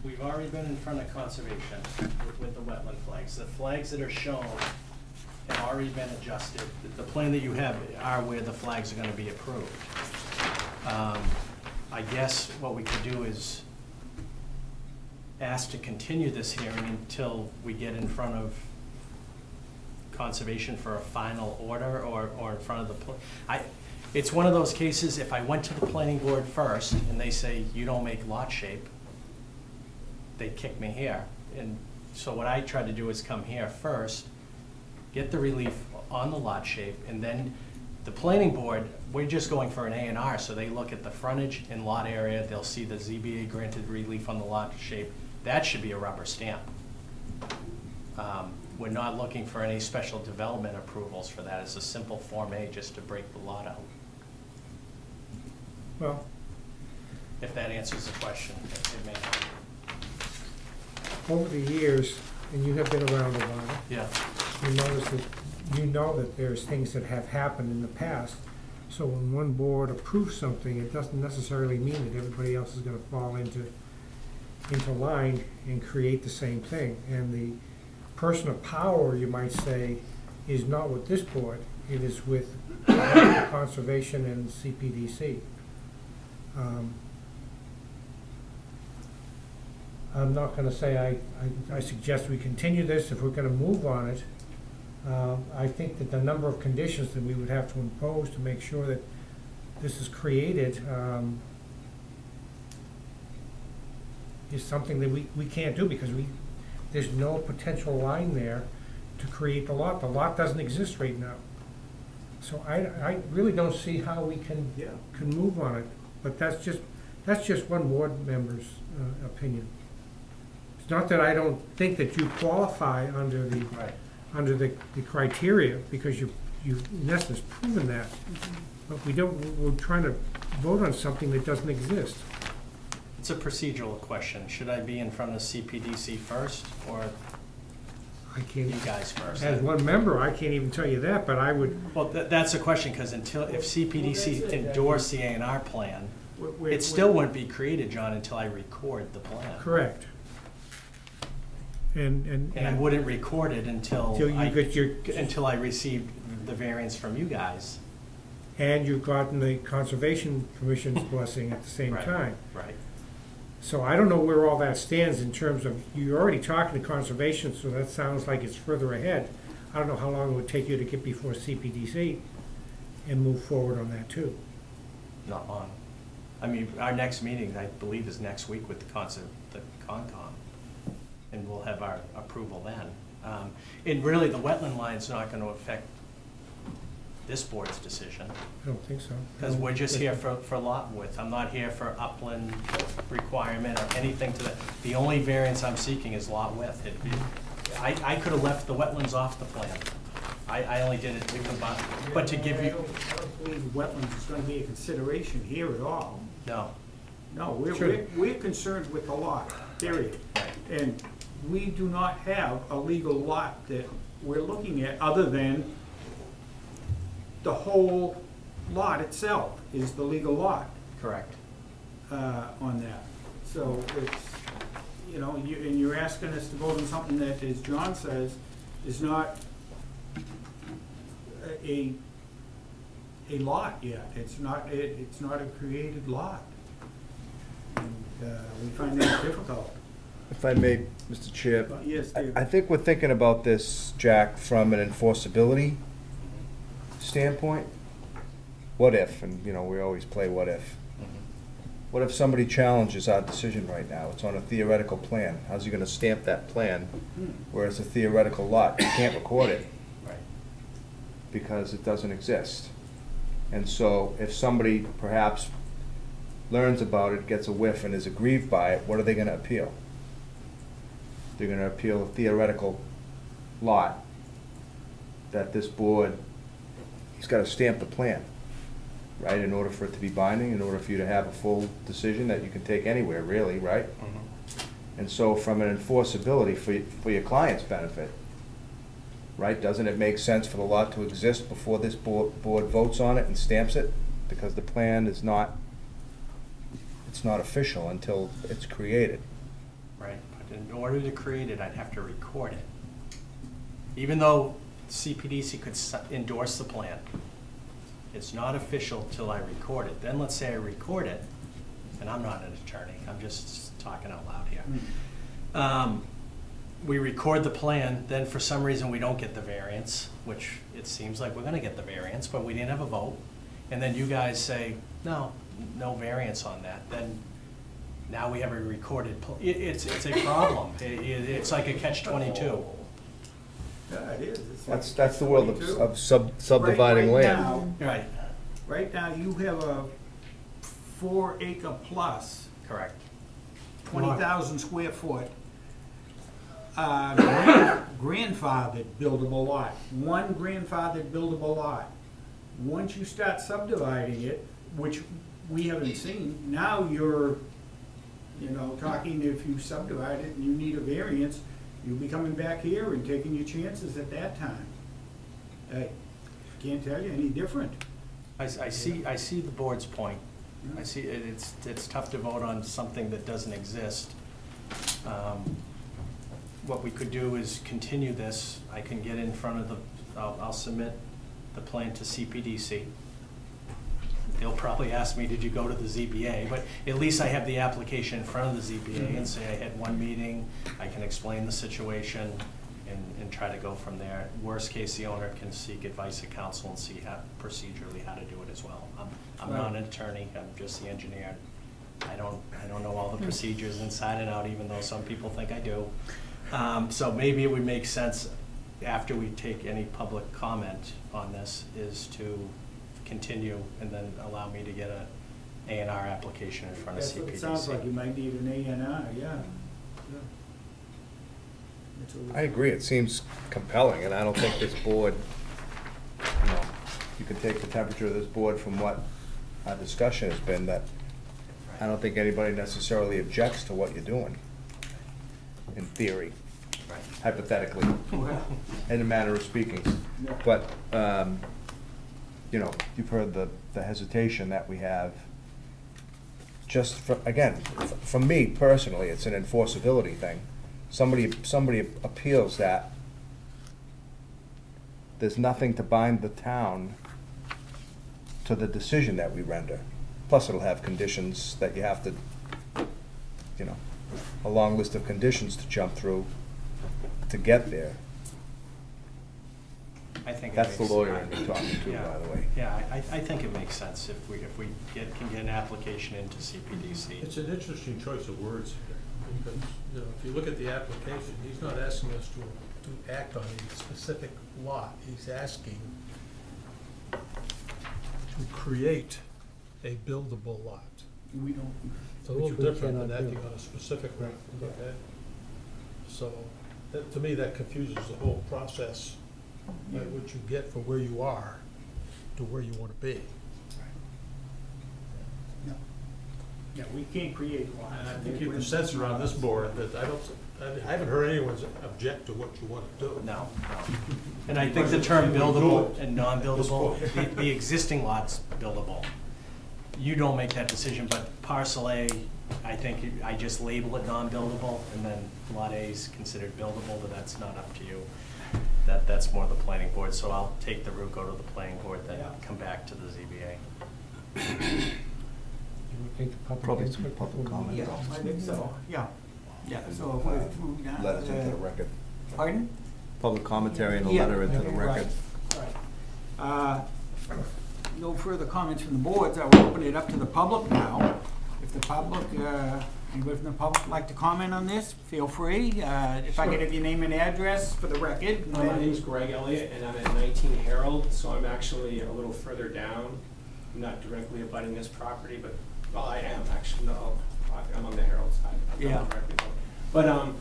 Speaker 20: We've already been in front of conservation with, with the wetland flags. The flags that are shown have already been adjusted. The- The plan that you have are where the flags are gonna be approved. Um, I guess what we could do is ask to continue this hearing until we get in front of conservation for a final order or, or in front of the, I, it's one of those cases, if I went to the planning board first and they say, you don't make lot shape, they'd kick me here. And so what I try to do is come here first, get the relief on the lot shape, and then the planning board, we're just going for an A and R, so they look at the frontage and lot area, they'll see the ZBA granted relief on the lot shape. That should be a rubber stamp. Um, We're not looking for any special development approvals for that. It's a simple Form A just to break the lot out,
Speaker 1: Well,
Speaker 20: if that answers the question. It it may not.
Speaker 1: over the years, and you have been around a while,
Speaker 20: Yeah.
Speaker 1: you notice that, you know that there's things that have happened in the past. So when one board approves something, it doesn't necessarily mean that everybody else is gonna fall into, into line and create the same thing. And the person of power, you might say, is not with this board, it is with conservation and CPDC. Um, I'm not gonna say I, I, I suggest we continue this if we're gonna move on it. Uh, I think that the number of conditions that we would have to impose to make sure that this is created, um, is something that we, we can't do because we, there's no potential line there to create the lot. The lot doesn't exist right now. So I, I really don't see how we can,
Speaker 3: Yeah.
Speaker 1: can move on it. But that's just, that's just one board member's, uh, opinion. It's not that I don't think that you qualify under the,
Speaker 20: Right.
Speaker 1: under the, the criteria, because you, you've in essence proven that. But we don't, we're trying to vote on something that doesn't exist.
Speaker 20: It's a procedural question. Should I be in front of CPDC first or
Speaker 1: I can't,
Speaker 20: you guys first?
Speaker 1: as one member, I can't even tell you that, but I would,
Speaker 20: Well, tha- that's a question, because until, if CPDC
Speaker 3: Well,
Speaker 20: endorsed the A and R plan,
Speaker 3: We're- we're-
Speaker 20: it still wouldn't be created, John, until I record the plan.
Speaker 1: correct. And, and.
Speaker 20: And I wouldn't record it until
Speaker 1: Till you
Speaker 20: I,
Speaker 1: get your,
Speaker 20: until I received the variance from you guys.
Speaker 1: and you've gotten the Conservation Commission's blessing at the same
Speaker 20: Right.
Speaker 1: time.
Speaker 20: Right.
Speaker 1: So I don't know where all that stands in terms of, you're already talking to conservation, so that sounds like it's further ahead. I don't know how long it would take you to get before CPDC and move forward on that too.
Speaker 20: Not long. I mean, our next meeting, I believe, is next week with the concert, the Concom. And we'll have our approval then. Um, And really, the wetland line's not gonna affect this board's decision,
Speaker 1: I don't think so.
Speaker 20: because we're just here for, for lot width. I'm not here for upland requirement or anything to that. The only variance I'm seeking is lot width. It- it- I, I could have left the wetlands off the plan. I, I only did it to combine, but to give
Speaker 3: I
Speaker 20: you,
Speaker 3: don't, I don't believe wetlands is gonna be a consideration here at all.
Speaker 20: no.
Speaker 3: No, we're,
Speaker 1: Sure.
Speaker 3: we're, we're concerned with the lot, period. And we do not have a legal lot that we're looking at, other than the whole lot itself is the legal lot,
Speaker 20: Correct.
Speaker 3: uh, on that. So it's, you know, you, and you're asking us to vote on something that, as John says, is not a, a lot yet. It's not, it, it's not a created lot. And, uh, we find that difficult.
Speaker 21: If I may, Mr. Chair,
Speaker 3: But yes,
Speaker 21: I, I think we're thinking about this, Jack, from an enforceability standpoint. What if, and, you know, we always play what if.
Speaker 4: What if somebody challenges our decision right now? It's on a theoretical plan. How's he gonna stamp that plan hmm. where it's a theoretical lot? You can't record it
Speaker 3: Right.
Speaker 4: because it doesn't exist. And so if somebody perhaps learns about it, gets a whiff and is aggrieved by it, what are they gonna appeal? They're gonna appeal a theoretical lot that this board, he's gotta stamp the plan, right, in order for it to be binding, in order for you to have a full decision that you can take anywhere, really, right? Mm-hmm. And so from an enforceability, for, y- for your client's benefit, right, doesn't it make sense for the lot to exist before this board, board votes on it and stamps it? Because the plan is not, it's not official until it's created.
Speaker 20: Right, but in order to create it, I'd have to record it. Even though CPDC could s- endorse the plan, it's not official till I record it. Then let's say I record it, and I'm not an attorney, I'm just talking out loud here. Um, We record the plan, then for some reason we don't get the variance, which it seems like we're gonna get the variance, but we didn't have a vote. And then you guys say, no, no variance on that, then now we have a recorded, pl- it, it's, it's a problem. It, it- it's like a catch twenty-two.
Speaker 3: Yeah, it is. It's
Speaker 4: That's,
Speaker 3: like
Speaker 4: that's the world of,
Speaker 3: 22.
Speaker 4: of sub subdividing
Speaker 3: Right- right
Speaker 4: land.
Speaker 3: now-
Speaker 20: Right,
Speaker 3: Right now, you have a four acre plus,
Speaker 20: correct.
Speaker 3: twenty thousand square foot, uh, grand- grandfathered buildable lot, one grandfathered buildable lot. Once you start subdividing it, which we haven't seen, now you're, you know, talking if you subdivide it and you need a variance, you'll be coming back here and taking your chances at that time. I can't tell you any different.
Speaker 20: I, I see, I see the board's point. I see, it- it's, it's tough to vote on something that doesn't exist. Um, What we could do is continue this. I can get in front of the, I'll, I'll submit the plan to CPDC. They'll probably ask me, did you go to the ZBA? But at least I have the application in front of the ZBA and say I had one meeting, I can explain the situation and, and try to go from there. Worst case, the owner can seek advice of counsel and see how, procedurally how to do it as well. I'm, I'm not an attorney, I'm just the engineer. I don't, I don't know all the procedures inside and out, even though some people think I do. Um, so maybe it would make sense, after we take any public comment on this, is to continue and then allow me to get a A and R application in front of
Speaker 3: That's
Speaker 20: CPDC.
Speaker 3: what it sounds like, you might need an A and R, yeah. That's what we-
Speaker 4: I agree, it seems compelling, and I don't think this board, you know, you can take the temperature of this board from what our discussion has been, that I don't think anybody necessarily objects to what you're doing, in theory,
Speaker 20: Right.
Speaker 4: hypothetically,
Speaker 3: Well,
Speaker 4: in a manner of speaking.
Speaker 3: Yeah.
Speaker 4: But, um, you know, you've heard the, the hesitation that we have. Just for, again, for me personally, it's an enforceability thing. Somebody, somebody appeals that. There's nothing to bind the town to the decision that we render. Plus, it'll have conditions that you have to, you know, a long list of conditions to jump through to get there.
Speaker 20: I think it
Speaker 4: That's the
Speaker 20: makes-
Speaker 4: lawyer in me talking to,
Speaker 20: Yeah.
Speaker 4: by the way.
Speaker 20: Yeah, I, I think it makes sense if we, if we get, can get an application into CPDC.
Speaker 7: It's an interesting choice of words here, because, you know, if you look at the application, he's not asking us to, to act on a specific lot. He's asking to create a buildable lot.
Speaker 3: We don't.
Speaker 7: It's a little
Speaker 1: Which we
Speaker 7: different than
Speaker 1: cannot do.
Speaker 7: acting on a specific lot, okay? So, that, to me, that confuses the whole process, by which you get from where you are to where you wanna be.
Speaker 3: Yeah, we can't create lots.
Speaker 7: And I think you can sense around this board that I don't, I haven't heard anyone object to what you wanna do.
Speaker 20: No, no. And I think the term buildable and non-buildable, the, the existing lot's buildable. You don't make that decision, but parcel A, I think I just label it non-buildable, and then lot A is considered buildable, but that's not up to you. That, that's more the planning board, so I'll take the route, go to the planning board, then
Speaker 3: Yeah.
Speaker 20: come back to the ZBA.
Speaker 1: Do we take the public
Speaker 4: Probably some
Speaker 1: input
Speaker 4: public
Speaker 1: before we-
Speaker 4: comment.
Speaker 3: Yeah, I think so, yeah. Yeah, so if we- if we. uh,
Speaker 4: Letters into the record.
Speaker 3: Pardon?
Speaker 4: Public commentary and a
Speaker 3: Yeah,
Speaker 4: letter into the
Speaker 3: right,
Speaker 4: record.
Speaker 3: right. Uh, No further comments from the boards, I will open it up to the public now. If the public, uh, anybody from the public like to comment on this, feel free. Uh, If I could have your name and address for the record. and
Speaker 12: Uh, My
Speaker 3: then-
Speaker 12: name's Greg Elliott, and I'm at 19 Harold, so I'm actually a little further down. I'm not directly abutting this property, but, well, I am, actually, no, I- I'm on the Harold side. I'm not
Speaker 3: Yeah.
Speaker 12: directly abutting. But, um,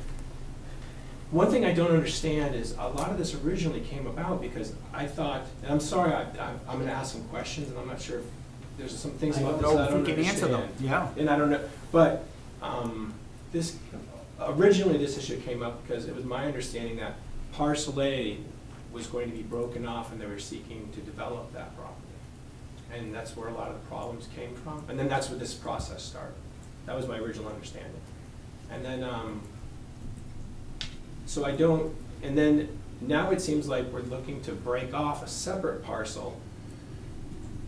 Speaker 12: one thing I don't understand is, a lot of this originally came about because I thought, and I'm sorry, I, I'm- I'm gonna ask some questions, and I'm not sure if there's some things
Speaker 3: I
Speaker 12: about
Speaker 3: don't
Speaker 12: this that I
Speaker 3: if
Speaker 12: don't
Speaker 3: we can answer them, yeah.
Speaker 12: And I don't know, but, um, this, originally this issue came up because it was my understanding that parcel A was going to be broken off and they were seeking to develop that property. And that's where a lot of the problems came from, and then that's where this process started. That was my original understanding. And then, um, so I don't, and then now it seems like we're looking to break off a separate parcel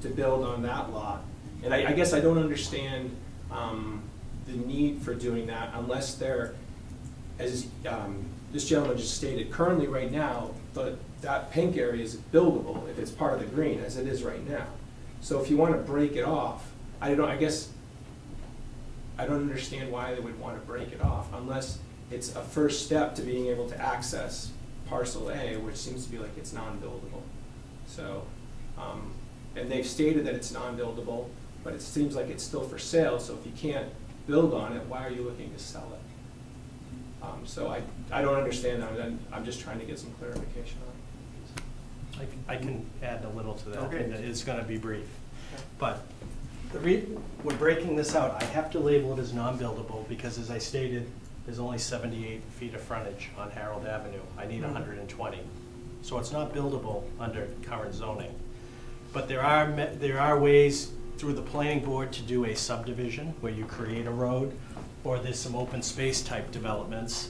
Speaker 12: to build on that lot. And I, I guess I don't understand, um, the need for doing that unless they're, as, um, this gentleman just stated, currently right now, the, that pink area is buildable if it's part of the green, as it is right now. So if you wanna break it off, I don't, I guess, I don't understand why they would wanna break it off unless it's a first step to being able to access parcel A, which seems to be like it's non-buildable. So, um, and they've stated that it's non-buildable, but it seems like it's still for sale, so if you can't build on it, why are you looking to sell it? Um, so I, I don't understand and I'm just trying to get some clarification on it.
Speaker 20: I can, I can add a little to that,
Speaker 12: Okay.
Speaker 20: and it's gonna be brief. But the re, we're breaking this out, I have to label it as non-buildable, because as I stated, there's only seventy-eight feet of frontage on Harold Avenue. I need
Speaker 12: Mhm.
Speaker 20: hundred and twenty. So it's not buildable under current zoning. But there are, me- there are ways through the planning board to do a subdivision where you create a road, or there's some open space type developments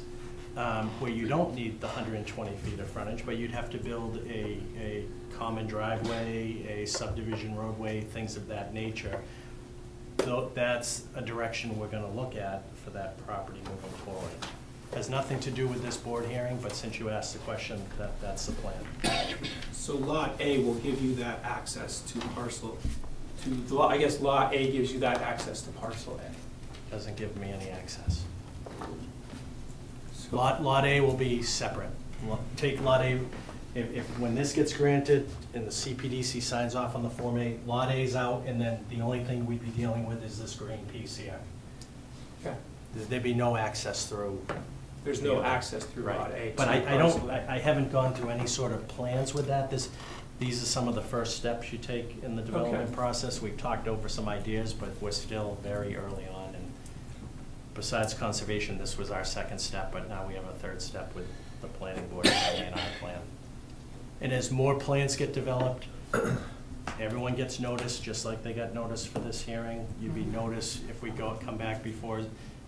Speaker 20: um, where you don't need the hundred and twenty feet of frontage, but you'd have to build a, a common driveway, a subdivision roadway, things of that nature. Though, that's a direction we're gonna look at for that property moving forward. Has nothing to do with this board hearing, but since you asked the question, that, that's the plan.
Speaker 12: So lot A will give you that access to parcel, to, the lot- I guess lot A gives you that access to parcel A.
Speaker 20: Doesn't give me any access. Lot, Lot A will be separate. Lo- Take Lot A, if, if, when this gets granted and the CPDC signs off on the Form A, Lot A's out, and then the only thing we'd be dealing with is this green piece here.
Speaker 12: Okay.
Speaker 20: There'd be no access through.
Speaker 12: There's no access through lot A. to
Speaker 20: But I, I
Speaker 12: parcel.
Speaker 20: don't, I, I haven't gone through any sort of plans with that. This, these are some of the first steps you take in the development
Speaker 12: Okay.
Speaker 20: process. We've talked over some ideas, but we're still very early on. And besides conservation, this was our second step, but now we have a third step with the planning board and the A and R plan. And as more plans get developed, everyone gets noticed, just like they got noticed for this hearing. You'd be mm-hmm. noticed if we go, come back before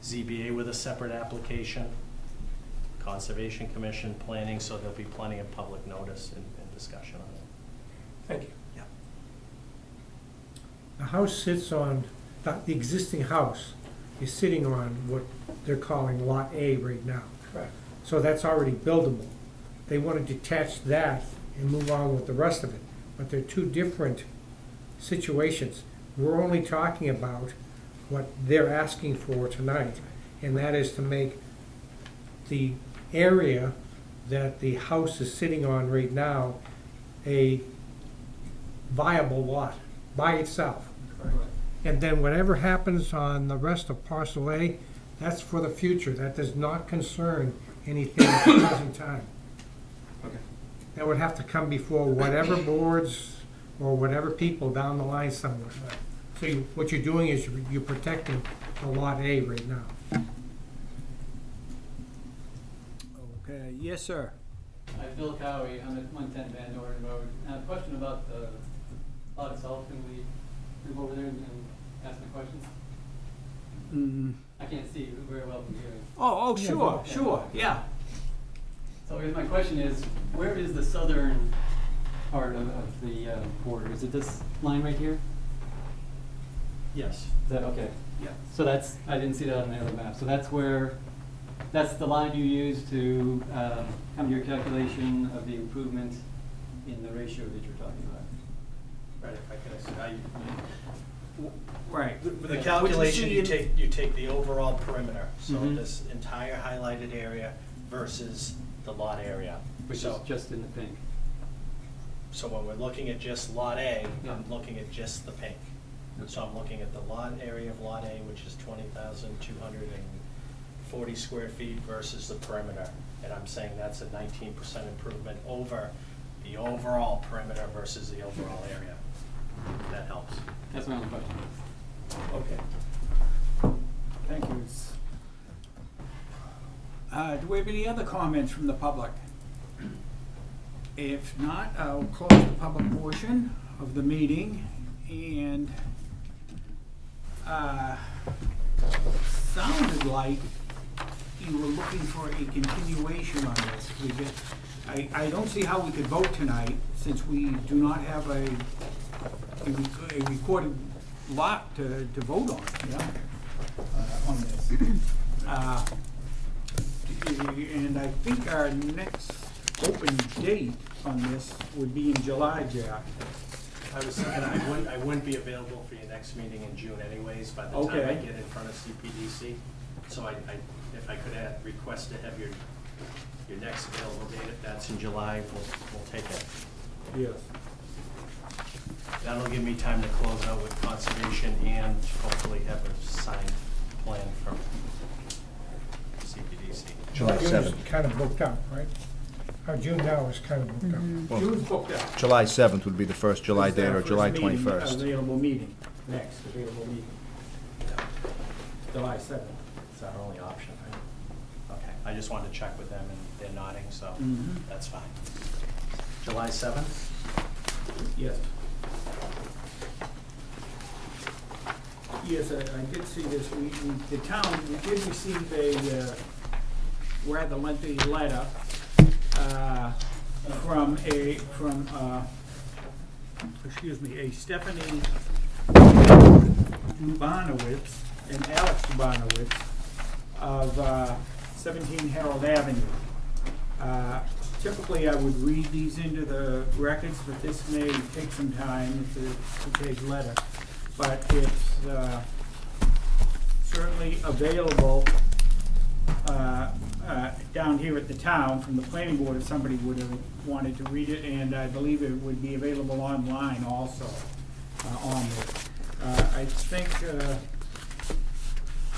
Speaker 20: ZBA with a separate application. Conservation Commission, planning, so there'll be plenty of public notice and, and discussion on.
Speaker 12: Thank you.
Speaker 20: Yeah.
Speaker 1: The house sits on, the the existing house is sitting on what they're calling Lot A right now.
Speaker 12: Correct.
Speaker 1: So that's already buildable. They want to detach that and move on with the rest of it, but they're two different situations. We're only talking about what they're asking for tonight, and that is to make the area that the house is sitting on right now a viable lot by itself. And then whatever happens on the rest of parcel A, that's for the future. That does not concern anything at the present time.
Speaker 12: Okay.
Speaker 1: That would have to come before whatever boards or whatever people down the line somewhere. So you- what you're doing is you're- you're protecting the lot A right now.
Speaker 3: Okay, yes, sir.
Speaker 22: Hi, Bill Cowie, I'm at one ten Van Norden Road. Uh, question about the lot itself, can we move over there and and ask my questions?
Speaker 3: Mm.
Speaker 22: I can't see very well from here.
Speaker 3: Oh, oh, sure,
Speaker 22: go.
Speaker 3: sure, yeah.
Speaker 22: So here's my question is, where is the southern part of, of the uh, border? Is it this line right here?
Speaker 20: Yes.
Speaker 22: Is that, okay.
Speaker 20: Yeah.
Speaker 22: So that's, I didn't see that on the other map. So that's where, that's the line you use to um, come to your calculation of the improvement in the ratio that you're talking about?
Speaker 20: Right, if I could, I,
Speaker 3: Right.
Speaker 20: The- The
Speaker 3: Yeah.
Speaker 20: calculation,
Speaker 3: What
Speaker 20: you
Speaker 3: you see
Speaker 20: take, you take the overall perimeter, so
Speaker 3: Mhm.
Speaker 20: this entire highlighted area versus the lot area.
Speaker 22: Which is
Speaker 20: So-
Speaker 22: just in the pink.
Speaker 20: So when we're looking at just Lot A,
Speaker 22: Yeah.
Speaker 20: I'm looking at just the pink. So I'm looking at the lot area of Lot A, which is twenty thousand two hundred and forty square feet versus the perimeter. And I'm saying that's a nineteen percent improvement over the overall perimeter versus the overall area. That helps.
Speaker 22: That's my only question.
Speaker 3: Okay. Thank you. Uh, do we have any other comments from the public? If not, I'll close the public portion of the meeting and, uh, sounded like you were looking for a continuation on this. We just, I, I don't see how we could vote tonight since we do not have a, a rec- a recorded lot to, to vote on, you know, uh, on this. Uh, And I think our next open date on this would be in July, Jack.
Speaker 20: I was thinking I wouldn't, I wouldn't be available for your next meeting in June anyways, by the time I
Speaker 3: Okay.
Speaker 20: get in front of CPDC. So I, I, if I could add, request to have your, your next available date, if that's in July, we'll, we'll take it.
Speaker 3: Yes.
Speaker 20: That'll give me time to close out with conservation and hopefully have a signed plan from CPDC.
Speaker 21: July
Speaker 1: June's
Speaker 21: 7th.
Speaker 1: Kind of booked up, right? Our June now is kind of booked up.
Speaker 21: Well,
Speaker 3: June's booked out.
Speaker 21: July 7th would be the first July date,
Speaker 3: our
Speaker 21: or
Speaker 3: first
Speaker 21: July
Speaker 3: meeting,
Speaker 21: 21st.
Speaker 3: Available meeting, next available meeting. July seventh.
Speaker 20: It's our only option, right? Okay, I just wanted to check with them and they're nodding, so
Speaker 3: Mhm.
Speaker 20: that's fine. July seventh?
Speaker 3: Yes. Yes, I, I did see this, we, we, the town, we did receive a, uh, rather lengthy letter, uh, from a, from, uh, excuse me, a Stephanie Dubanowitz and Alex Dubanowitz of, uh, seventeen Harold Avenue. Uh, Typically, I would read these into the records, but this may take some time, it's a two-page letter. But it's uh, certainly available uh, uh, down here at the town from the planning board if somebody would have wanted to read it, and I believe it would be available online also uh, on this. Uh, I think, uh,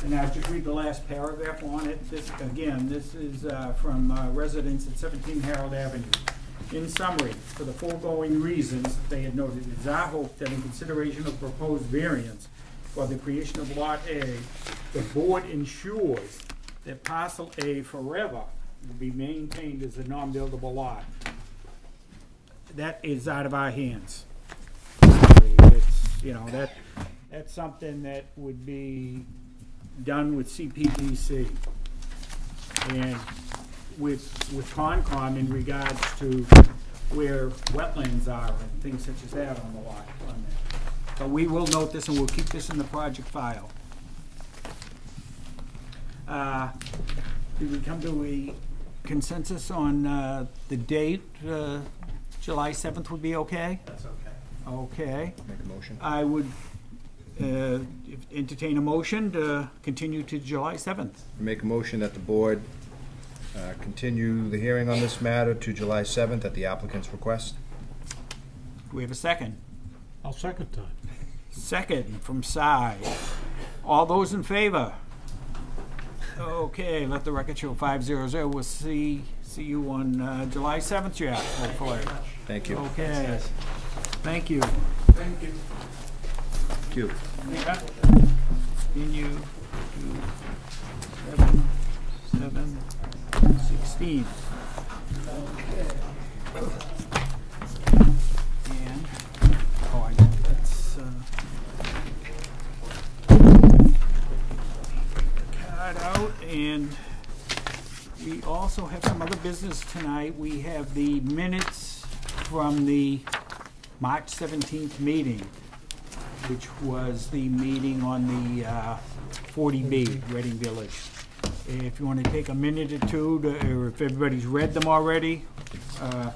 Speaker 3: and I'll just read the last paragraph on it. This, again, this is uh, from uh, residents at 17 Harold Avenue. In summary, for the foregoing reasons they had noted, it is our hope that in consideration of proposed variance for the creation of Lot A, the board ensures that parcel A forever will be maintained as a non-buildable lot. That is out of our hands. You know, that, that's something that would be done with CPDC. And with, with Concom in regards to where wetlands are and things such as that on the lot. on that. So we will note this and we'll keep this in the project file. Uh, Did we come to a consensus on uh, the date? Uh, July 7th would be okay?
Speaker 20: That's okay.
Speaker 3: Okay.
Speaker 21: Make a motion.
Speaker 3: I would uh, entertain a motion to continue to July 7th.
Speaker 21: Make a motion that the board uh, continue the hearing on this matter to July 7th at the applicant's request.
Speaker 3: Do we have a second?
Speaker 7: I'll second time.
Speaker 3: Second from Si. All those in favor? Okay, let the record show five zero zero. We'll see, see you on uh, July 7th, Jack, hopefully.
Speaker 21: Thank you.
Speaker 3: Okay. Thank you.
Speaker 14: Thank you.
Speaker 21: Thank you.
Speaker 3: Continue to seven, seven, sixteen. And, oh, I, that's, uh, card out, and we also have some other business tonight. We have the minutes from the March seventeenth meeting which was the meeting on the uh, 40B, Reading Village. If you want to take a minute or two, to- or if everybody's read them already, uh,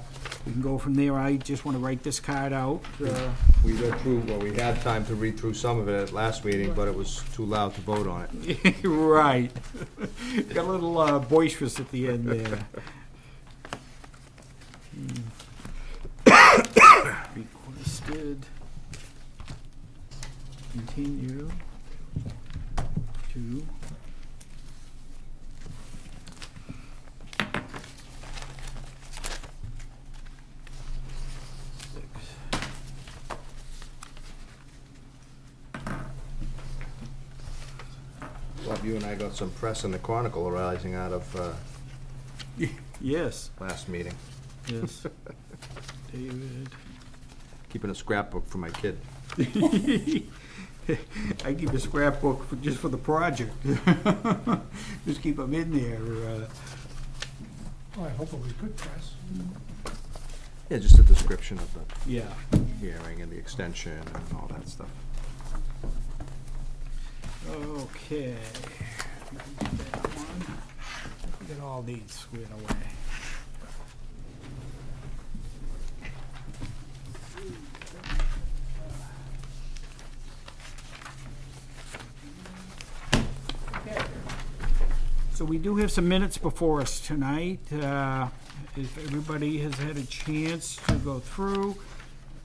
Speaker 3: we can go from there. I just want to write this card out. uh,
Speaker 4: We read through, well, we had time to read through some of it at last meeting, but it was too loud to vote on it.
Speaker 3: Right. Got a little uh, boisterous at the end there. Hmm. Requested. Continue to. Six.
Speaker 4: Bob, you and I got some press in the Chronicle arising out of, uh,
Speaker 3: Yes,
Speaker 4: last meeting.
Speaker 3: yes. David.
Speaker 4: Keeping a scrapbook for my kid.
Speaker 3: I keep a scrapbook for, just for the project. Just keep them in there. uh,
Speaker 1: Oh, I hope it was good press.
Speaker 4: Yeah, just a description of the
Speaker 3: Yeah.
Speaker 4: hearing and the extension and all that stuff.
Speaker 3: Okay. Get all these squared away. So we do have some minutes before us tonight. Uh, If everybody has had a chance to go through,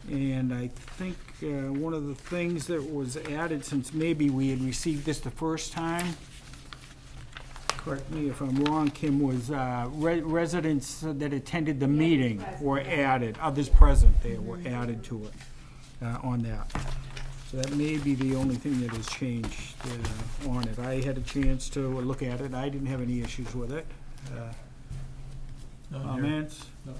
Speaker 3: and I think uh, one of the things that was added, since maybe we had received this the first time, correct me if I'm wrong, Kim, was uh, re- residents that attended the meeting were added, others present there were added to it uh, on that. So that may be the only thing that has changed uh, on it. I had a chance to look at it, I didn't have any issues with it. Uh,
Speaker 7: None here.
Speaker 3: Comments?
Speaker 7: No.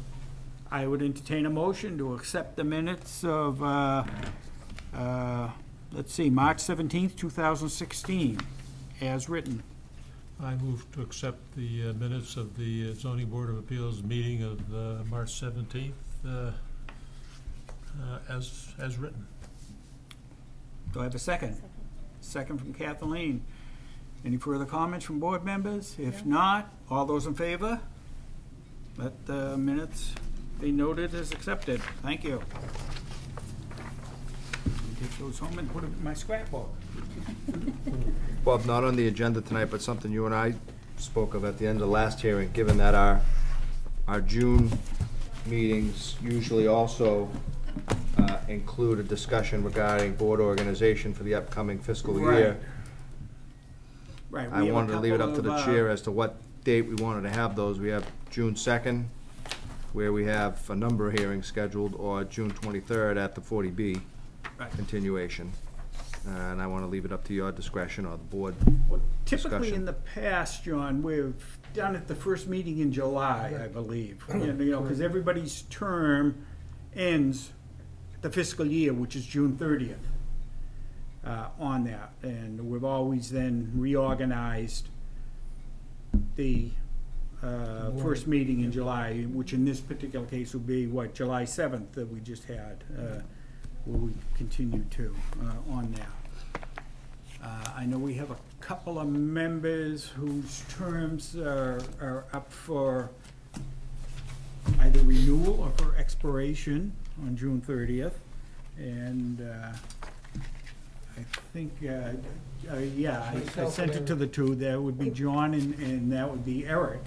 Speaker 3: I would entertain a motion to accept the minutes of, uh, uh, let's see, March 17th, 2016, as written.
Speaker 7: I move to accept the uh, minutes of the uh, zoning board of appeals meeting of uh, March seventeenth, uh, uh, as, as written.
Speaker 3: Do I have a second? Second from Kathleen. Any further comments from board members? If not, all those in favor? Let the minutes be noted as accepted. Thank you. Take those home and put them in my scrapbook.
Speaker 4: Bob, not on the agenda tonight, but something you and I spoke of at the end of the last hearing, given that our, our June meetings usually also uh, include a discussion regarding board organization for the upcoming fiscal year.
Speaker 3: Right.
Speaker 4: I
Speaker 3: have a
Speaker 4: wanted to leave it up to
Speaker 3: couple
Speaker 4: the
Speaker 3: of, uh,
Speaker 4: chair as to what date we wanted to have those. We have June second, where we have a number of hearings scheduled, or June twenty-third at the forty B
Speaker 3: Right.
Speaker 4: continuation. And I want to leave it up to your discretion or the board
Speaker 3: Typically, in
Speaker 4: discussion.
Speaker 3: the past, John, we've done it the first meeting in July, I believe. You know, because everybody's term ends the fiscal year, which is June thirtieth, uh, on that. And we've always then reorganized the, uh, first meeting in July, which in this particular case would be, what, July seventh that we just had, uh, where we continue to, uh, on that. Uh, I know we have a couple of members whose terms are, are up for either renewal or for expiration on June thirtieth. And, uh, I think, uh, uh, yeah, I- I sent it to the two, that would be John and, and that would be Eric.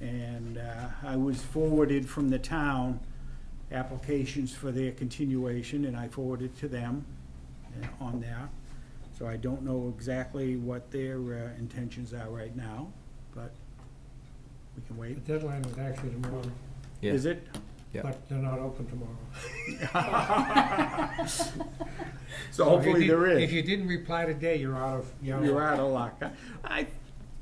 Speaker 3: And, uh, I was forwarded from the town applications for their continuation, and I forwarded to them uh, on that. So I don't know exactly what their uh, intentions are right now, but we can wait.
Speaker 1: The
Speaker 3: wait.
Speaker 1: deadline was actually tomorrow,
Speaker 4: Yeah.
Speaker 3: Is it?
Speaker 4: Yeah.
Speaker 1: but they're not open tomorrow.
Speaker 3: So
Speaker 1: if you
Speaker 3: hopefully
Speaker 1: did-
Speaker 3: there is.
Speaker 1: If you didn't reply today, you're out of, you're
Speaker 3: You're out of luck. I,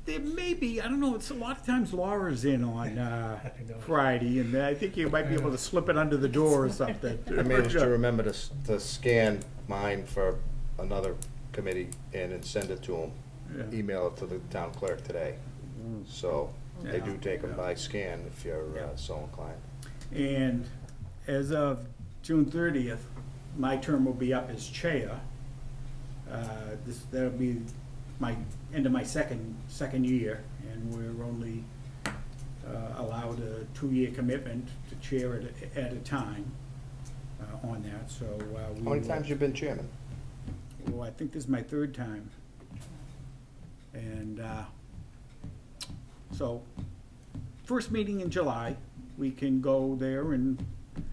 Speaker 3: there may be, I don't know, it's a lot of times Laura's in on uh, Friday, and I think you might be able to slip it under the door or something.
Speaker 4: I managed to remember to, s- to scan mine for another committee and then send it to them.
Speaker 3: Yeah.
Speaker 4: Email it to the town clerk today. So they do take them by scan if you're uh, so inclined.
Speaker 3: And as of June thirtieth, my term will be up as chair. Uh, This, that'll be my, end of my second, second year, and we're only uh, allowed a two-year commitment to chair at, a- at a time uh, on that, so. uh, we
Speaker 21: How many
Speaker 3: will-
Speaker 21: times you've been chairman?
Speaker 3: well, I think this is my third time. And, uh, so, first meeting in July, we can go there and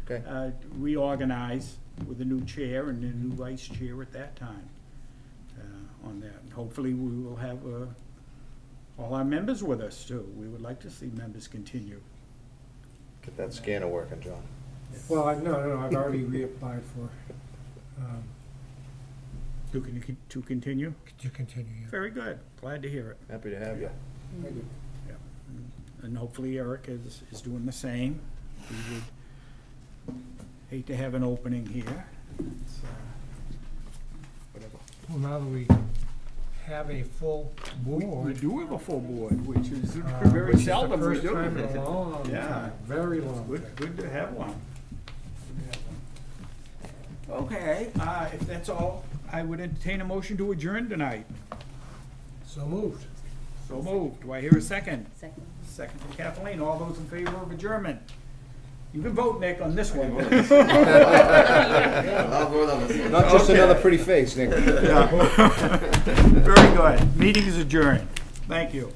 Speaker 21: Okay.
Speaker 3: uh, reorganize with a new chair and a new vice chair at that time uh, on that. And hopefully, we will have uh, all our members with us, too. We would like to see members continue.
Speaker 21: Get that scanner working, John.
Speaker 1: Well, I, no, no, I've already reapplied for, um,
Speaker 3: To con- to continue?
Speaker 1: to continue, yeah.
Speaker 3: Very good. Glad to hear it.
Speaker 21: Happy to have you.
Speaker 1: Thank you.
Speaker 3: Yeah. And hopefully Eric is, is doing the same. We would hate to have an opening here. It's, uh, Whatever.
Speaker 1: Well, now that we have a full board.
Speaker 3: We
Speaker 1: board.
Speaker 3: do have a full board, which is
Speaker 1: uh,
Speaker 3: very
Speaker 1: which is the
Speaker 3: seldom we
Speaker 1: first
Speaker 3: do.
Speaker 1: time in a long
Speaker 3: Yeah.
Speaker 1: time, Very long.
Speaker 3: Good, good to have one. Okay, uh, if that's all, I would entertain a motion to adjourn tonight.
Speaker 1: So moved.
Speaker 3: So moved. Do I hear a second?
Speaker 2: Second.
Speaker 3: Second from Kathleen. All those in favor of adjournment? You can vote, Nick, on this one.
Speaker 8: I'll vote on this one.
Speaker 21: Not just
Speaker 3: Okay.
Speaker 21: another pretty face, Nick.
Speaker 3: Very good. Meeting is adjourned. Thank you.